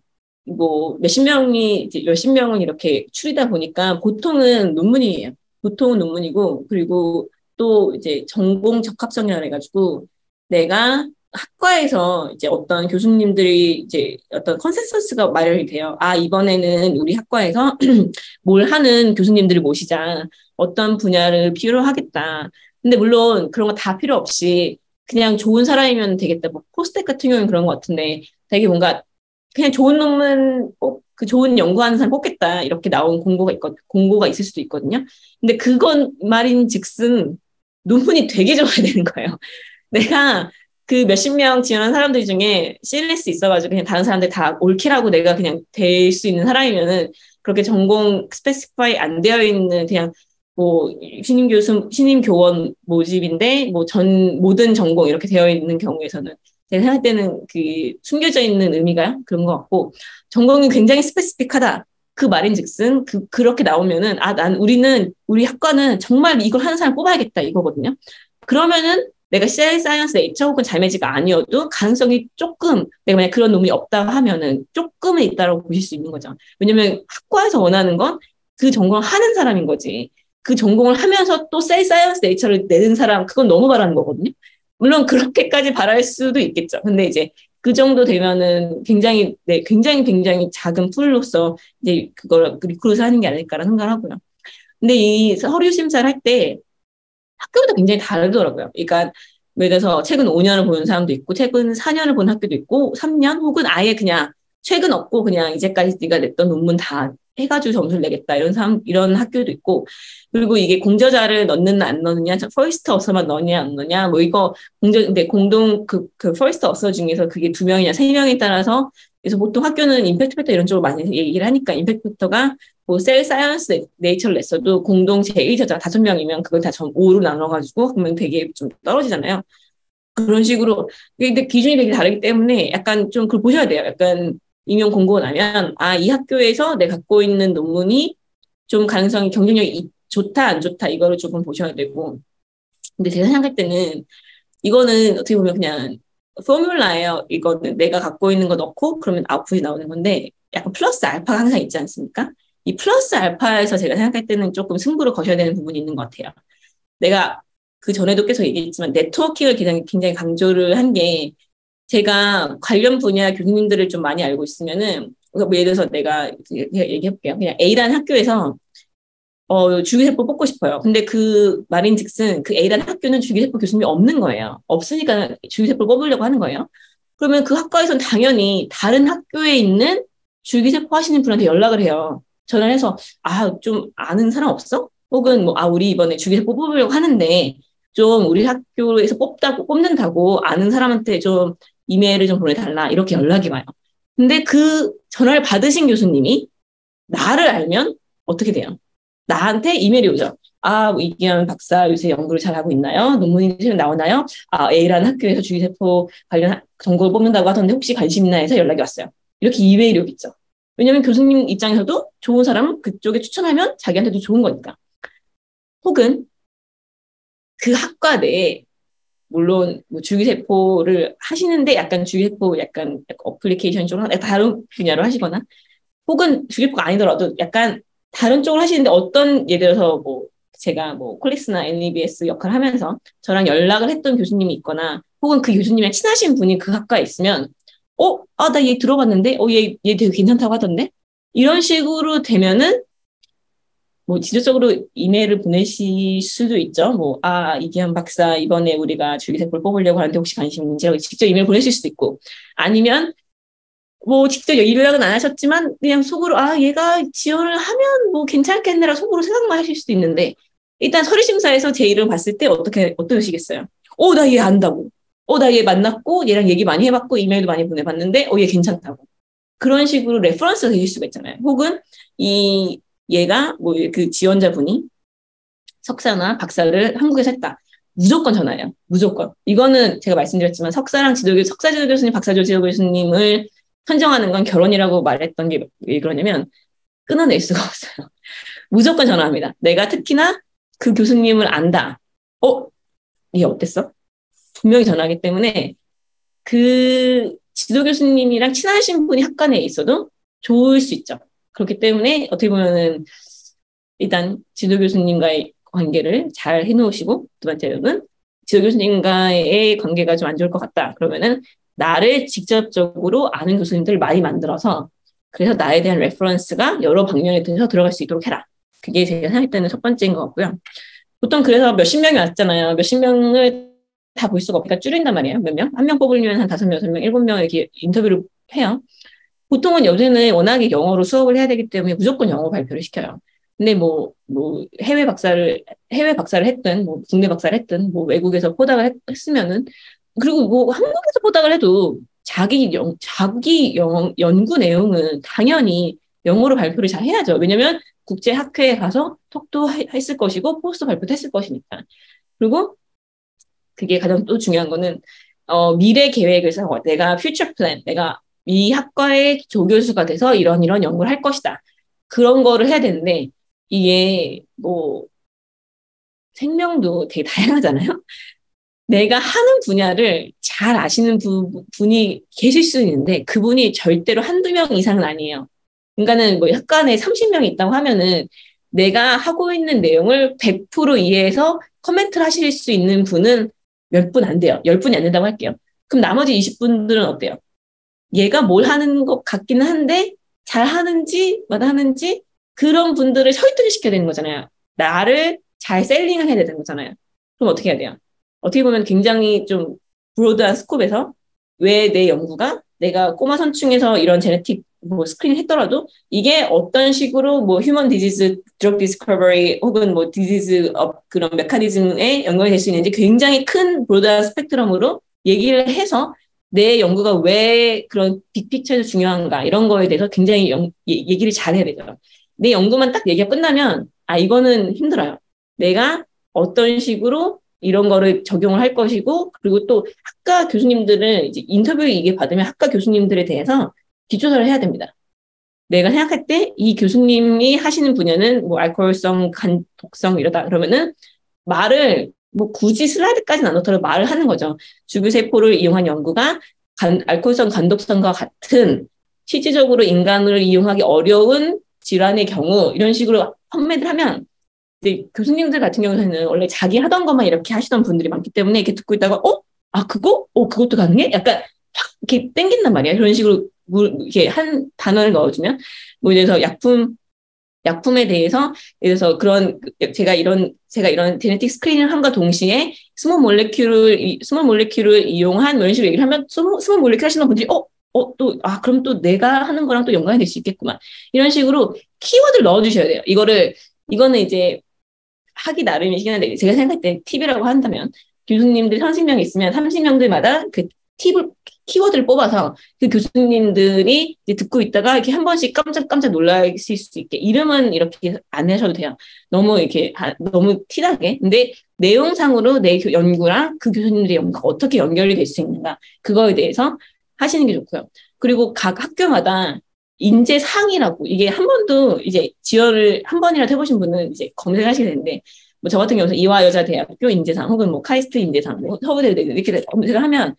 뭐 몇십 명이 몇십 명을 이렇게 추리다 보니까 보통은 논문이에요. 보통은 논문이고 그리고 또 이제 전공 적합성이라 해가지고 내가 학과에서 이제 어떤 교수님들이 이제 어떤 consensus가 마련이 돼요. 아, 이번에는 우리 학과에서 <clears throat> 뭘 하는 교수님들을 모시자. 어떤 분야를 필요로 하겠다. 근데 물론 그런 거 다 필요 없이 그냥 좋은 사람이면 되겠다. 뭐 포스텍 같은 경우는 그런 것 같은데 되게 뭔가 그냥 좋은 논문 그 좋은 연구하는 사람 뽑겠다 이렇게 나온 공고가 있거 공고가 있을 수도 있거든요. 근데 그건 말인즉슨 논문이 되게 좋아야 되는 거예요. <laughs> 내가 그 몇십 명 지원한 사람들 중에 CLS 있어가지고 그냥 다른 사람들 다 올킬하고 내가 그냥 될 수 있는 사람이면은 그렇게 전공 스페시파이 안 되어 있는 그냥 뭐 신임 교수 신임 교원 모집인데 뭐 전 모든 전공 이렇게 되어 있는 경우에서는 제가 생각할 때는 그 숨겨져 있는 의미가 그런 것 같고 전공이 굉장히 specific하다. 그 말인즉슨 그 그렇게 나오면은 아 난 우리는 우리 학과는 정말 이걸 하는 사람 뽑아야겠다 이거거든요. 그러면은 내가 Cell Science Nature 혹은 자매지가 아니어도 가능성이 조금 내가 만약 그런 논문이 없다 하면은 조금은 있다라고 보실 수 있는 거죠. 왜냐면 학과에서 원하는 건 그 전공을 하는 사람인 거지. 그 전공을 하면서 또 Cell Science Nature를 내는 사람 그건 너무 바라는 거거든요. 물론 그렇게까지 바랄 수도 있겠죠. 근데 이제 그 정도 되면은 굉장히 네 굉장히 굉장히 작은 pool로서 이제 그걸 recruit 하는 게 아닐까라는 생각을 하고요. 근데 이 서류 심사를 할 때 학교마다 굉장히 다르더라고요. 그러니까 예를 들어서 최근 5년을 보는 사람도 있고 최근 4년을 본 학교도 있고 3년 혹은 아예 그냥 최근 없고 그냥 이제까지 네가 냈던 논문 다 해가지고 점수를 내겠다 이런 사람 이런 학교도 있고 그리고 이게 공저자를 넣느냐 안 넣느냐 first author만 넣느냐 안 넣느냐 뭐 이거 공저 근데 공동 그, 그 first author 중에서 그게 두 명이냐 세 명에 따라서 그래서 보통 학교는 impact factor 이런 쪽으로 많이 얘기를 하니까 impact factor가 뭐 Cell Science Nature를 냈어도 공동 제1저자 다섯 명이면 그걸 다 전 5로 나눠가지고 그러면 되게 좀 떨어지잖아요. 그런 식으로 근데 기준이 되게 다르기 때문에 약간 좀 그걸 보셔야 돼요. 약간 임용 공고가 나면 아 이 학교에서 내가 갖고 있는 논문이 좀 가능성이 경쟁력이 좋다 안 좋다 이거를 조금 보셔야 되고 근데 제가 생각할 때는 이거는 어떻게 보면 그냥 포뮬라예요. 이거는 내가 갖고 있는 거 넣고 그러면 아웃풋이 나오는 건데 약간 플러스 알파가 항상 있지 않습니까? 이 플러스 알파에서 제가 생각할 때는 조금 승부를 거셔야 되는 부분이 있는 것 같아요. 내가 그 전에도 계속 얘기했지만 네트워킹을 굉장히, 굉장히 강조를 한 게 제가 관련 분야 교수님들을 좀 많이 알고 있으면은 뭐 예를 들어서 내가 얘기해볼게요. 그냥 A라는 학교에서 어, 주기세포 뽑고 싶어요. 근데 그 말인 즉슨 그 A라는 학교는 주기세포 교수님이 없는 거예요. 없으니까 주기세포를 뽑으려고 하는 거예요. 그러면 그 학과에서는 당연히 다른 학교에 있는 주기세포 하시는 분한테 연락을 해요. 전화해서 아, 좀 아는 사람 없어? 혹은 뭐, 아, 우리 이번에 주기세포 뽑으려고 하는데 좀 우리 학교에서 뽑다고, 뽑는다고 아는 사람한테 좀 이메일을 좀 보내달라. 이렇게 연락이 와요. 근데 그 전화를 받으신 교수님이 나를 알면 어떻게 돼요? 나한테 이메일이 오죠. 아, 이기현 박사 요새 연구를 잘 하고 있나요? 논문이 최근 나오나요? 아, A라는 학교에서 주기세포 관련 정보를 뽑는다고 하던데 혹시 관심 있나 해서 연락이 왔어요. 이렇게 이메일이 오겠죠. 왜냐면 교수님 입장에서도 좋은 사람 그쪽에 추천하면 자기한테도 좋은 거니까. 혹은 그 학과 내에 물론 뭐 주기세포를 하시는데 약간 주기세포 약간, 어플리케이션 쪽으로 다른 분야로 하시거나 혹은 주기세포가 아니더라도 약간 다른 쪽으로 하시는데 어떤 예를 들어서 뭐 제가 뭐 콜리스나 NEBS 역할을 하면서 저랑 연락을 했던 교수님이 있거나 혹은 그 교수님이랑 친하신 분이 그 학과에 있으면 어? 아, 나 얘 들어봤는데? 어, 얘, 얘 되게 괜찮다고 하던데? 이런 식으로 되면은 뭐 지속적으로 이메일을 보내실 수도 있죠. 뭐, 아, 이기현 박사, 이번에 우리가 줄기세포를 뽑으려고 하는데 혹시 관심 있는지 직접 이메일 보내실 수도 있고, 아니면 뭐 직접 연락은 안 하셨지만 그냥 속으로 아 얘가 지원을 하면 뭐 괜찮겠네라 속으로 생각만 하실 수도 있는데 일단 서류 심사에서 제 이름 봤을 때 어떻게 어떠시겠어요? 어 나 얘 안다고. 어 나 얘 만났고 얘랑 얘기 많이 해봤고 이메일도 많이 보내봤는데 어 얘 괜찮다고. 그런 식으로 reference가 되실 수가 있잖아요. 혹은 이 얘가 뭐 그 지원자분이 석사나 박사를 한국에서 했다. 무조건 전화해요. 무조건. 이거는 제가 말씀드렸지만 석사랑 지도교, 석사 지도 교수님, 박사 지도 교수님을 선정하는 건 결혼이라고 말했던 게 왜 그러냐면 끊어낼 수가 <laughs> 없어요. 무조건 전화합니다. 내가 특히나 그 교수님을 안다. 어? 얘 어땠어? 분명히 전화하기 때문에 그 지도 교수님이랑 친하신 분이 학관에 있어도 좋을 수 있죠. 그렇기 때문에 어떻게 보면은 일단 지도 교수님과의 관계를 잘 해놓으시고 두 번째로는 지도 교수님과의 관계가 좀 안 좋을 것 같다. 그러면은 나를 직접적으로 아는 교수님들 많이 만들어서 그래서 나에 대한 reference가 여러 방면에 대해서 들어갈 수 있도록 해라. 그게 제가 생각할 때는 첫 번째인 것 같고요. 보통 그래서 몇십 명이 왔잖아요. 몇십 명을 다 볼 수가 없으니까 줄인단 말이에요. 몇 명? 한 명 뽑으려면 한 다섯, 여섯 명, 일곱 명 이렇게 인터뷰를 해요. 보통은 요새는 워낙에 영어로 수업을 해야 되기 때문에 무조건 영어 발표를 시켜요. 근데 뭐, 뭐, 해외 박사를, 해외 박사를 했든, 뭐, 국내 박사를 했든, 뭐, 외국에서 포닥을 했, 했으면은 그리고 뭐 한국에서 보닥을 해도 자기 영, 자기 영, 연구 내용은 당연히 영어로 발표를 잘 해야죠. 왜냐면 국제 학회에 가서 톡도 했을 것이고 포스터 발표도 했을 것이니까. 그리고 그게 가장 또 중요한 거는 어, 미래 계획을 서 내가 퓨처 플랜, 내가 이 학과의 조교수가 돼서 이런 이런 연구를 할 것이다. 그런 거를 해야 되는데 이게 뭐 생명도 되게 다양하잖아요. <laughs> 내가 하는 분야를 잘 아시는 부, 분이 계실 수 있는데 그분이 절대로 한두 명 이상은 아니에요. 그러니까는 뭐 약간의 30명이 있다고 하면은 내가 하고 있는 내용을 100% 이해해서 커멘트를 하실 수 있는 분은 몇 분 안 돼요. 10분이 안 된다고 할게요. 그럼 나머지 20분들은 어때요? 얘가 뭘 하는 것 같기는 한데 잘 하는지, 뭐 하는지 그런 분들을 설득을 시켜야 되는 거잖아요. 나를 잘 셀링을 해야 되는 거잖아요. 그럼 어떻게 해야 돼요? 어떻게 보면 굉장히 좀 브로드한 스콥에서 왜 내 연구가 내가 꼬마 선충에서 이런 genetic 뭐 스크린 했더라도 이게 어떤 식으로 뭐 human disease drug discovery 혹은 뭐 disease 업 그런 메커니즘에 연관이 될 수 있는지 굉장히 큰 broad한 스펙트럼으로 얘기를 해서 내 연구가 왜 그런 big picture에서 중요한가 이런 거에 대해서 굉장히 영, 얘기를 잘 해야 되죠. 내 연구만 딱 얘기가 끝나면 아 이거는 힘들어요. 내가 어떤 식으로 이런 거를 적용을 할 것이고 그리고 또 학과 교수님들은 이제 인터뷰 이게 받으면 학과 교수님들에 대해서 뒷조사를 해야 됩니다. 내가 생각할 때 이 교수님이 하시는 분야는 뭐 알코올성, 간, 독성 이러다 그러면은 말을 뭐 굳이 슬라이드까지는 안 넣더라도 말을 하는 거죠. 주규세포를 이용한 연구가 간, 알코올성 간독성과 같은 실질적으로 인간을 이용하기 어려운 질환의 경우 이런 식으로 판매를 하면 이제 교수님들 같은 경우에는 원래 자기 하던 것만 이렇게 하시던 분들이 많기 때문에 이렇게 듣고 있다가 어? 아 그거? 어 그것도 가능해? 약간 확 이렇게 땡긴단 말이야. 그런 식으로 이렇게 한 단어를 넣어주면 뭐 이래서 약품 약품에 대해서 그래서 그런 제가 이런 제가 이런 genetic screen을 함과 동시에 small molecule을 small molecule을 이용한 뭐 이런 식으로 얘기를 하면 small, small molecule 하시는 분들이 어 어, 또, 아, 그럼 또 내가 하는 거랑 또 연관이 될 수 있겠구만. 이런 식으로 키워드를 넣어주셔야 돼요. 이거를, 이거는 이제 하기 나름이긴 한데 제가 생각할 때 팁이라고 한다면 교수님들 30명 있으면 30명들마다 그 팁을 키워드를 뽑아서 그 교수님들이 듣고 있다가 이렇게 한 번씩 깜짝깜짝 놀라실 수 있게 이름은 이렇게 안 하셔도 돼요. 너무 이렇게 너무 티나게. 근데 내용상으로 내 연구랑 그 교수님들의 연구가 어떻게 연결이 될 수 있는가 그거에 대해서 하시는 게 좋고요. 그리고 각 학교마다 인재 상이라고 이게 한 번도 이제 지원을 한 번이라도 해보신 분은 이제 검색하시게 되는데 뭐 저 같은 경우는 이화 여자 대학교 인재상 혹은 뭐 카이스트 인재상 뭐 서울대 이렇게 검색을 하면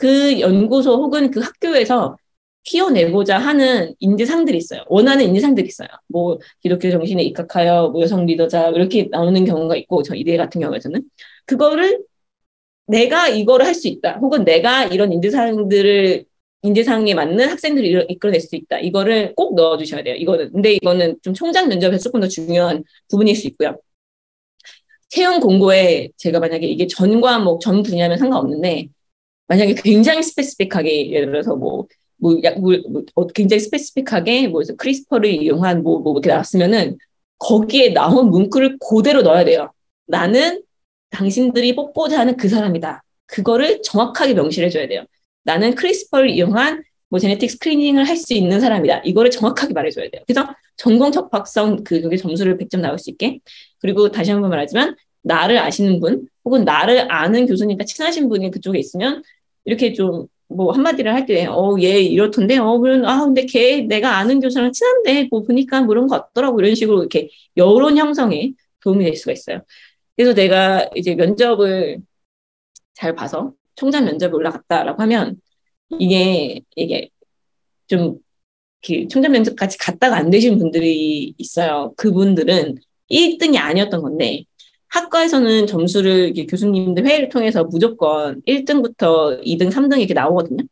그 연구소 혹은 그 학교에서 키워내고자 하는 인재상들이 있어요. 원하는 인재상들이 있어요. 뭐 기독교 정신에 입각하여 뭐 여성 리더자 이렇게 나오는 경우가 있고 저 이대 같은 경우에서는 그거를 내가 이거를 할 수 있다. 혹은 내가 이런 인재상들을 인재상에 맞는 학생들을 이끌어낼 수 있다. 이거를 꼭 넣어주셔야 돼요. 이거는. 근데 이거는 좀 총장 면접에서 조금 더 중요한 부분일 수 있고요. 채용 공고에 제가 만약에 이게 전 과 목, 전 분야면 상관없는데, 만약에 굉장히 specific하게, 예를 들어서 뭐, 뭐, 약, 뭐, 뭐 어, 굉장히 specific하게, 뭐, CRISPR를 이용한 뭐, 뭐, 이렇게 나왔으면은, 거기에 나온 문구를 그대로 넣어야 돼요. 나는 당신들이 뽑고자 하는 그 사람이다. 그거를 정확하게 명시를 해줘야 돼요. 나는 CRISPR를 이용한 뭐 genetic screening을 할 수 있는 사람이다. 이거를 정확하게 말해줘야 돼요. 그래서 전공 적합성 그 그게 점수를 100점 나올 수 있게 그리고 다시 한 번 말하지만 나를 아시는 분 혹은 나를 아는 교수님과 친하신 분이 그쪽에 있으면 이렇게 좀 뭐 한마디를 할 때, 어, 얘 이렇던데, 어, 그런, 아, 근데 걔 내가 아는 교수랑 친한데, 뭐 보니까 뭐 이런 거 같더라고. 이런 식으로 이렇게 여론 형성에 도움이 될 수가 있어요. 그래서 내가 이제 면접을 잘 봐서 총장 면접에 올라갔다라고 하면 이게 이게 좀 그 총장 면접까지 갔다가 안 되신 분들이 있어요. 그분들은 1등이 아니었던 건데 학과에서는 점수를 교수님들 회의를 통해서 무조건 1등부터 2등, 3등 이렇게 나오거든요.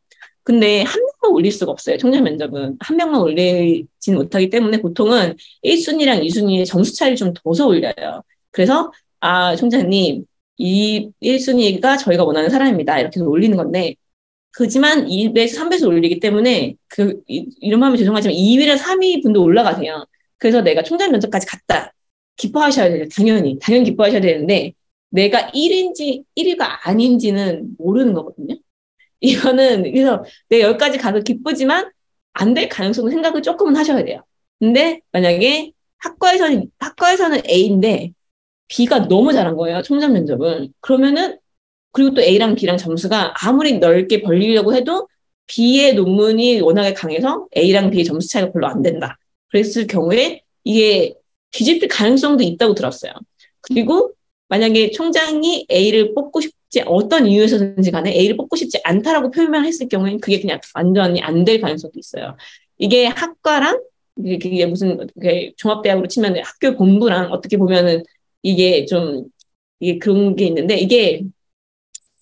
근데 한 명만 올릴 수가 없어요. 총장 면접은 한 명만 올리진 못하기 때문에 보통은 1순위랑 2순위의 점수 차이를 좀 둬서 올려요. 그래서 아 총장님 이 1순위가 저희가 원하는 사람입니다. 이렇게 올리는 건데, 그지만 2배에서 3배에서 올리기 때문에, 그, 이름 하면 죄송하지만 2위랑 3위 분도 올라가세요. 그래서 내가 총장 면접까지 갔다. 기뻐하셔야 돼요. 당연히. 당연히 기뻐하셔야 되는데, 내가 1인지 1위가 아닌지는 모르는 거거든요. <laughs> 이거는, 그래서 내가 여기까지 가서 기쁘지만, 안 될 가능성을 생각을 조금은 하셔야 돼요. 근데 만약에 학과에서는, 학과에서는 A인데, B가 너무 잘한 거예요. 총장 면접은. 그러면은 그리고 또 A랑 B랑 점수가 아무리 넓게 벌리려고 해도 B의 논문이 워낙에 강해서 A랑 B의 점수 차이가 별로 안 된다. 그랬을 경우에 이게 뒤집힐 가능성도 있다고 들었어요. 그리고 만약에 총장이 A를 뽑고 싶지 어떤 이유에서든지 간에 A를 뽑고 싶지 않다라고 표명을 했을 경우에는 그게 그냥 완전히 안 될 가능성도 있어요. 이게 학과랑 이게 무슨 종합대학으로 치면 학교 본부랑 어떻게 보면은 이게 좀 이게 그런 게 있는데 이게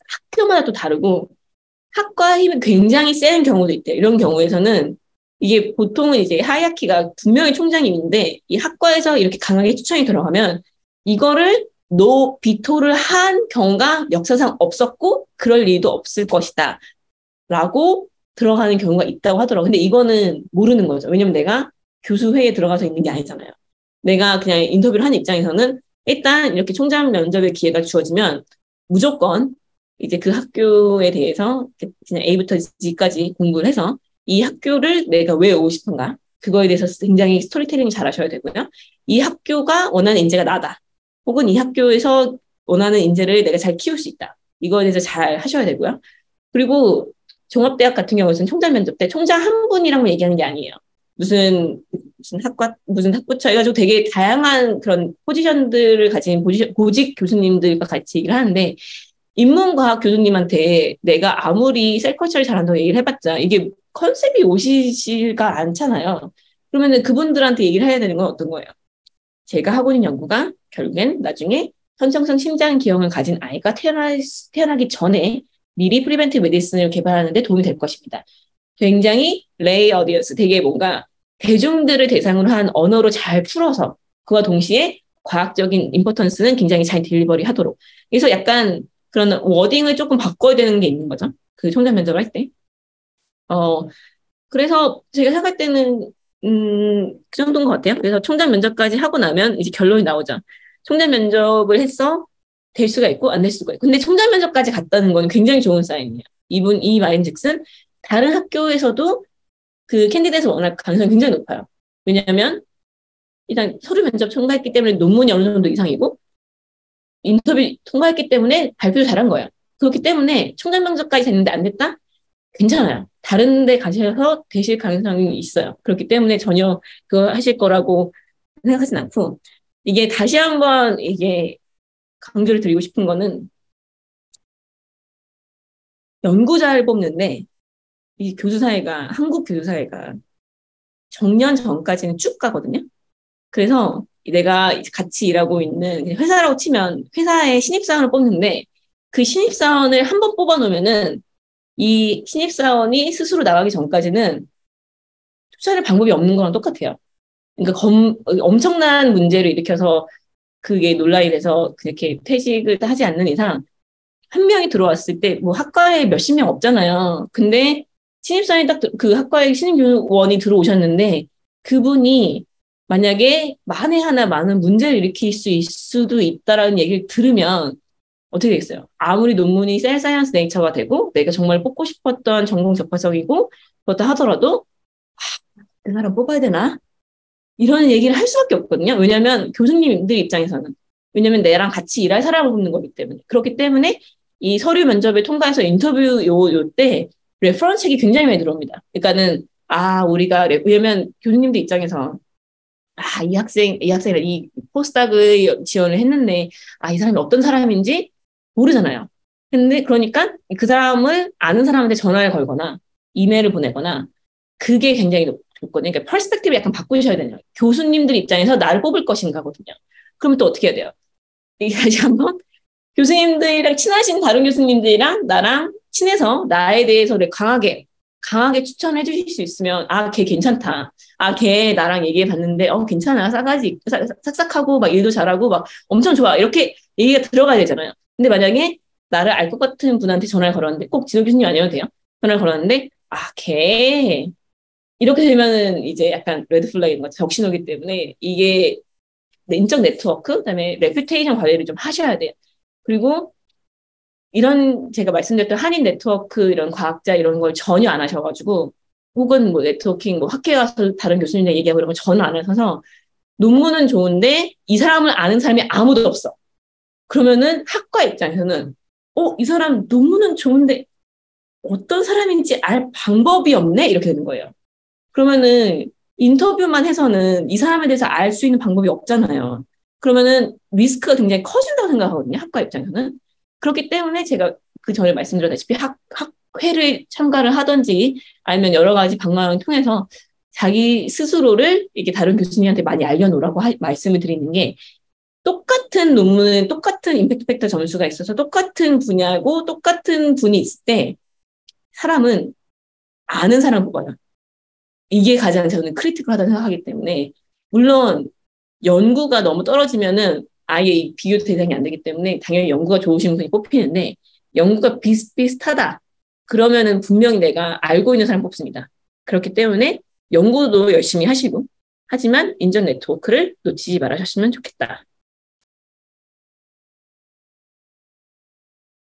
학교마다 또 다르고 학과 힘이 굉장히 센 경우도 있대요. 이런 경우에서는 이게 보통은 이제 하이아키가 두 명의 총장님인데 이 학과에서 이렇게 강하게 추천이 들어가면 이거를 노 비토를 한 경우가 역사상 없었고 그럴 일도 없을 것이다. 라고 들어가는 경우가 있다고 하더라고요. 근데 이거는 모르는 거죠. 왜냐면 내가 교수회에 들어가서 있는 게 아니잖아요. 내가 그냥 인터뷰를 하는 입장에서는 일단 이렇게 총장 면접의 기회가 주어지면 무조건 이제 그 학교에 대해서 그냥 A부터 G까지 공부를 해서 이 학교를 내가 왜 오고 싶은가 그거에 대해서 굉장히 스토리텔링 잘 하셔야 되고요. 이 학교가 원하는 인재가 나다. 혹은 이 학교에서 원하는 인재를 내가 잘 키울 수 있다. 이거에 대해서 잘 하셔야 되고요. 그리고 종합대학 같은 경우에는 총장 면접 때 총장 한 분이랑만 얘기하는 게 아니에요. 무슨 무슨 학과 무슨 학부처 해가지고 되게 다양한 그런 포지션들을 가진 보직, 보직 교수님들과 같이 얘기를 하는데 인문과학 교수님한테 내가 아무리 셀커처를 잘한다고 얘기를 해봤자 이게 컨셉이 오시지가 않잖아요. 그러면은 그분들한테 얘기를 해야 되는 건 어떤 거예요? 제가 하고 있는 연구가 결국엔 나중에 선천성 심장 기형을 가진 아이가 태어나, 태어나기 전에 미리 prevent medicine을 개발하는데 도움이 될 것입니다. 굉장히 lay audience, 되게 뭔가 대중들을 대상으로 한 언어로 잘 풀어서 그와 동시에 과학적인 importance는 굉장히 잘 delivery 하도록. 그래서 약간 그런 wording을 조금 바꿔야 되는 게 있는 거죠. 그 총장 면접을 할 때. 어, 그래서 제가 생각할 때는, 음, 그 정도인 것 같아요. 그래서 총장 면접까지 하고 나면 이제 결론이 나오죠. 총장 면접을 해서 될 수가 있고 안 될 수가 있고. 근데 총장 면접까지 갔다는 건 굉장히 좋은 사인이에요. 이분, 이 말인 즉슨 다른 학교에서도 그 candidate 원할 가능성이 굉장히 높아요. 왜냐하면 일단 서류 면접 통과했기 때문에 논문이 어느 정도 이상이고 인터뷰 통과했기 때문에 발표를 잘한 거예요. 그렇기 때문에 총장 면접까지 됐는데 안 됐다? 괜찮아요. 다른 데 가셔서 되실 가능성이 있어요. 그렇기 때문에 전혀 그거 하실 거라고 생각하진 않고 이게 다시 한번 이게 강조를 드리고 싶은 거는 연구자를 뽑는데 이 교수사회가, 한국 교수사회가 정년 전까지는 쭉 가거든요. 그래서 내가 같이 일하고 있는 회사라고 치면 회사의 신입사원을 뽑는데 그 신입사원을 한 번 뽑아놓으면은 이 신입사원이 스스로 나가기 전까지는 퇴사할 방법이 없는 거랑 똑같아요. 그러니까 검, 엄청난 문제를 일으켜서 그게 논란이 돼서 그렇게 퇴직을 하지 않는 이상 한 명이 들어왔을 때 뭐 학과에 몇십 명 없잖아요. 근데 신입사원이 딱 그 학과에 신입교원이 들어오셨는데 그분이 만약에 만에 하나 많은 문제를 일으킬 수 있을 수도 있다라는 얘기를 들으면 어떻게 되겠어요? 아무리 논문이 Cell Science Nature가 되고 내가 정말 뽑고 싶었던 전공 적합성이고 그렇다 하더라도 아, 그 사람 뽑아야 되나? 이런 얘기를 할 수밖에 없거든요. 왜냐하면 교수님들 입장에서는 왜냐하면 내랑 같이 일할 사람을 뽑는 거기 때문에 그렇기 때문에 이 서류 면접을 통과해서 인터뷰 요 요 때 reference check이 굉장히 많이 들어옵니다. 그러니까는 아 우리가 왜냐면 교수님들 입장에서 아 이 학생 이 학생이 이 postdoc을 지원을 했는데 아 이 사람이 어떤 사람인지 모르잖아요. 근데 그러니까 그 사람을 아는 사람한테 전화를 걸거나 이메일을 보내거나 그게 굉장히 좋거든요. 그러니까 perspective 약간 바꾸셔야 되냐. 교수님들 입장에서 나를 뽑을 것인가거든요. 그러면 또 어떻게 해야 돼요? <laughs> 다시 한번 교수님들이랑 친하신 다른 교수님들이랑 나랑 친해서 나에 대해서 강하게 강하게 추천해 주실 수 있으면 아 걔 괜찮다 아 걔 나랑 얘기해 봤는데 어 괜찮아 싸가지 싹싹하고 막 일도 잘하고 막 엄청 좋아 이렇게 얘기가 들어가야 되잖아요 근데 만약에 나를 알 것 같은 분한테 전화를 걸었는데 꼭 지도 교수님 아니어도 돼요? 전화를 걸었는데 아 걔. 이렇게 되면은 이제 약간 red flag인 거죠. 적신호기 때문에 이게 인적 네트워크 그다음에 reputation 관리를 좀 하셔야 돼요. 그리고 이런 제가 말씀드렸던 한인 네트워크 이런 과학자 이런 걸 전혀 안 하셔가지고 혹은 뭐 네트워킹 뭐 학회 가서 다른 교수님들 얘기하고 이런 걸 전혀 안 하셔서 논문은 좋은데 이 사람을 아는 사람이 아무도 없어. 그러면은 학과 입장에서는 어, 이 사람 논문은 좋은데 어떤 사람인지 알 방법이 없네? 이렇게 되는 거예요. 그러면은 인터뷰만 해서는 이 사람에 대해서 알 수 있는 방법이 없잖아요. 그러면은 리스크가 굉장히 커진다고 생각하거든요. 학과 입장에서는. 그렇기 때문에 제가 그 전에 말씀드렸다시피 학, 학회를 참가를 하든지 아니면 여러 가지 방법을 통해서 자기 스스로를 이게 다른 교수님한테 많이 알려놓으라고 하, 말씀을 드리는 게 똑같은 논문은 똑같은 임팩트 팩터 점수가 있어서 똑같은 분야고 똑같은 분이 있을 때 사람은 아는 사람 뽑아요. 이게 가장 저는 크리티컬하다고 생각하기 때문에 물론 연구가 너무 떨어지면은 아예 비교 대상이 안 되기 때문에 당연히 연구가 좋으신 분이 뽑히는데 연구가 비슷비슷하다. 그러면은 분명히 내가 알고 있는 사람 뽑습니다. 그렇기 때문에 연구도 열심히 하시고 하지만 인전 네트워크를 놓치지 말아셨으면 좋겠다.